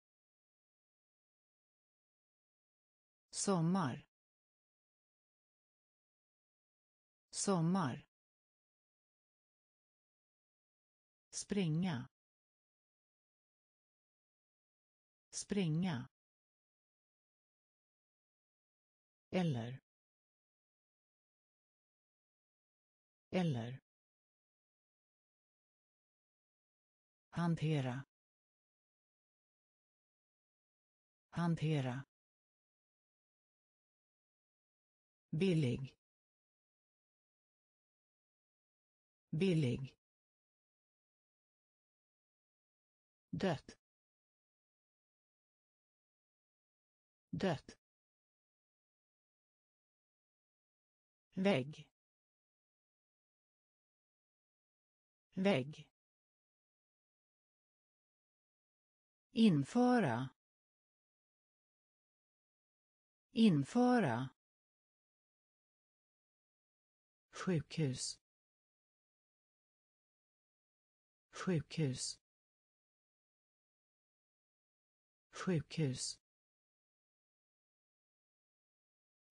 Sommar. Sommar. Springa. Springa. Eller. Eller. Hantera. Hantera. Billig. Billig. Dött. Dött. Vägg. Vägg. Införa. Införa. Sjukhus. Sjukhus. Sjukhus.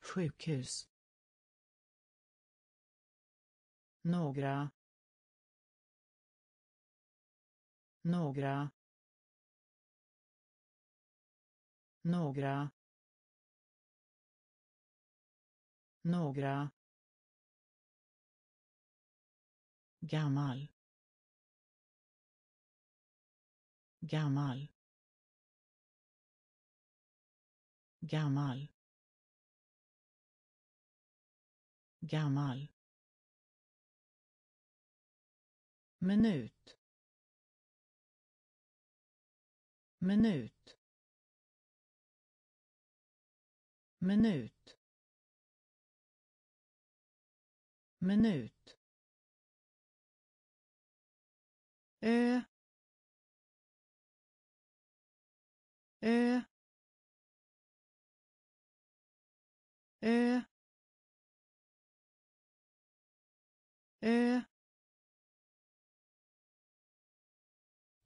Sjukhus. Några. Några. Några. Några. Gammal. Gammal. Gammal. Gammal. Minut. Minut. Minut. Minut. Ö. Ö. Ö. Ö.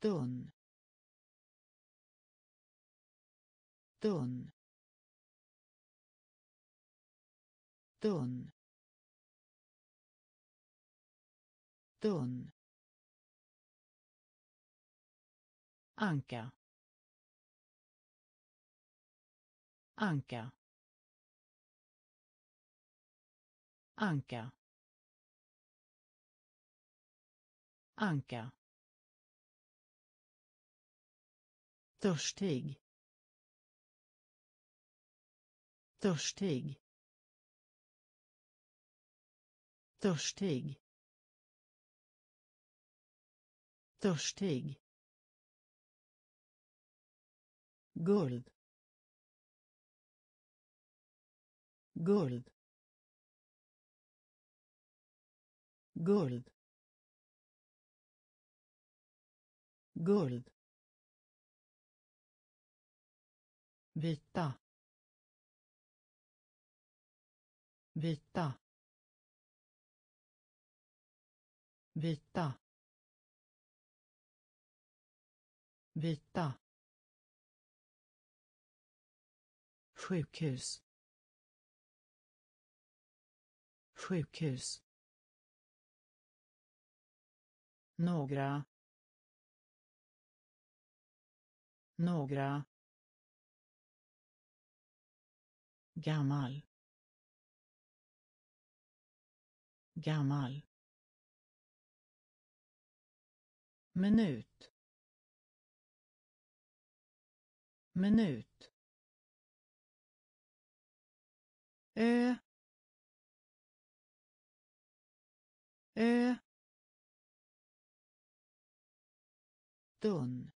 tunn tunn tunn tunn anka. Anka. Anka. Anka. Törstig. Törstig. Törstig. Törstig. Guld. Guld. Guld. Guld. Vita. Vita. Vita. Vita. Sjukhus. Sjukhus. Några. Några. Gammal. Gammal. Minut. Minut. Ö. Ö. Dun.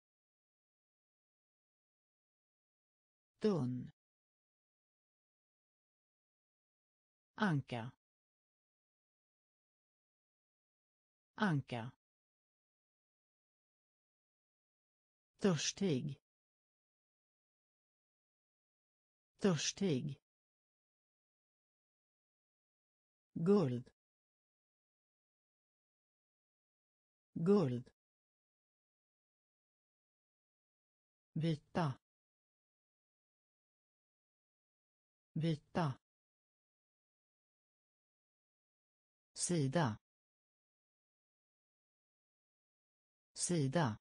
Dun. Anka. Anka. Törstig. Törstig. Guld. Guld. Vita. Vita. Sida. Sida.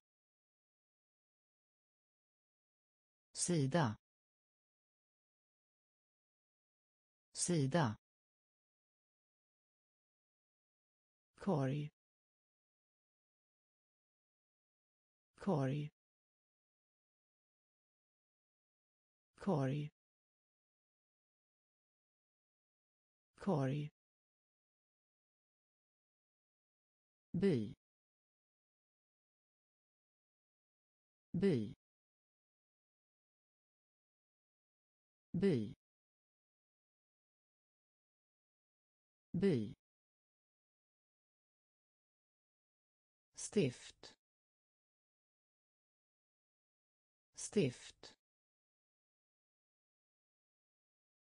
Sida. Sida. Korg. Korg. Korg. Korg. By by by by. Stift. Stift.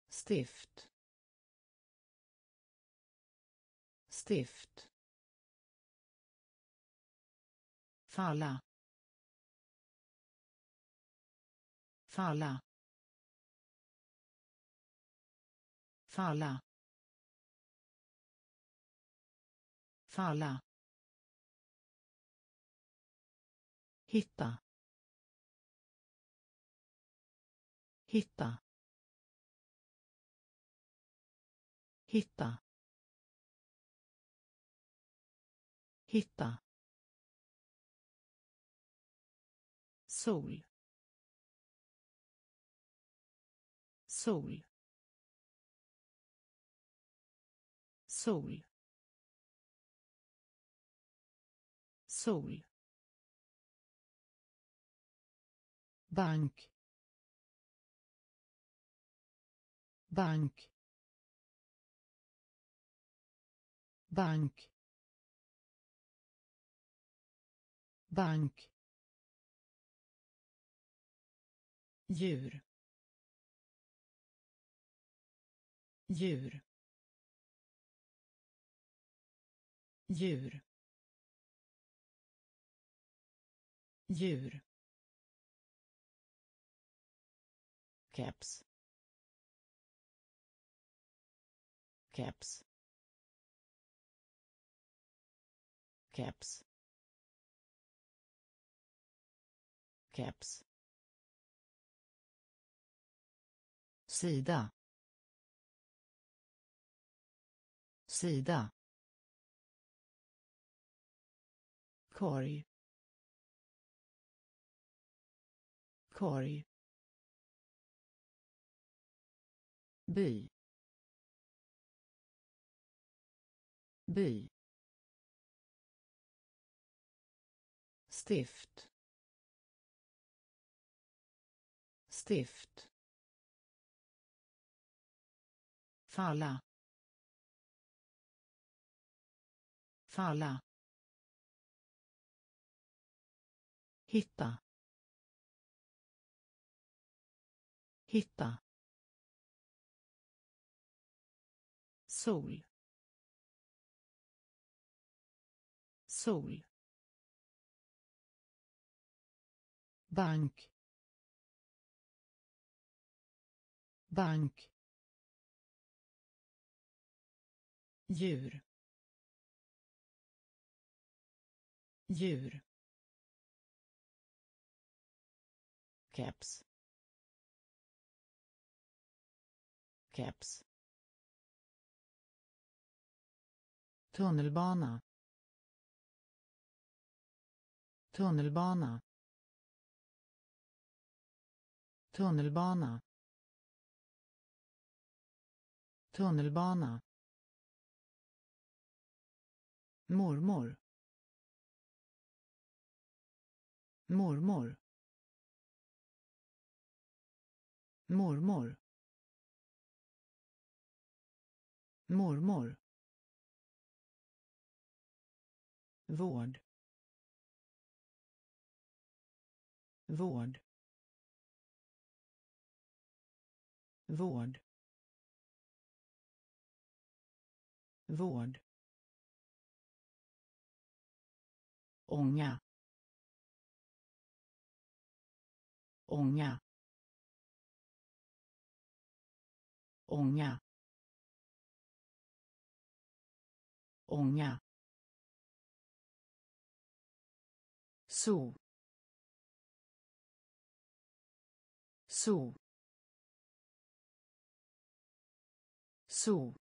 Stift. Stift. Falla falla falla falla hitta. Hitta. Hitta. Hitta. Sol. Sol. Sol. Sol. Bank. Bank. Bank. Bank djur. Djur. Djur. Djur. Caps caps caps caps sida. Sida. Korg. Korg. By. By. Stift. Stift. Falla falla hitta. Hitta. Sol. Sol. Bank. Bank. Djur. Djur. Keps. Keps. Tunnelbana. Tunnelbana. Tunnelbana. Tunnelbana mormor. mormor. mormor. mormor. vård. vård. vård. vård. Ånga. Ånga. Ånga. Ånga. Så så så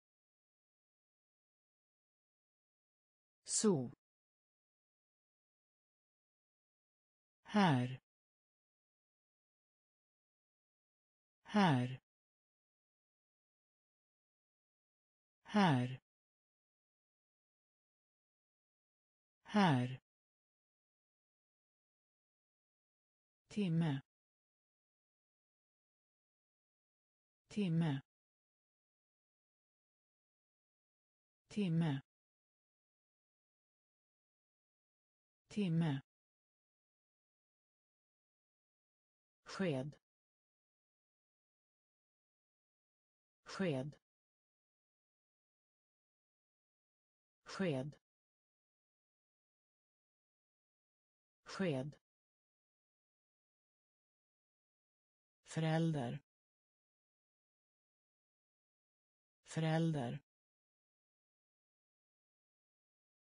så här. Här. Här. Här. Timme. Timme. Timme. Timme. Sked. Sked. Sked. Sked. Förälder. Förälder.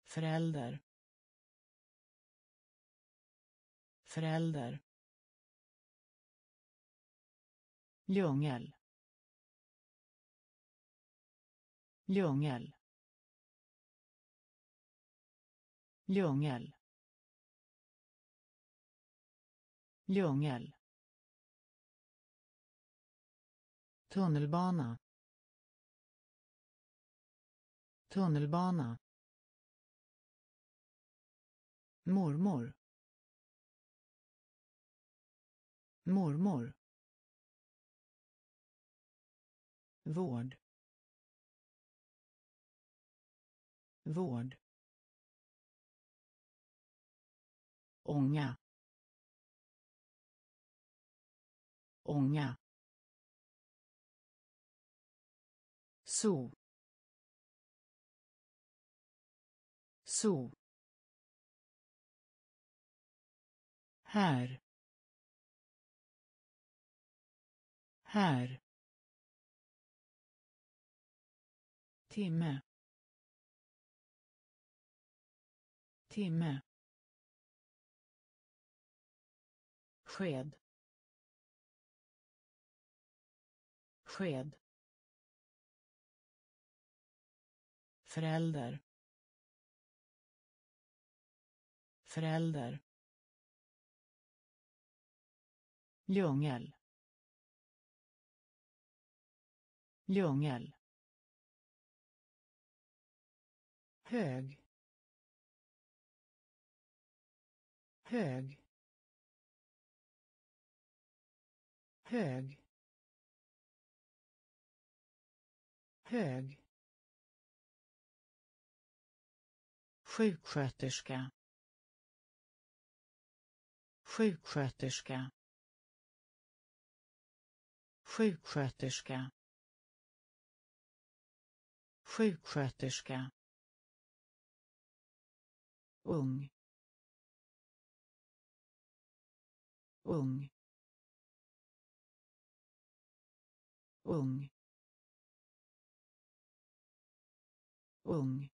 Förälder. Förälder. Ljungel. Ljungel. Ljungel. Ljungel. tunnelbana tunnelbana mormor mormor vård. Vård. Ånga. Ånga. Så så här. Här. Timme. Timme. Sked. Sked. Förälder. Förälder. Djungel. Djungel. Hög. Hög. Hög. Hög. Sjuksköterska. Sjuksköterska. Sjuksköterska. Sjuksköterska ung. Ung. Ung. Ung.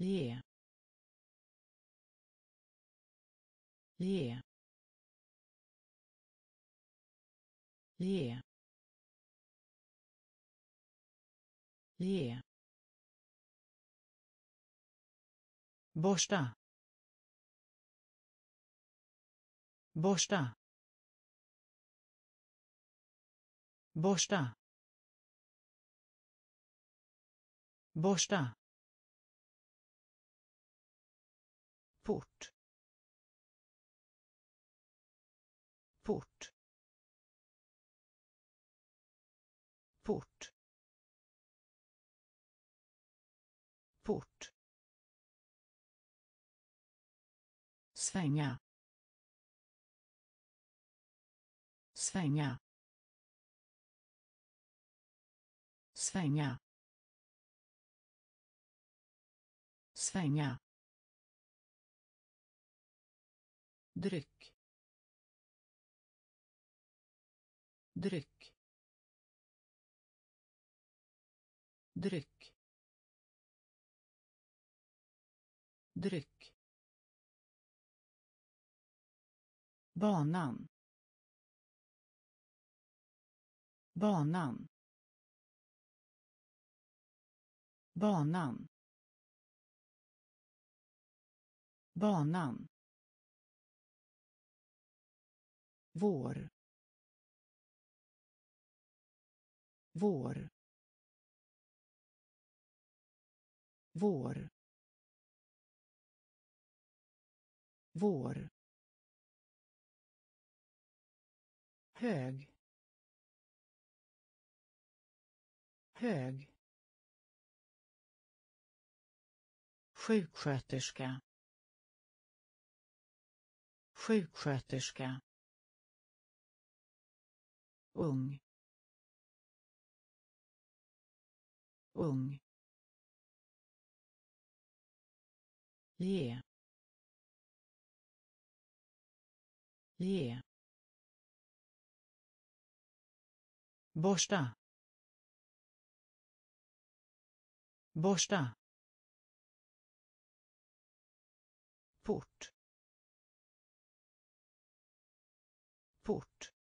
Ge ge ge ge borsta. Borsta. Borsta. Borsta. Port. Port. Port. Port. Svänga. Svänga. Svänga. Svänga. Dryck. Dryck. Dryck. Dryck. Banan. Banan. Banan. Banan. Vår. Vår. Vår. Vår. Hög. Hög. Sjuksköterska. Sjuksköterska. Ung. Ung. Ge. Ge. Borsta. Borsta. Port. Port.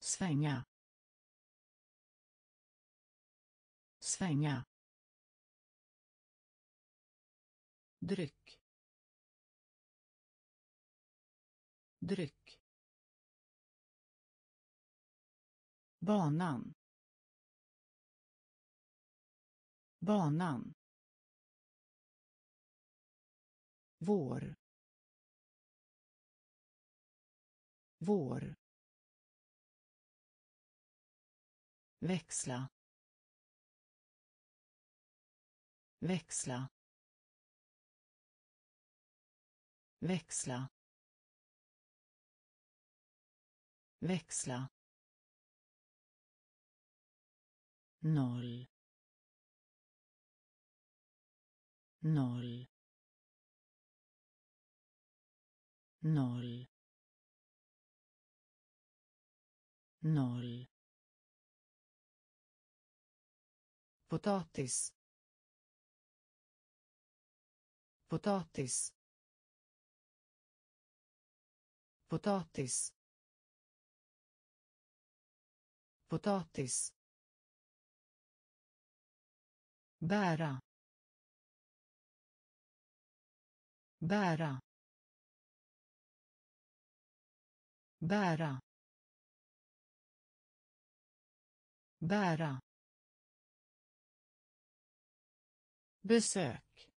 Svänga. Svänga. Dryck. Dryck. Banan. Banan. Vår. Vår. Växla. Växla. Växla. Växla. Noll noll noll noll potatis potatis potatis potatis bära. Bära. Bära. Bära. Besök.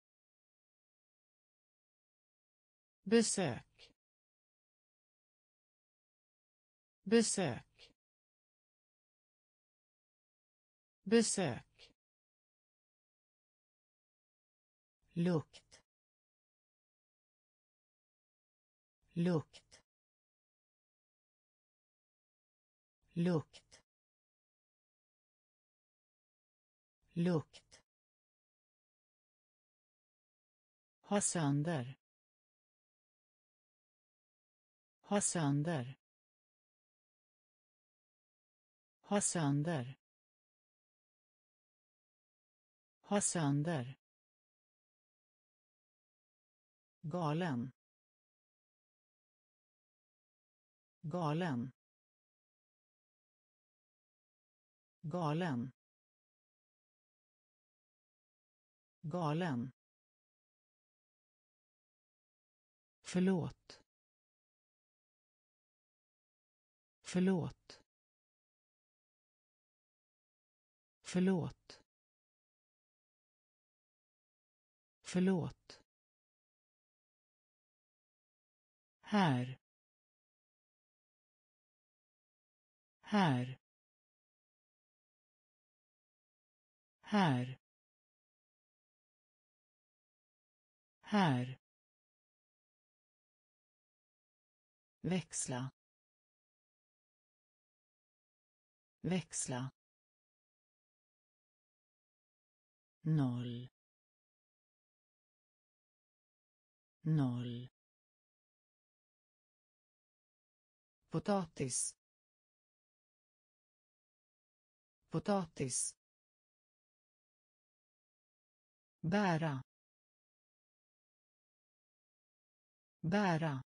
Besök. Besök. Besök. Lukt. Lukt. Lukt. Lukt. Ha sönder. Ha sönder. Ha sönder. Ha sönder galen. Galen. Galen. Galen. Förlåt. Förlåt. Förlåt. Förlåt. Här. Här. Här. Här. Växla. Växla. Noll. Noll. Potatis. Potatis. Bära. Bära.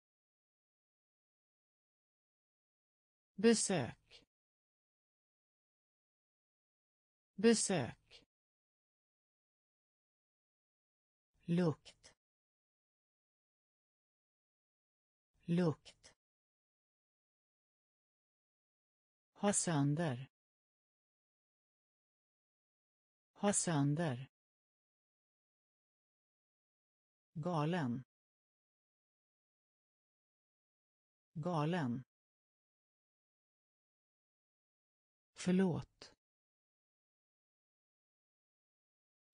Besök. Besök. Lukt. Lukt. Ha sönder. Ha sönder. Galen. Galen. Förlåt.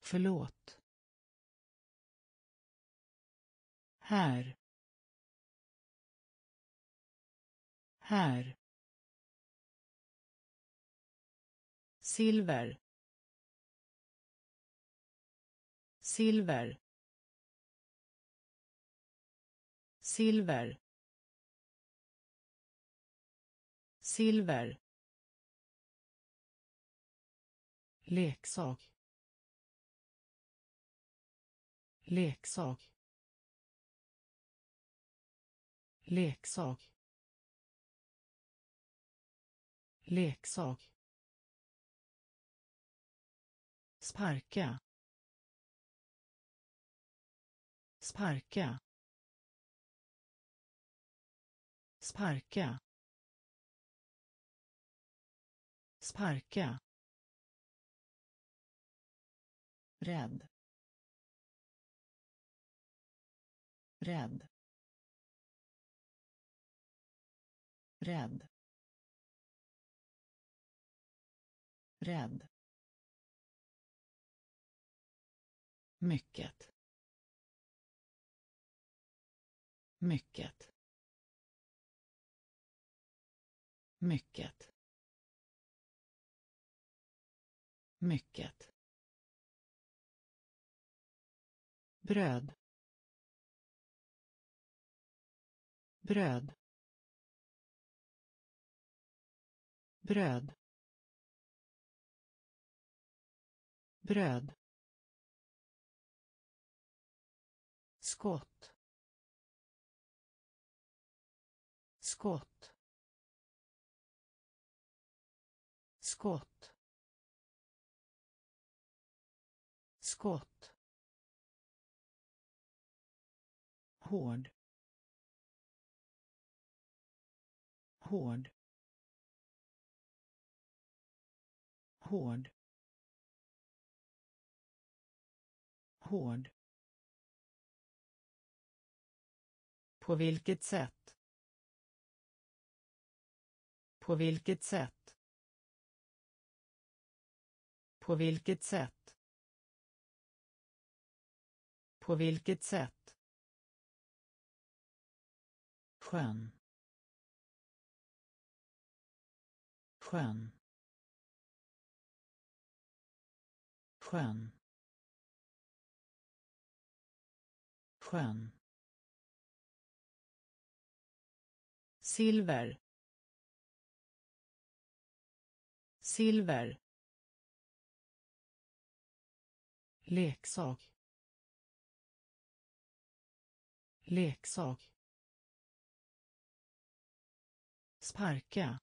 Förlåt. Här. Här. Silver. Silver. Silver. Silver. Leksak. Leksak. Leksak. Leksak. Sparka. Sparka. Sparka. Sparka. Rädd. Rädd. Rädd. Rädd. Mycket. Mycket. Mycket. Mycket. Bröd. Bröd. Bröd. Bröd. Skott. Skott. Skott. Skott. Hård. Hård. Hård. Hård. På vilket sätt? På vilket sätt? På vilket sätt? På vilket sätt? Skön. Skön. Skön. Skön. Silver. Silver. Leksak. Leksak. Sparka.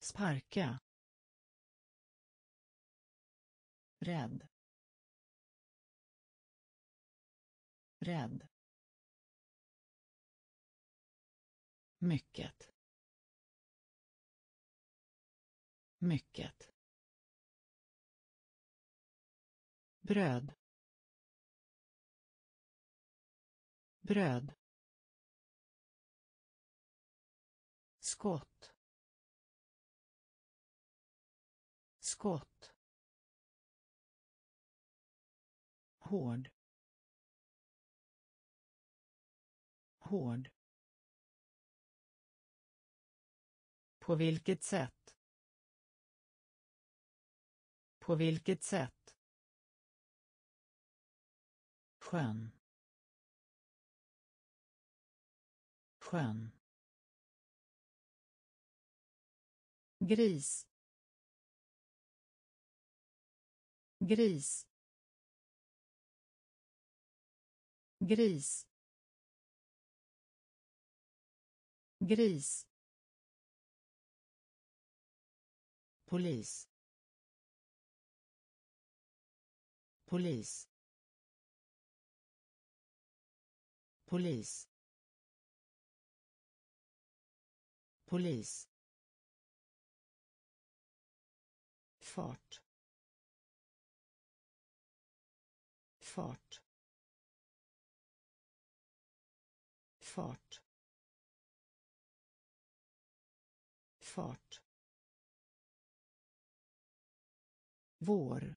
Sparka. Rädd. Rädd. Mycket. Mycket. Bröd. Bröd. Skott. Skott. Hård. Hård. På vilket sätt? På vilket sätt? Skön. Skön. Gris. Gris. Gris. Gris. Polis. Polis. Polis. Polis. Fart. Vår.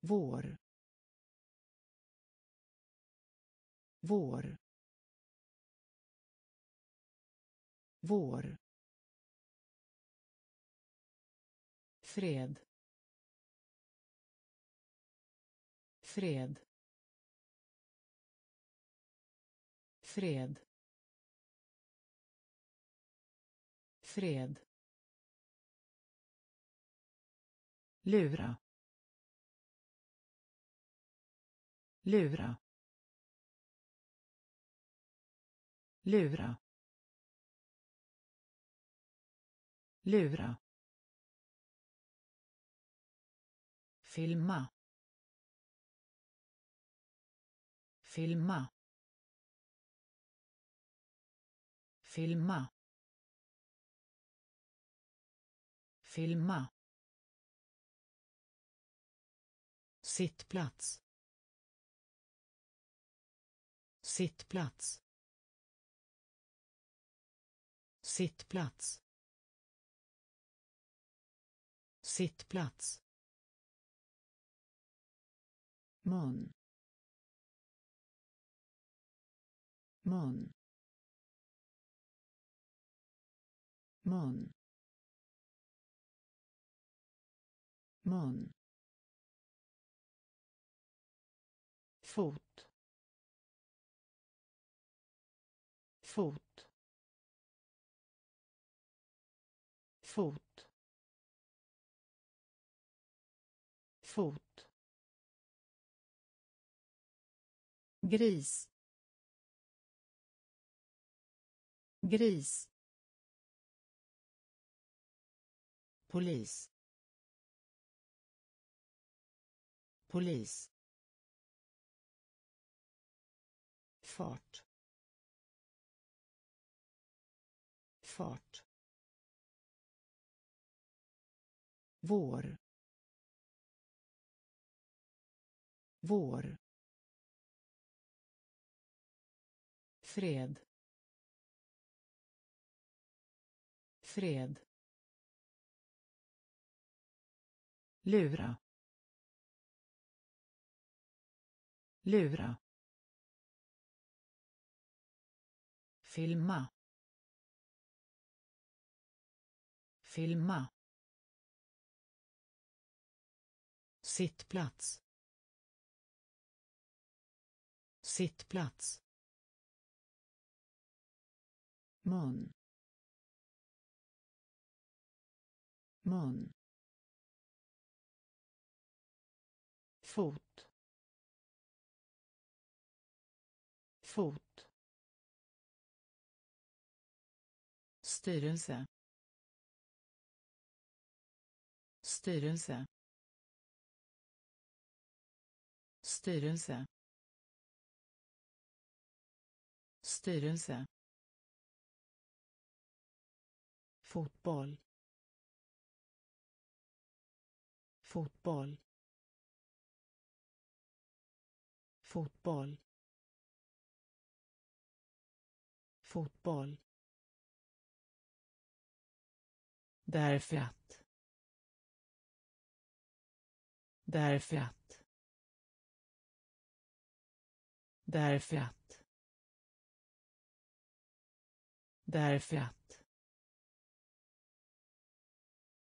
Vår. Vår. Vår. Fred. Fred. Fred. Fred. Lura. Lura. Lura. Lura. Filma. Filma. Filma. Filma. Sittplats. Sittplats. Sittplats. Sittplats. Mun. Mun. Mun. Mun. Fot. Fot. Fot. Fot. Gris. Gris. Polis. Polis. Vår. Vår. Fred. Fred. Lura. Lura. Filma. Filma. Sittplats. Sittplats. Mun. Mun. Fot. Fot. Styrelse. Styrelse. Styrelse. Styrelse. Fotboll. Fotboll. Fotboll. Fotboll. Därför att. Därför att. Därför att. Därför att.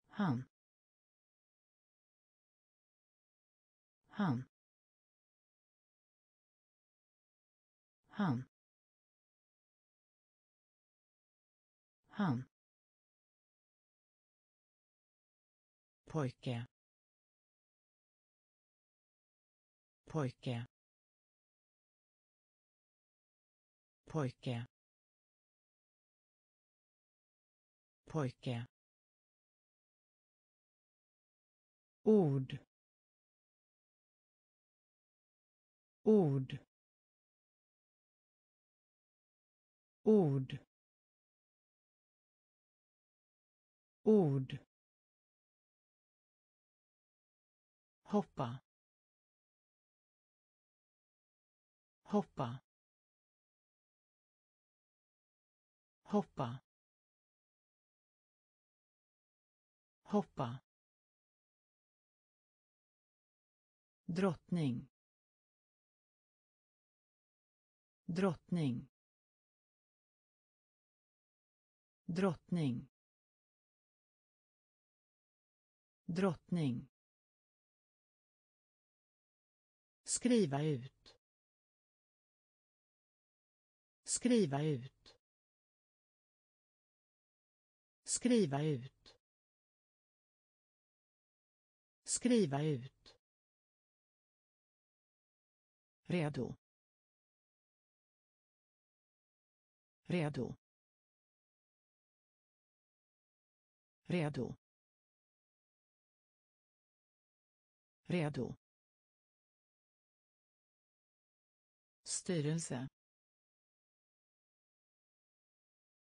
Han. Han. Han. Han. Pojke. Pojke. Pojke. Pojke. Ord. Ord. Ord. Ord. Hoppa. Hoppa. Hoppa. Hoppa. Drottning. Drottning. Drottning. Drottning. Skriva ut. Skriva ut. Skriva ut. Skriva ut. Redo. Redo. Redo. Redo. Styrelse.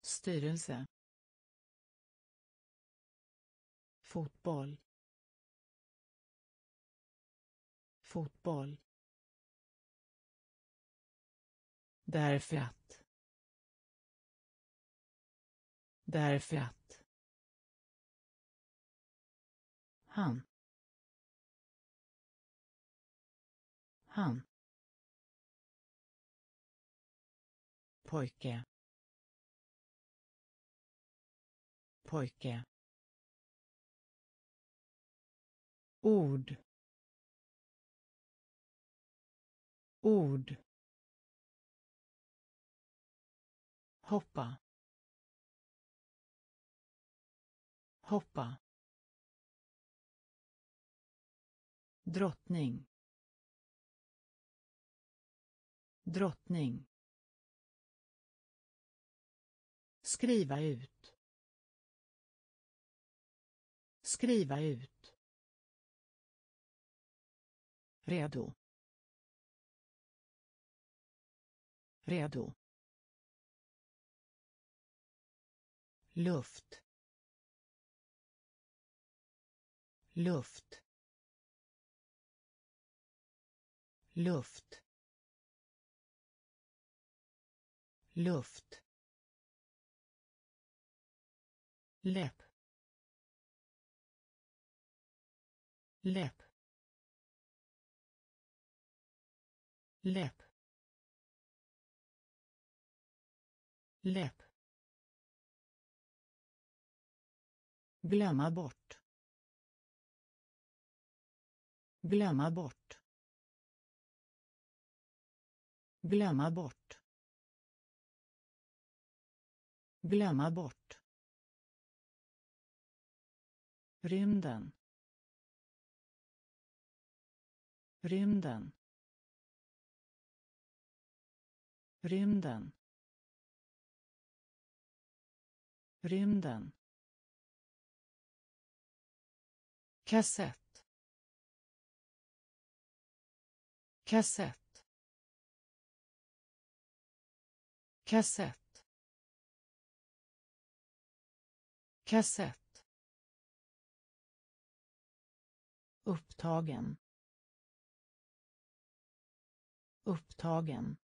Styrelse. Fotboll. Fotboll. Därför att. Därför att. Han. Han. Pojke. Pojke. Ord. Ord. Hoppa. Hoppa. Drottning. Drottning. Skriva ut. Skriva ut. Redo. Redo. Luft. Luft. Luft. Luft. Läpp. Läpp. Läpp. Läpp. Glömma bort. Glömma bort. Glömma bort. Glömma bort. Rymden. Rymden. Rymden. Rymden. Kassett. Kassett. Kassett. Kassett. Upptagen. Upptagen.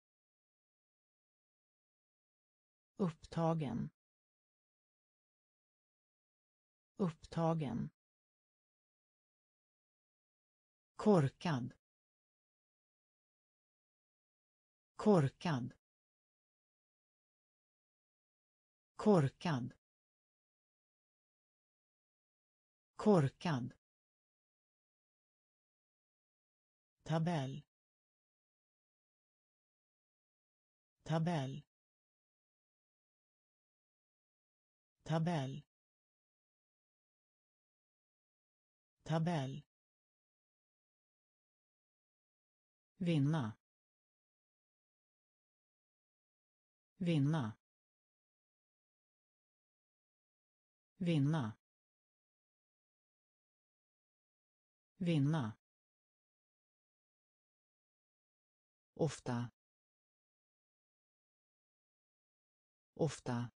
Upptagen. Upptagen. Korkad. Korkad. Korkad. Korkad. Tabell. Tabell. Tabell. Tabell. Vinna. Vinna. Vinna. Vinna. Ofta. Ofta.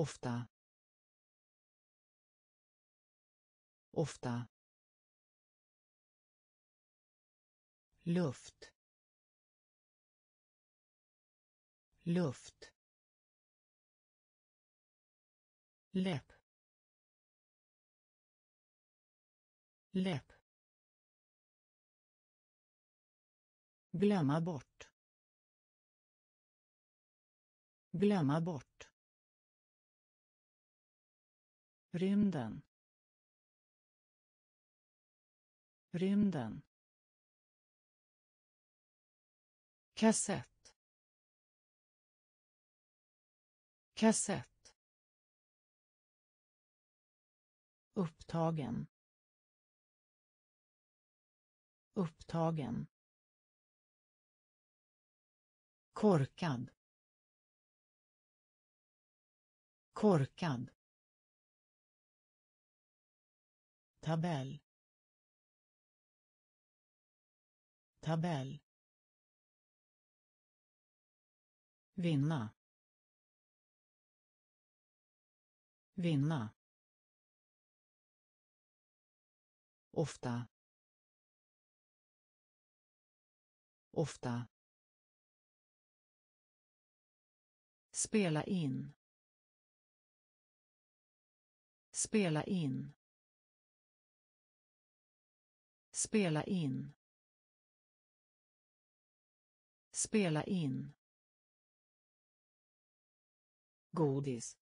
Ofta. Ofta. Luft. Luft. Läpp. Läpp. Glömma bort. Glömma bort rymden. Rymden. Kassett. Kassett. Upptagen. Upptagen. Korkad. Korkad. Tabell. Tabell. Vinna. Vinna. Ofta. Ofta. Spela in. Spela in spela in. Spela in. Godis.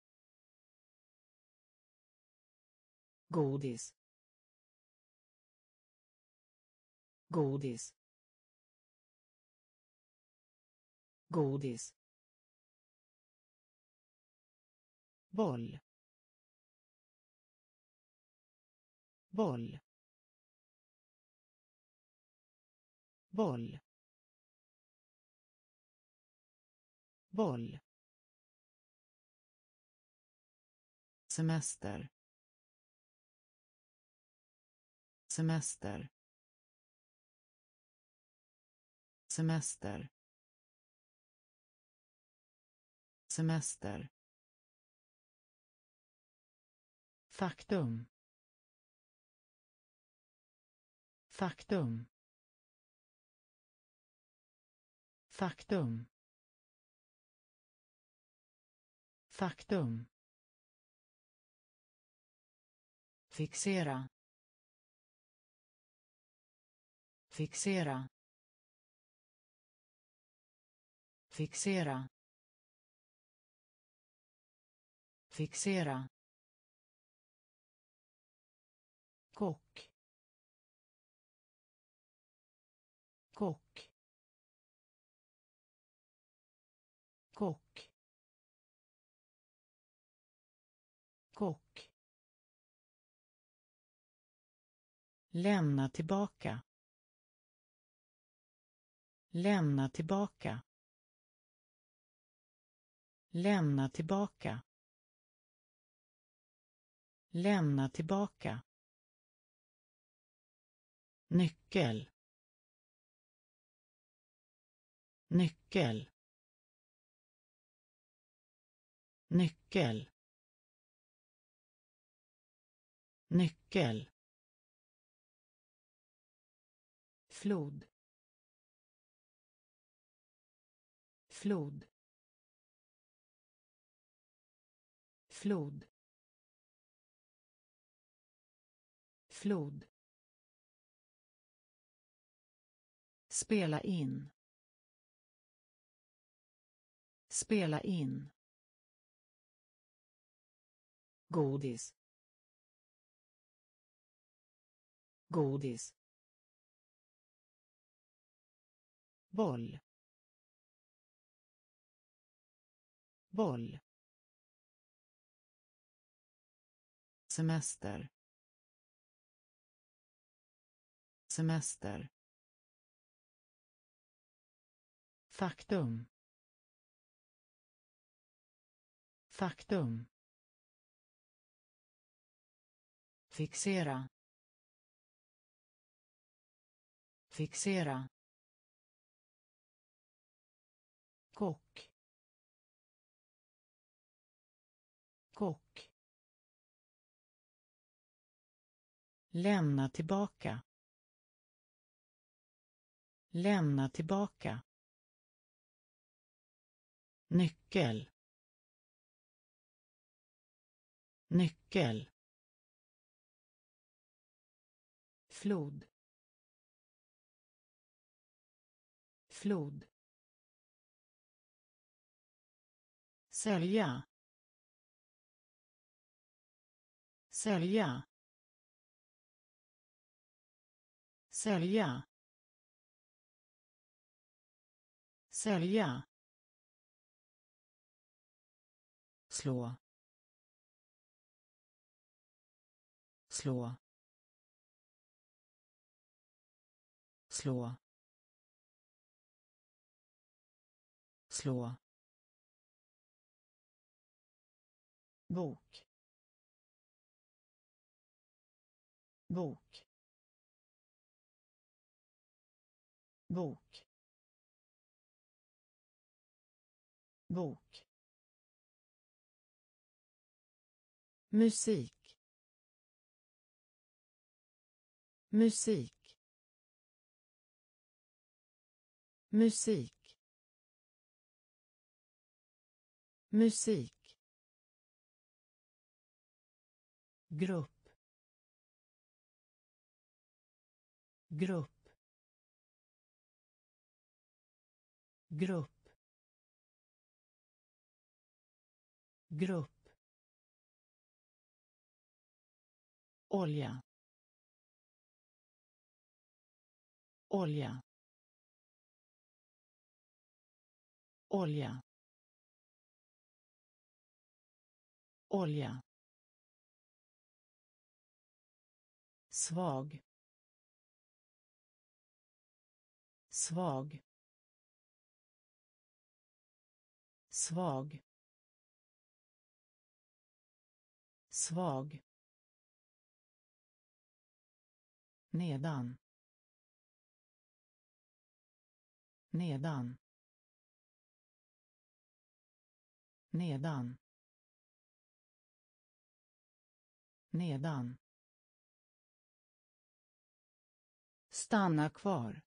Godis. Godis. Godis. Boll. Boll. Boll. Boll. Semester. Semester. Semester. Semester. Faktum. Faktum. Faktum. Faktum. Fixera. Fixera. Fixera. Fixera. Kock. Kock. Lämna tillbaka. Lämna tillbaka. Lämna tillbaka. Lämna tillbaka. Nyckel. Nyckel. Nyckel. Nyckel. Flod. Flod. Flod. Flod. Spela in. Spela in. Godis. Godis. Boll. Boll. Semester. Semester. Faktum. Faktum. Fixera. Fixera. Kock. Kock. Lämna tillbaka. Lämna tillbaka. Nyckel. Nyckel. Flod. Flod. Sälja. Sälja. Sälja. Sälja. Slå. Slå. Slå. Slå bok. Bok. Bok. Bok. Musik. Musik. Musik. Musik. Grupp. Grupp. Grupp. Grupp. Olja. Olja. Olja. Olja. Svag. Svag. Svag. Svag. Nedan. Nedan. Nedan. Nedan. Stanna kvar.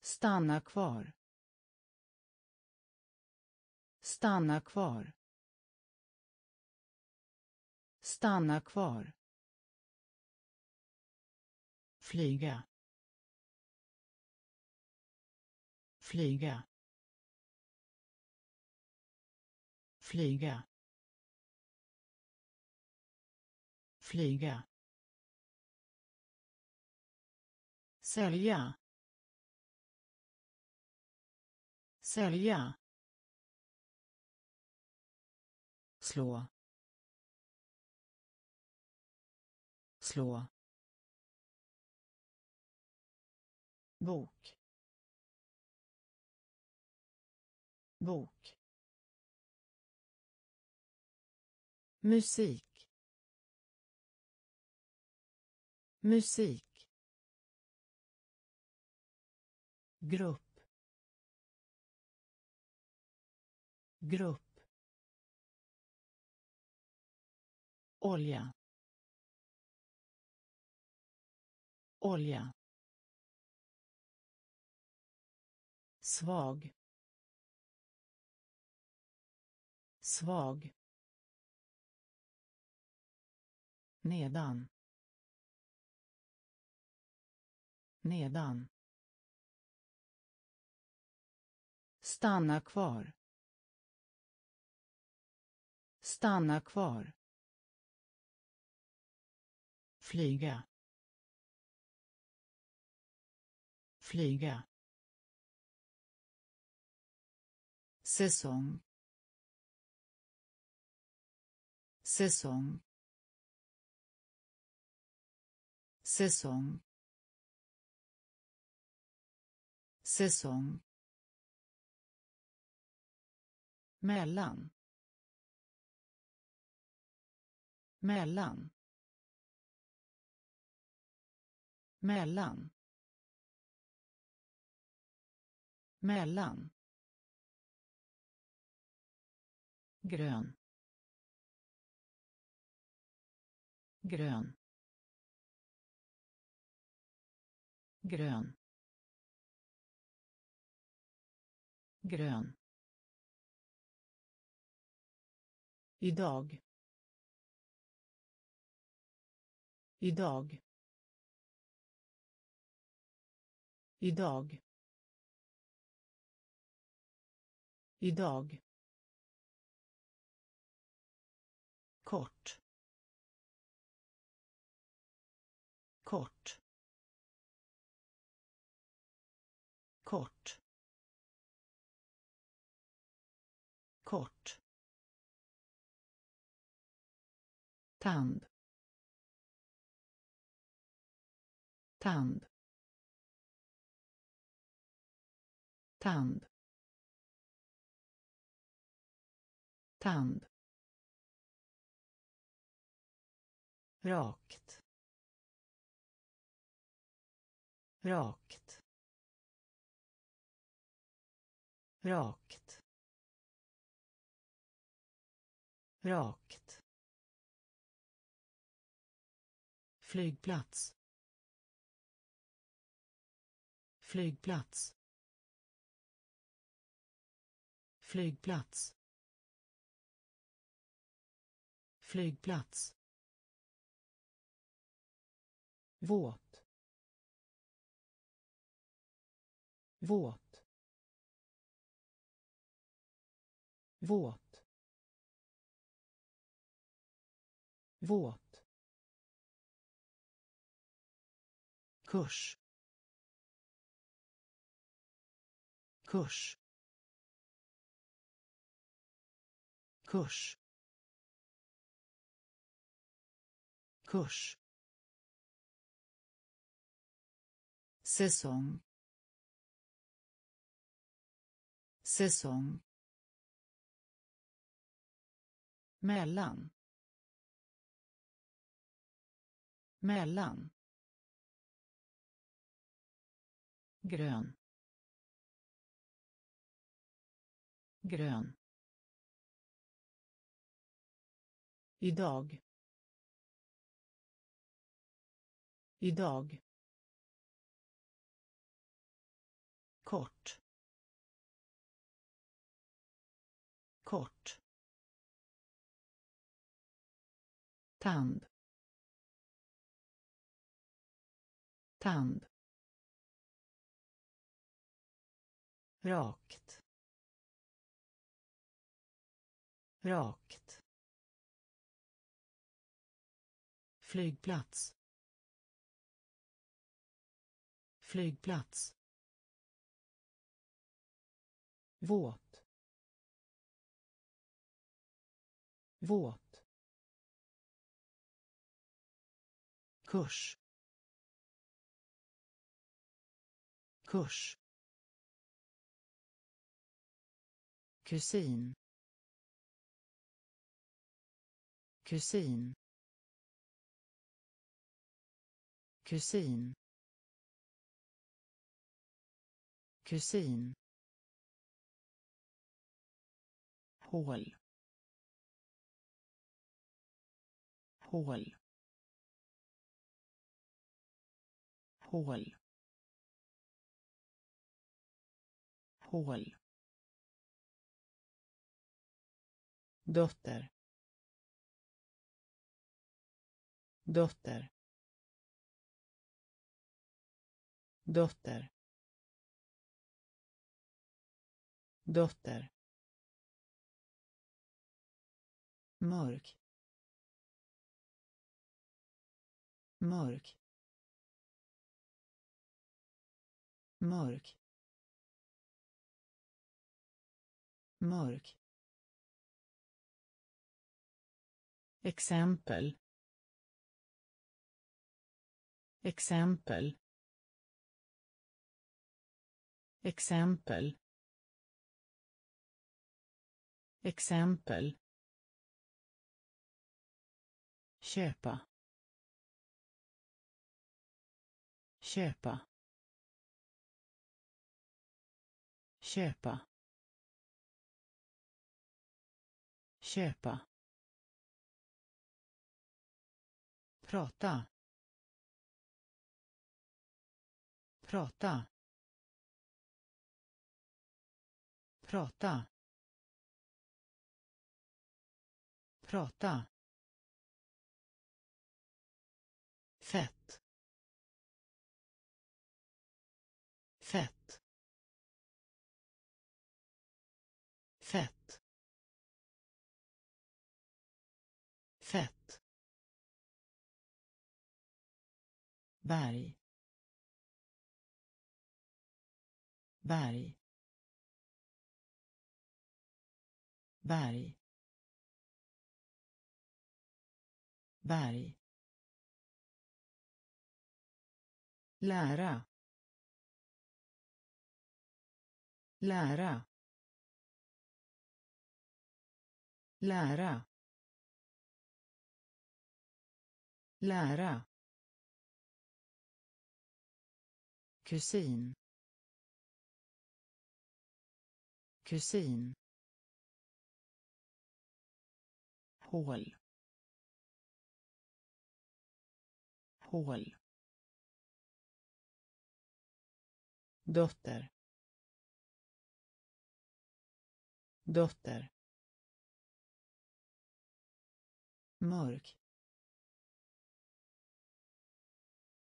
Stanna kvar. Stanna kvar. Stanna kvar. Flyga. Flyga. Flyga. Flyga. Sälja. Sälja. Slå. Slå. Bok. Bok. Musik. Musik. Grupp. Grupp. Olja. Olja. Svag. Svag. Nedan. Nedan. Stanna kvar. Stanna kvar. Flyga. Flyga. Säsong. Säsong. Säsong. Säsong. Mellan. Mellan. Mellan. Mellan. Grön. Grön. Grön. Grön. Idag. Idag. Idag. Idag. Kort. Kort. Tand. Tand. Tand. Tand. Rakt. Rakt. Rakt. Rakt. Flygplats. Flygplats. Flygplats. Flygplats. Våt. Våt. Våt. Våt. Kurs. Kurs. Kurs. Kurs. Säsong. Säsong. Mellan. Mellan. Grön. Grön. Idag. Idag. Kort. Kort. Tand. Tand. Rakt. Rakt. Flygplats. Flygplats. Våt. Våt. Kurs. Kurs. Kusin. Kusin. Kusin. Kusin. Hål. Hål. Hål. Hål. Dotter. Dotter. Dotter. Dotter. Mörk. Mörk. Mörk. Mörk. Exempel. Exempel. Exempel. Exempel. Köpa. Köpa. Köpa. Köpa. Prata. Prata. Prata. Prata. Fett berg. Berg. Berg. Berg. Lära. Lära. Lära. Lära. Kusin. Kusin. Hål. Hål. Dotter. Dotter. Mörk.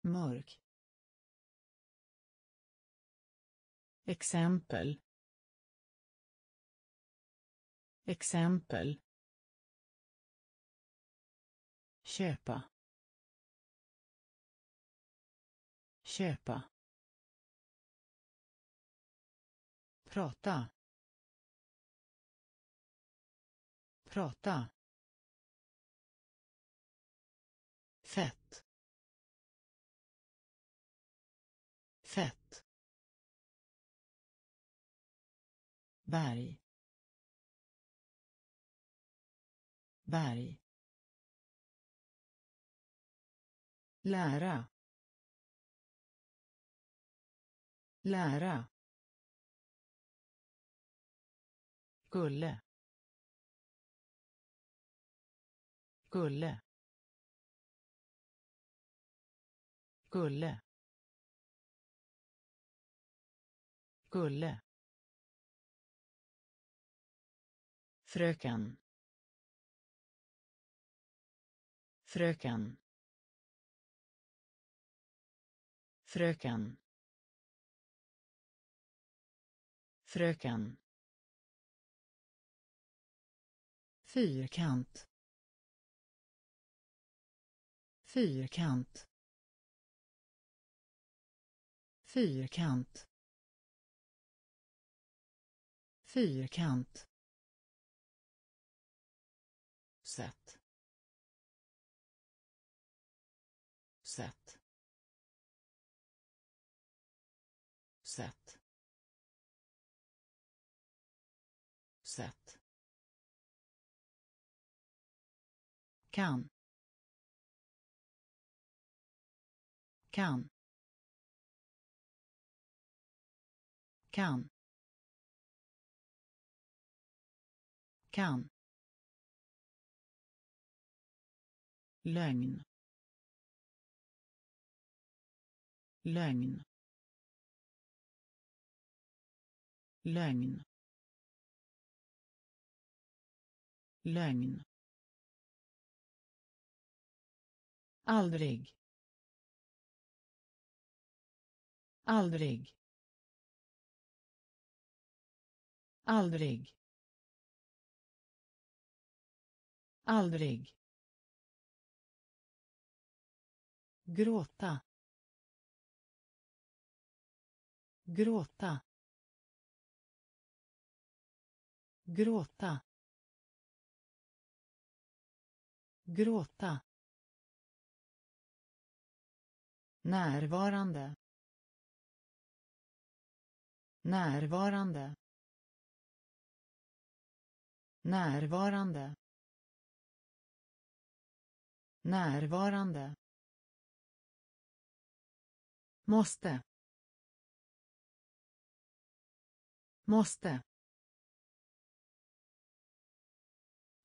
Mörk. Exempel. Exempel. Köpa. Köpa. Prata. Prata. Fett. Fett. Berg berg lära lära Gulle. Gulle. Gulle. Gulle. Fröken. Fröken. Fröken. Fröken. Fyrkant. Fyrkant. Fyrkant. Fyrkant. Kan kan kan kan lögn lögn lögn lögn aldrig. Aldrig. Aldrig. Aldrig. Gråta. Gråta. Gråta. Gråta. Närvarande. Närvarande. Närvarande. Närvarande. Måste. Måste.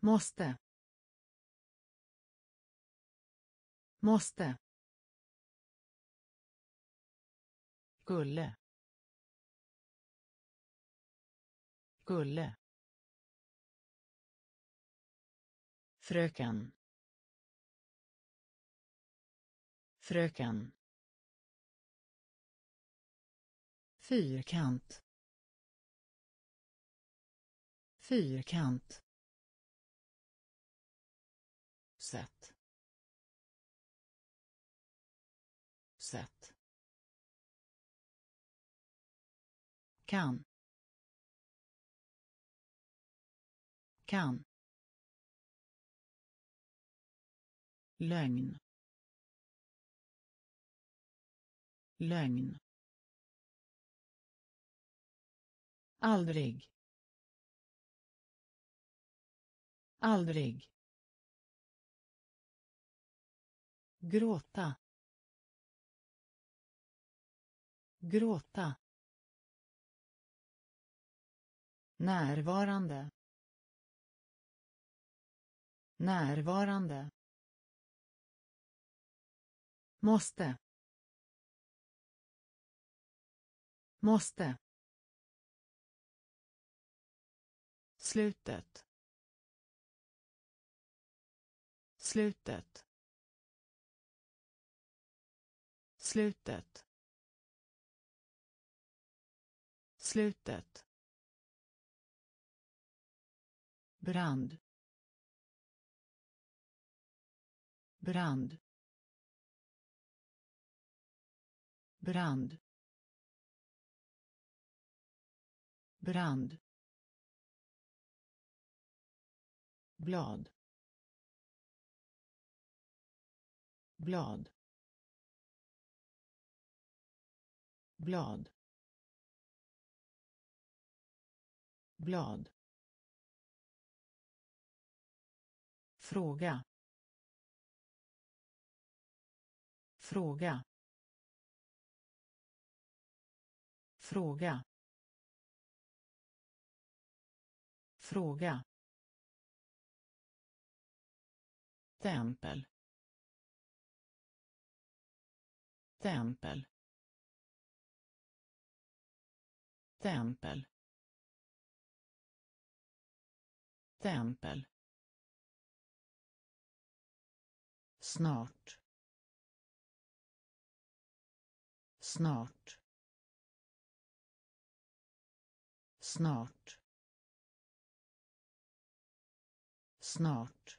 Måste. Måste. Gulle. Gulle. Fröken. Fröken. Fyrkant. Fyrkant. Kan. Kan. Lögn. Lögn. Aldrig. Aldrig. Gråta. Gråta. Närvarande. Närvarande. Måste. Måste. Slutet. Slutet. Slutet. Slutet. Brand. Brand. Brand. Brand. Blad. Blad. Blad. Blad. Fråga fråga fråga Fråga. Tempel. Tempel. Tempel. Tempel. Snart. Snart. Snart. Snart.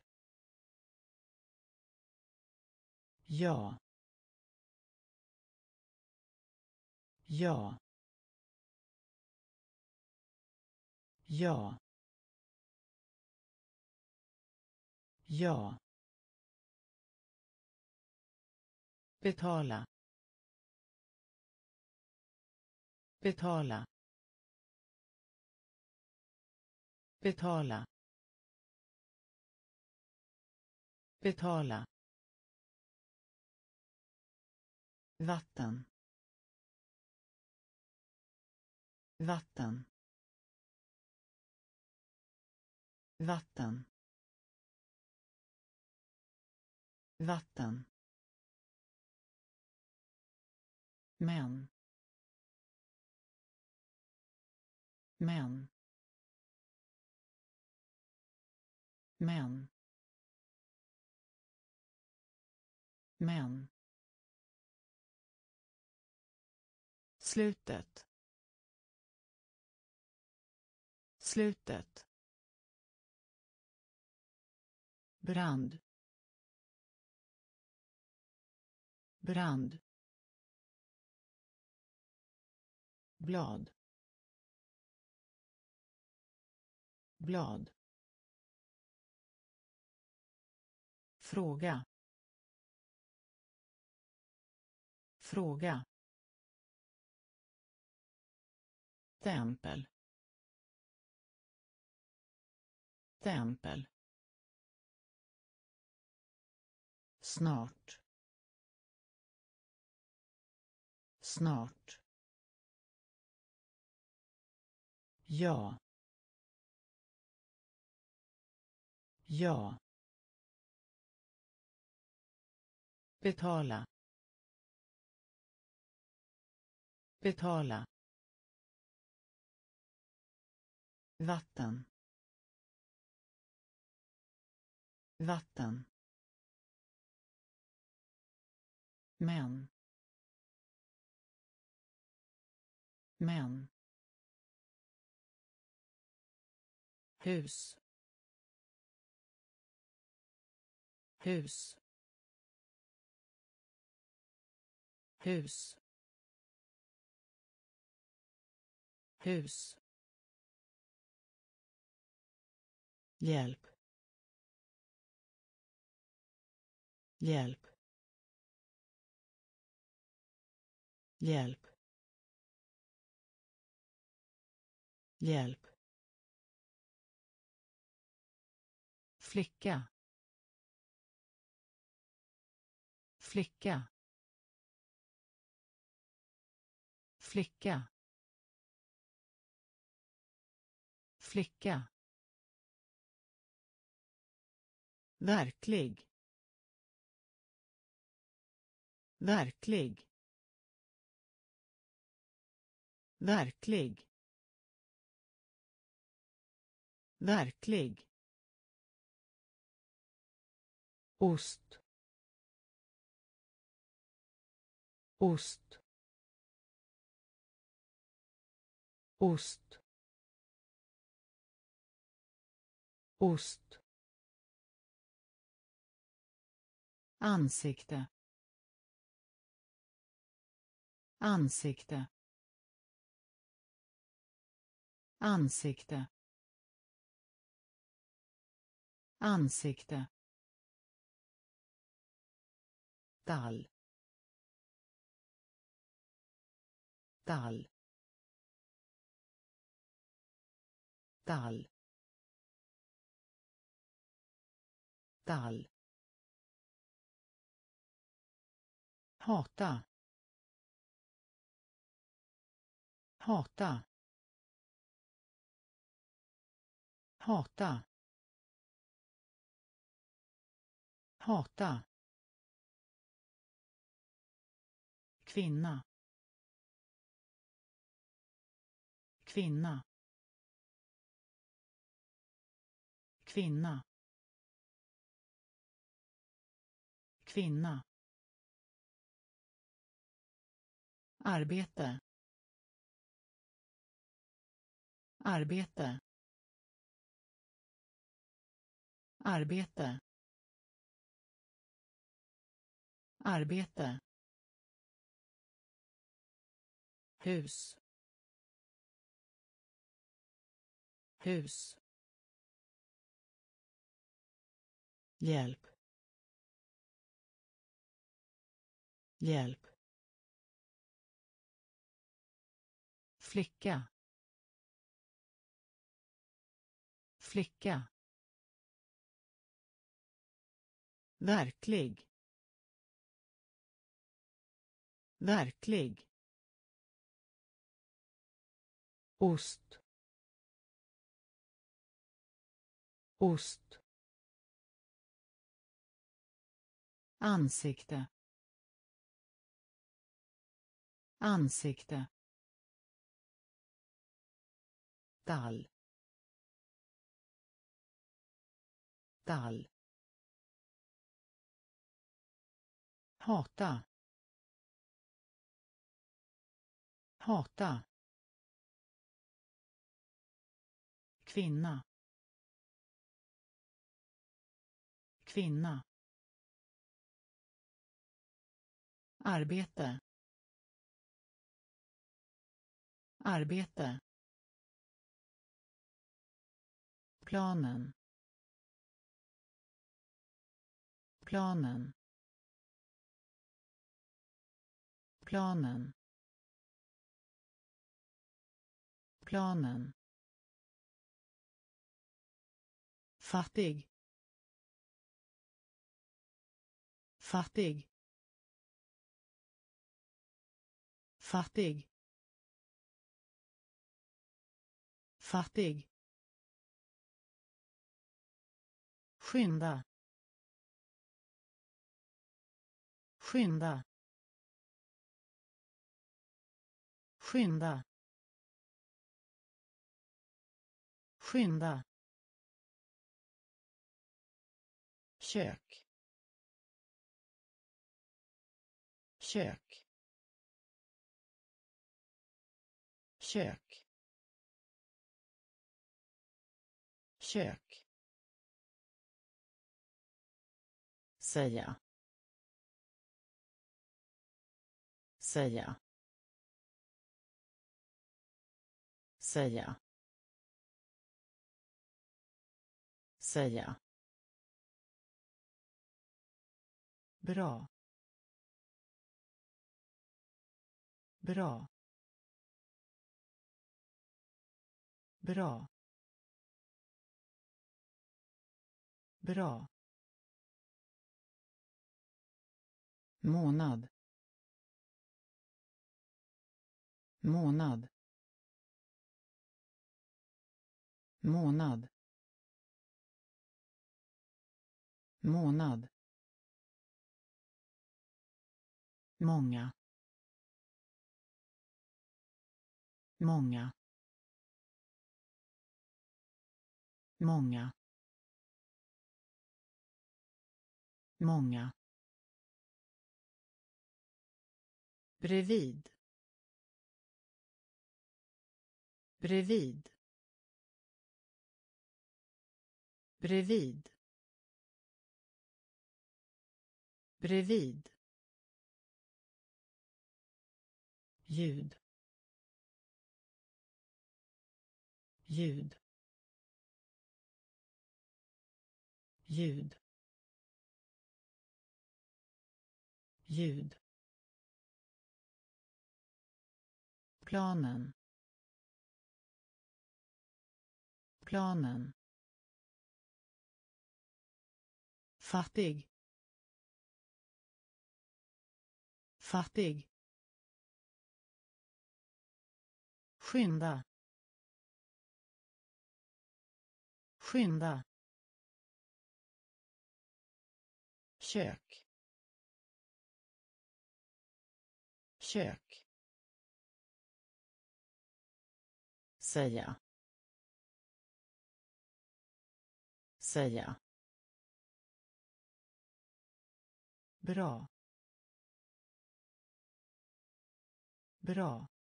Ja. Ja. Ja. Ja. Betala. Betala. Betala. Betala. Vatten. Vatten. Vatten. Vatten. Men. Men. Men. Men. Slutet. Slutet. Brand. Brand. Blad. Blad. Fråga. Fråga. Tempel tempel snart. Snart. Ja. Ja. Betala. Betala. Vatten. Vatten. Män. Män. Hus. Hus. Hus. Hus. Hjälp. Hjälp. Hjälp. Hjälp. Flicka. Flicka. Flicka. Flicka. Verklig. Verklig. Verklig. Verklig. Ost. Ost. Ost. Ost. Ansikte. Ansikte. Ansikte. Ansikte. Tall. Tall. Tall. Tall. Hata. Hata. Hata. Hata. Kvinna. Kvinna. Kvinna. Kvinna. Arbete. Arbete. Arbete. Arbete. Hus. Hus. Hjälp. Hjälp. Flicka. Flicka. Verklig. Verklig. Ost. Ost. Ansikte. Ansikte. Tall. Tall. Hata. Hata. Kvinna. Kvinna. Arbete. Arbete. Planen. Planen. Planen. Planen. Fattig. Fattig. Fattig. Fattig. Skynda. Skynda. Skynda. Skynda. Kök. Kök. Kök. Kök. Säga. Säga. Säga. Säga. Bra. Bra. Bra. Bra. Månad. Månad. Månad. Månad. Många. Många. Många. Många. Bredvid. Bredvid. Bredvid. Bredvid. Ljud. Ljud. Ljud. Ljud. Planen. Planen. Fattig. Fattig. Skynda. Skynda. Kök. Kök. Säga. Säga. Bra. Bra.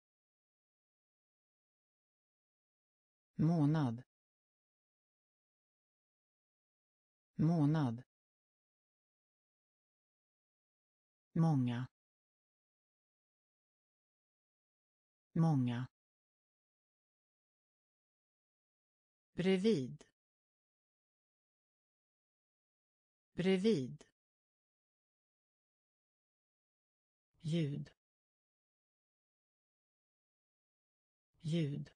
Månad. Månad. Många. Många. Bredvid. Bredvid. Ljud. Ljud.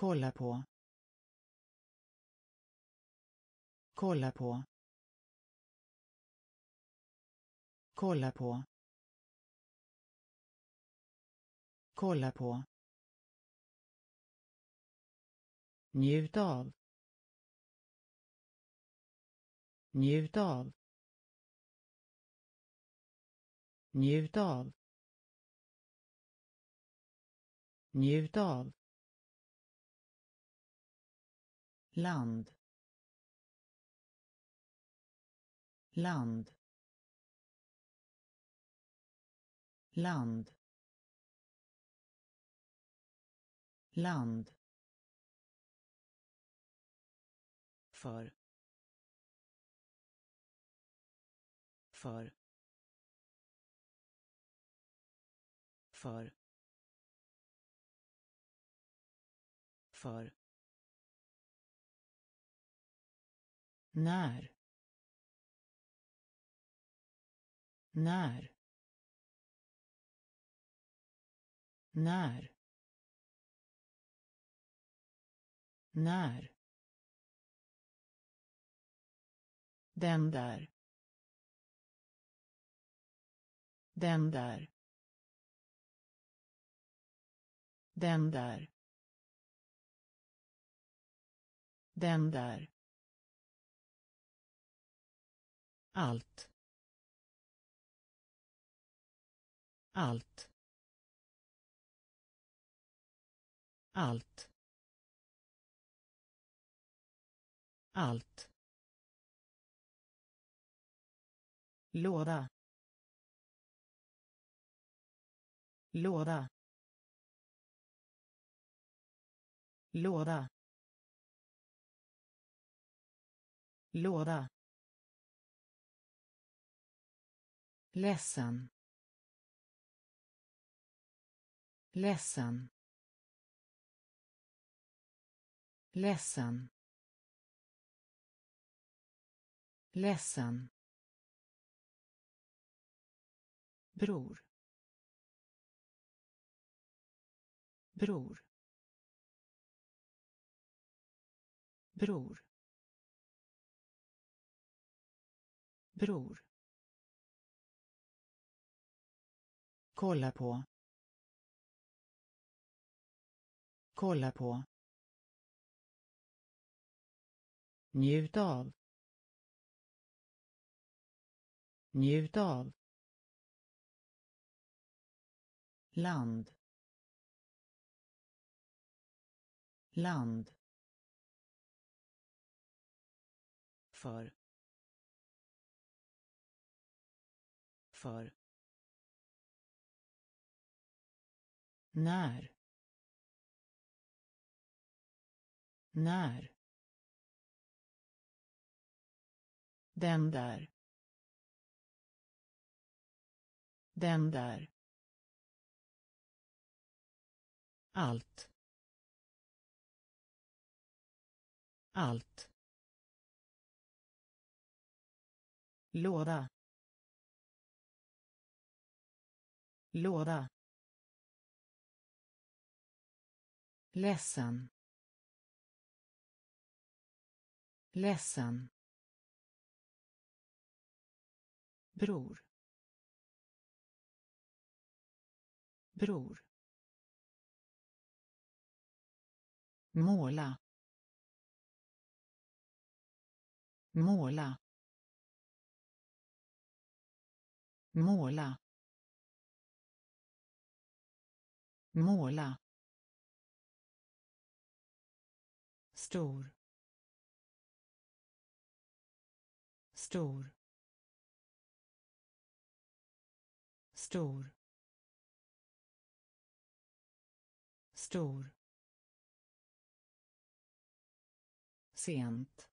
Kolla på. Kolla på. Kolla på. Kolla på. Njut av. Njut av. Njut av. Njut av. land. land. land. land. För. För. För. För. När? När? När? När? Den där. Den där. Den där. Den där. Allt. Allt. Allt. Allt. Låda. Låda. Låda. Låda. Ledsen. Ledsen. Ledsen. Ledsen. Bror. Bror. Bror. Bror. Kolla på. Kolla på. Njut av. Njut av. Land. Land. För. För. När? När? Den där. Den där. Allt. Allt. Låda. Låda. Ledsen. Ledsen. Bror. Bror. Måla. Måla. Måla. Måla. Stor. Stor. Stor. Stor. Sent.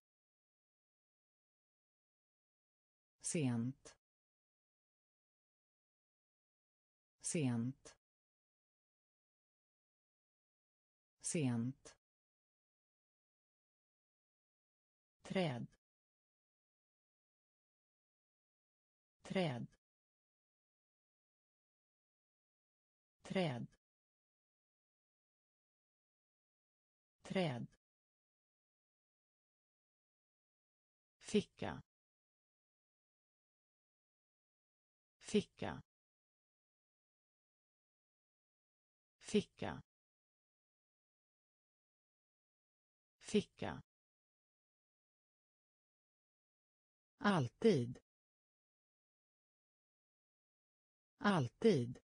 Sent. Sent. Sent. Träd. Träd. Träd. Träd. Ficka. Ficka. Ficka. Ficka. Alltid. Alltid.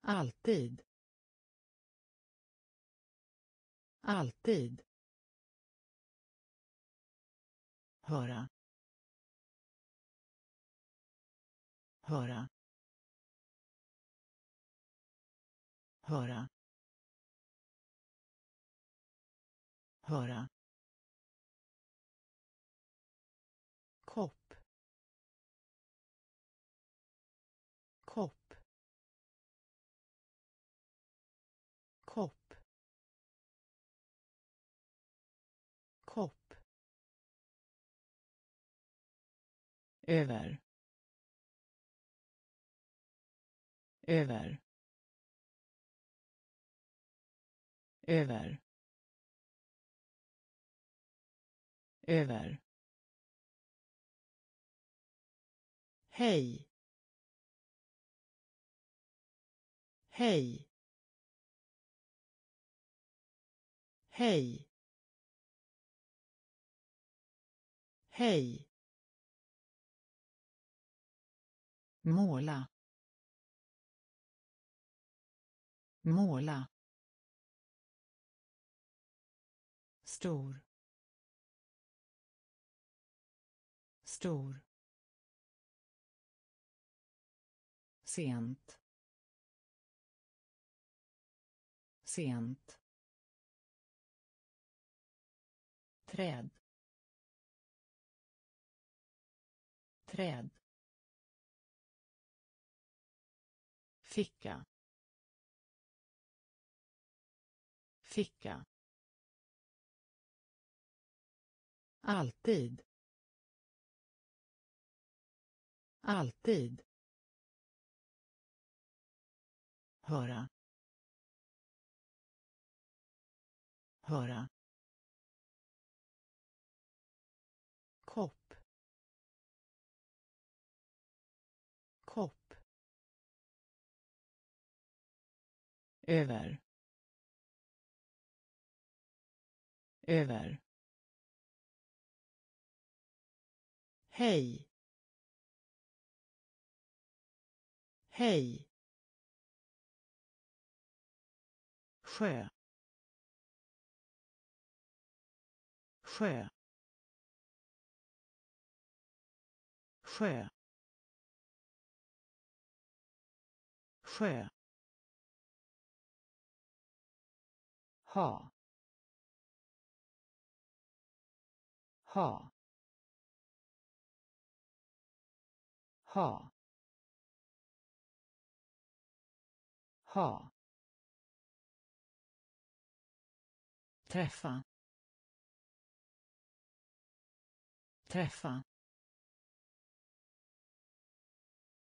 Alltid. Alltid. Höra. Höra. Höra. Höra. Över. Över. Över. Över. Hej. Hej. Hej. Hej. Måla måla stor stor sent sent träd träd ficka. Ficka. Alltid. Alltid. Höra. Höra. Över. Över. Hej. Hej. Sjö. Sjö. Sjö. Sjö. Ha ha ha ha. Träffa träffa.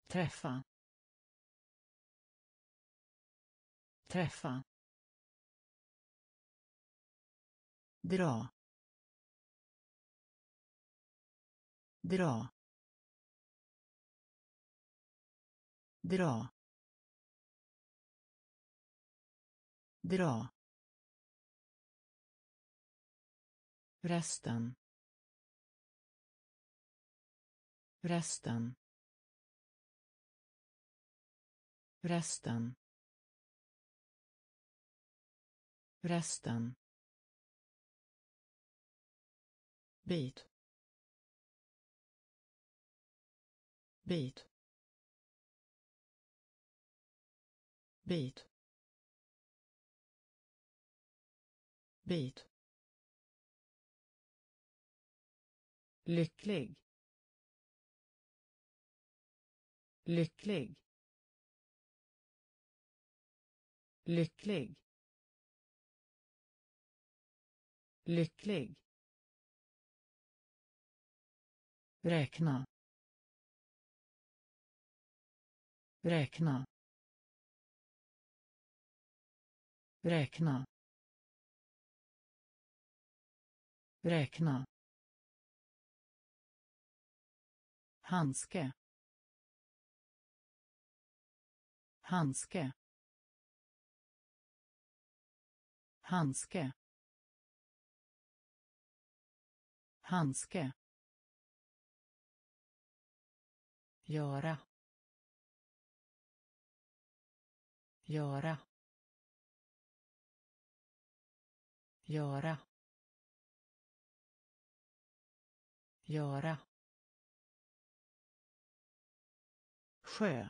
Träffa träffa. Dra. Dra. Dra. Dra. Resten. Resten. Resten. Resten. Bit. Bit. Bit. Bit. Lycklig. Lycklig. Lycklig. Lycklig. Räkna. Räkna. Räkna. Räkna. Handske. Handske. Handske. Handske. Göra göra göra göra. Sjö.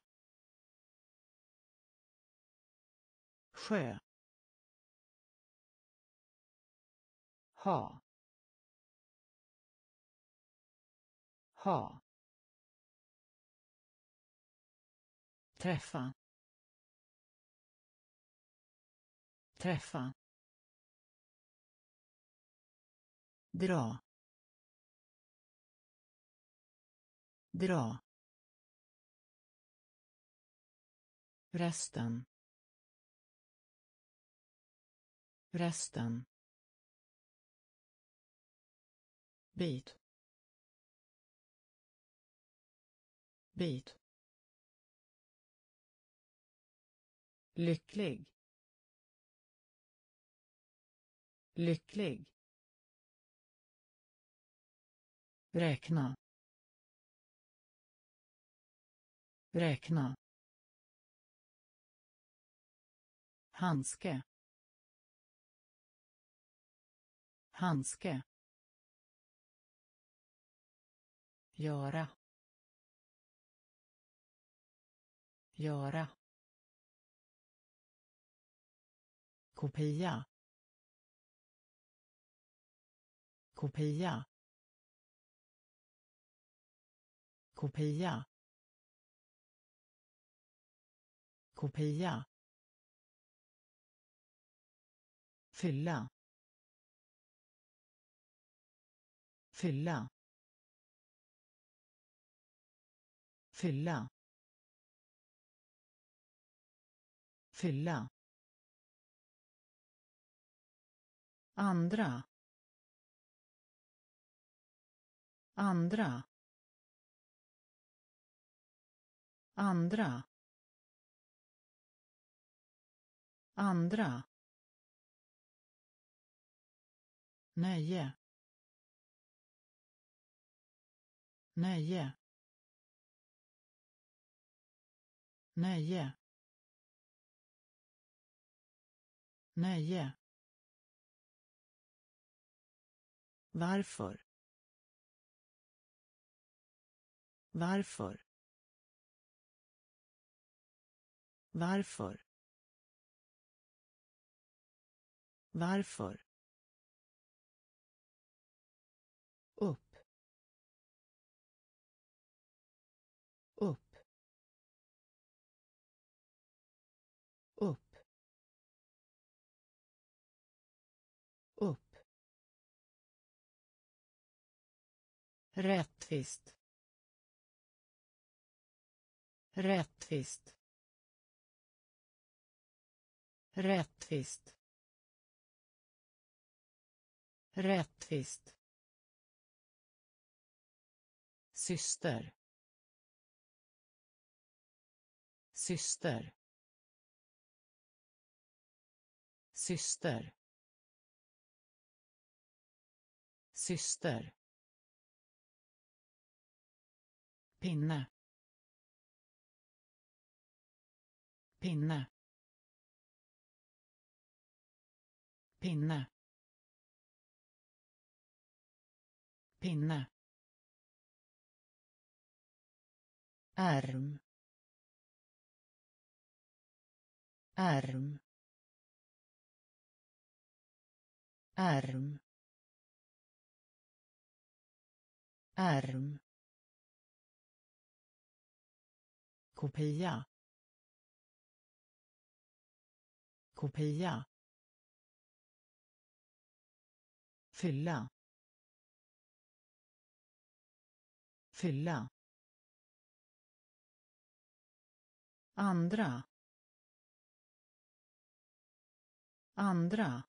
Sjö. Ha. Ha. Träffa. Träffa. Dra. Dra. Resten. Resten. Bit bit lycklig. Lycklig. Räkna. Räkna. Handske. Handske. Göra. Göra. Kopia. Kopia. Kopia. Kopia. Fylla. Fylla. Fylla. Fylla. Andra. Andra. Andra. Andra. Nöje. Nöje. Nöje. Nöje. Varför? Varför? Varför? Varför? Rättvist. Rättvist. Rättvist. Rättvist. Syster. Syster. Syster. Syster. Pinne. Pinne. Pinne. Pinne. Arm. Arm. Arm. Arm. Kopia. Kopia. Fylla. Fylla. Andra. Andra.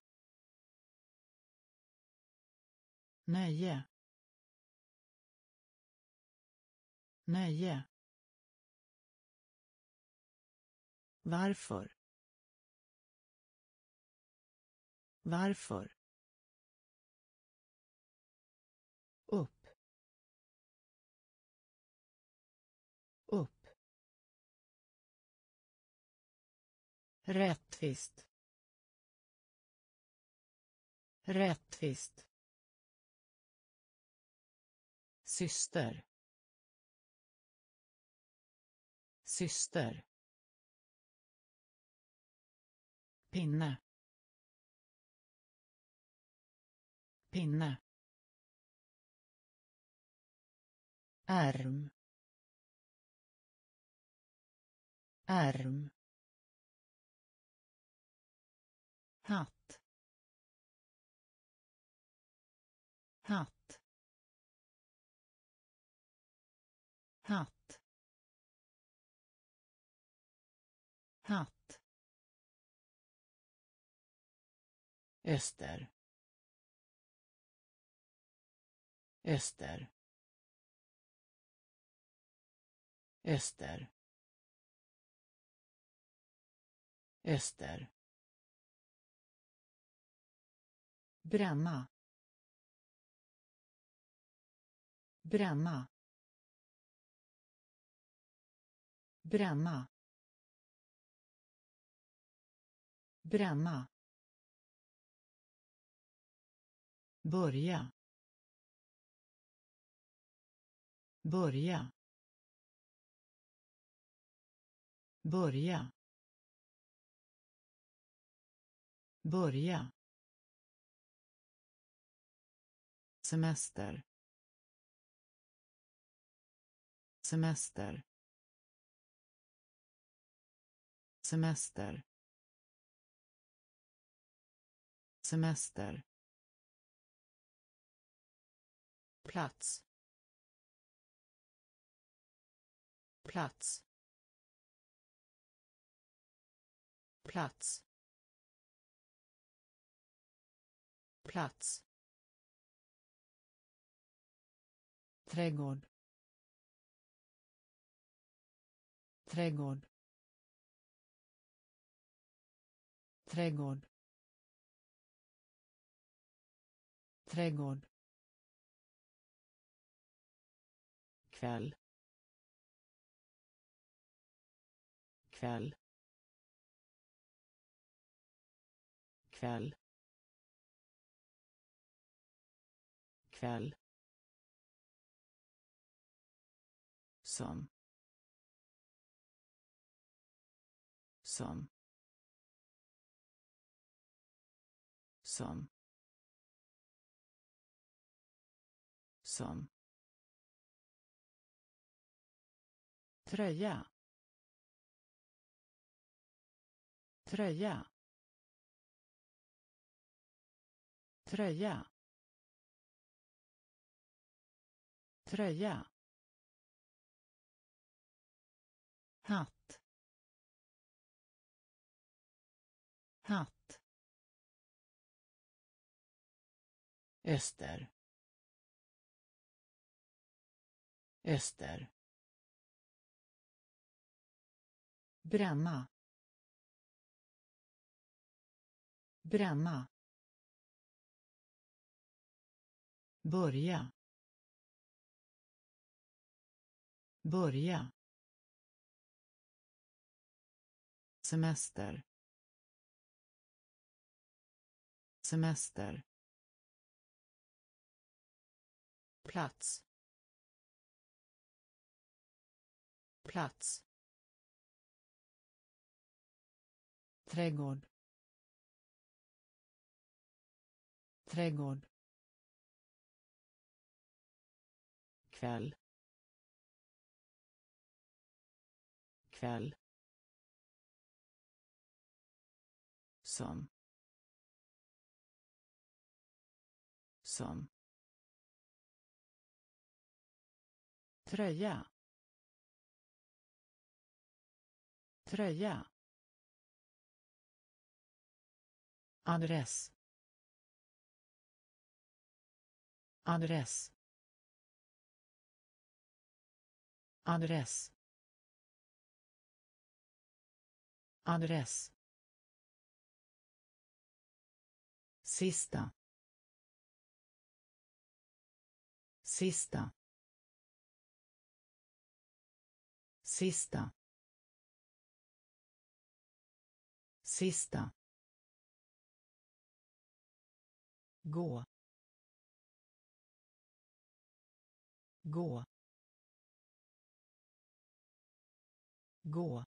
Nöje. Nöje. Varför? Varför? Upp. Upp. Rättvist. Rättvist. Syster. Syster. Pinne. Pinne. Arm. Arm. Ester. Ester. Ester. Ester. bränna bränna bränna bränna börja. Börja. Börja. Börja. Semester. Semester. Semester. Semester. Plats plats plats plats trädgård. Trädgård. Trädgård. Trädgård kväll. Kväll. Kväll. Kväll. Som. Som. Som. Som. Tröja. Tröja. Tröja. Tröja. Hatt. Hatt. Öster. Öster. Bränna. Bränna. Börja. Börja. Semester. Semester. Plats. Plats. Trädgård. Trädgård. Kväll. Kväll. Som. Som. Tröja. Tröja. Adress. Adress. Adress. Adress. Sista. Sista. Sista. Sista gå. Gå. Gå.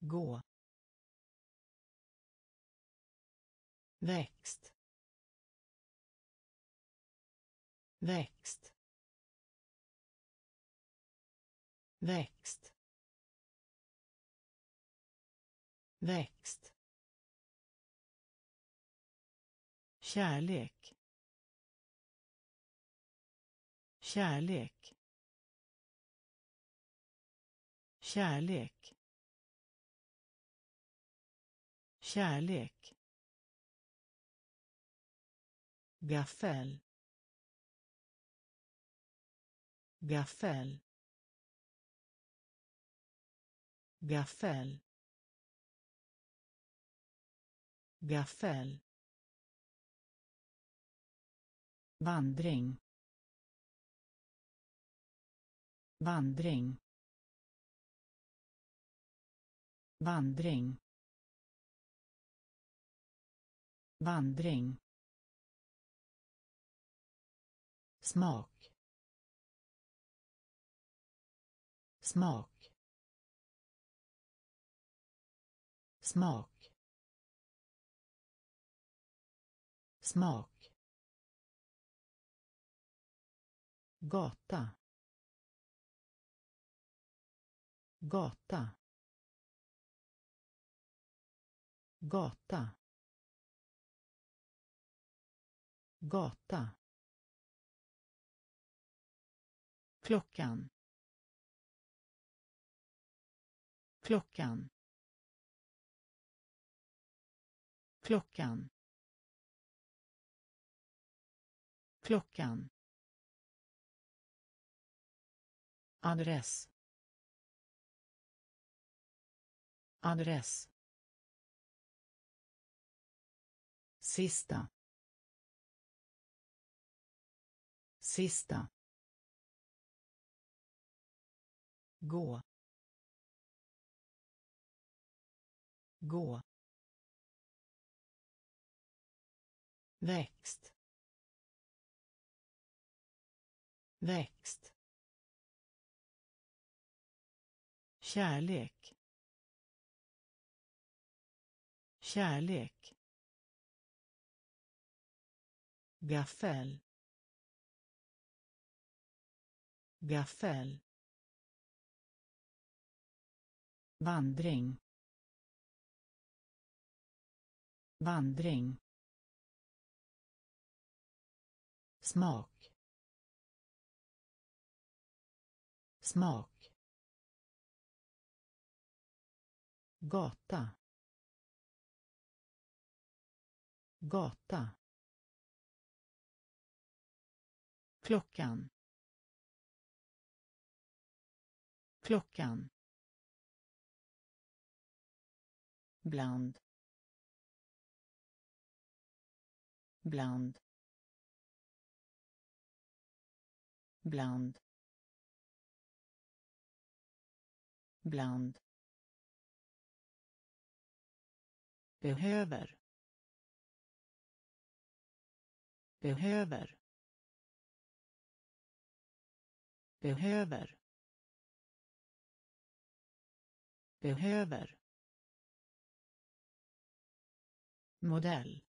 Gå. Växt. Växt. Växt. Växt. Kärlek. Kärlek. Kärlek. Kärlek. Gaffel. Gaffel. Gaffel. Gaffel. Vandring. Vandring. Vandring. Vandring. Smak. Smak. Smak. Smak. Gata. Gata. Gata. Gata. Klockan. Klockan. Klockan. Klockan. Adress. Adress. Sista. Sista. Gå. Gå. Växt. Växt. Kärlek. Kärlek. Gaffel. Gaffel. Vandring. Vandring. Smak. Smak. Gata. Gata. Klockan. Klockan. Bland. Bland. Bland. Bland. Behöver. Behöver. Behöver. Behöver. Modell.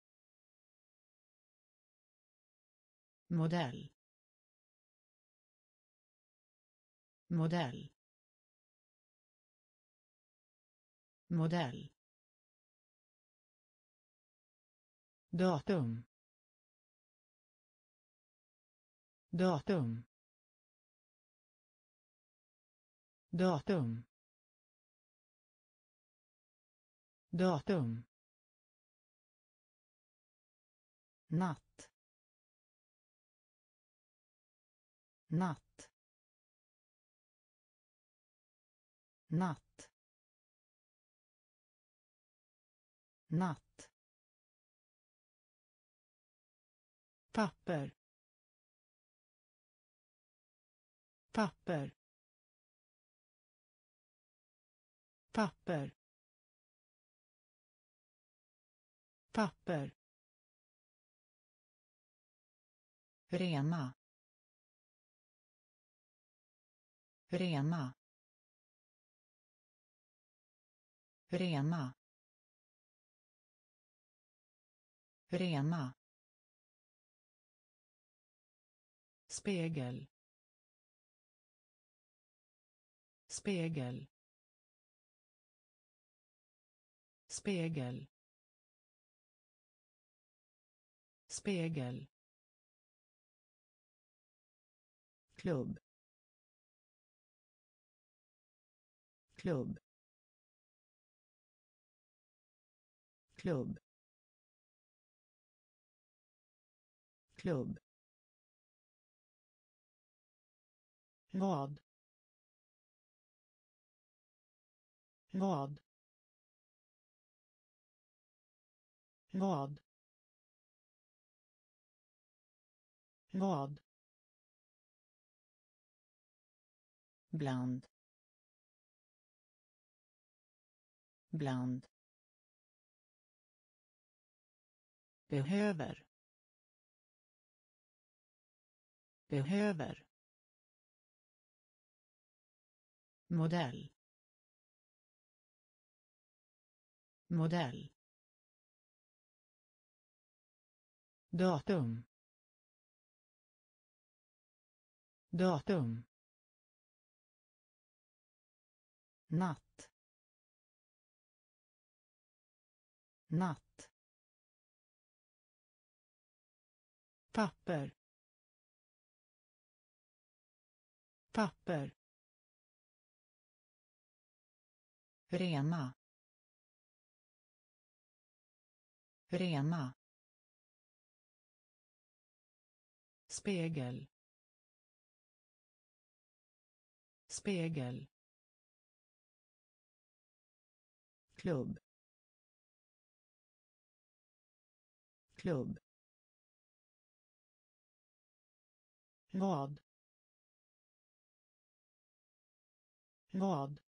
Modell. Modell. Modell. Datum. Datum. Datum. Datum. Natt. Natt. Natt. Natt. Papper. Papper. Papper. Papper. Rena. Rena. Rena. Rena. Spegel. Spegel. Spegel. Spegel. Klubb. Klubb. Klubb. Klubb. Vad? Vad? Vad? Vad? Bland. Bland. Behöver. Behöver. Modell. Modell. Datum. Datum. Natt. Natt. Papper. Papper. Rena. Rena. Spegel. Spegel. Klubb. Klubb. Vad? Vad?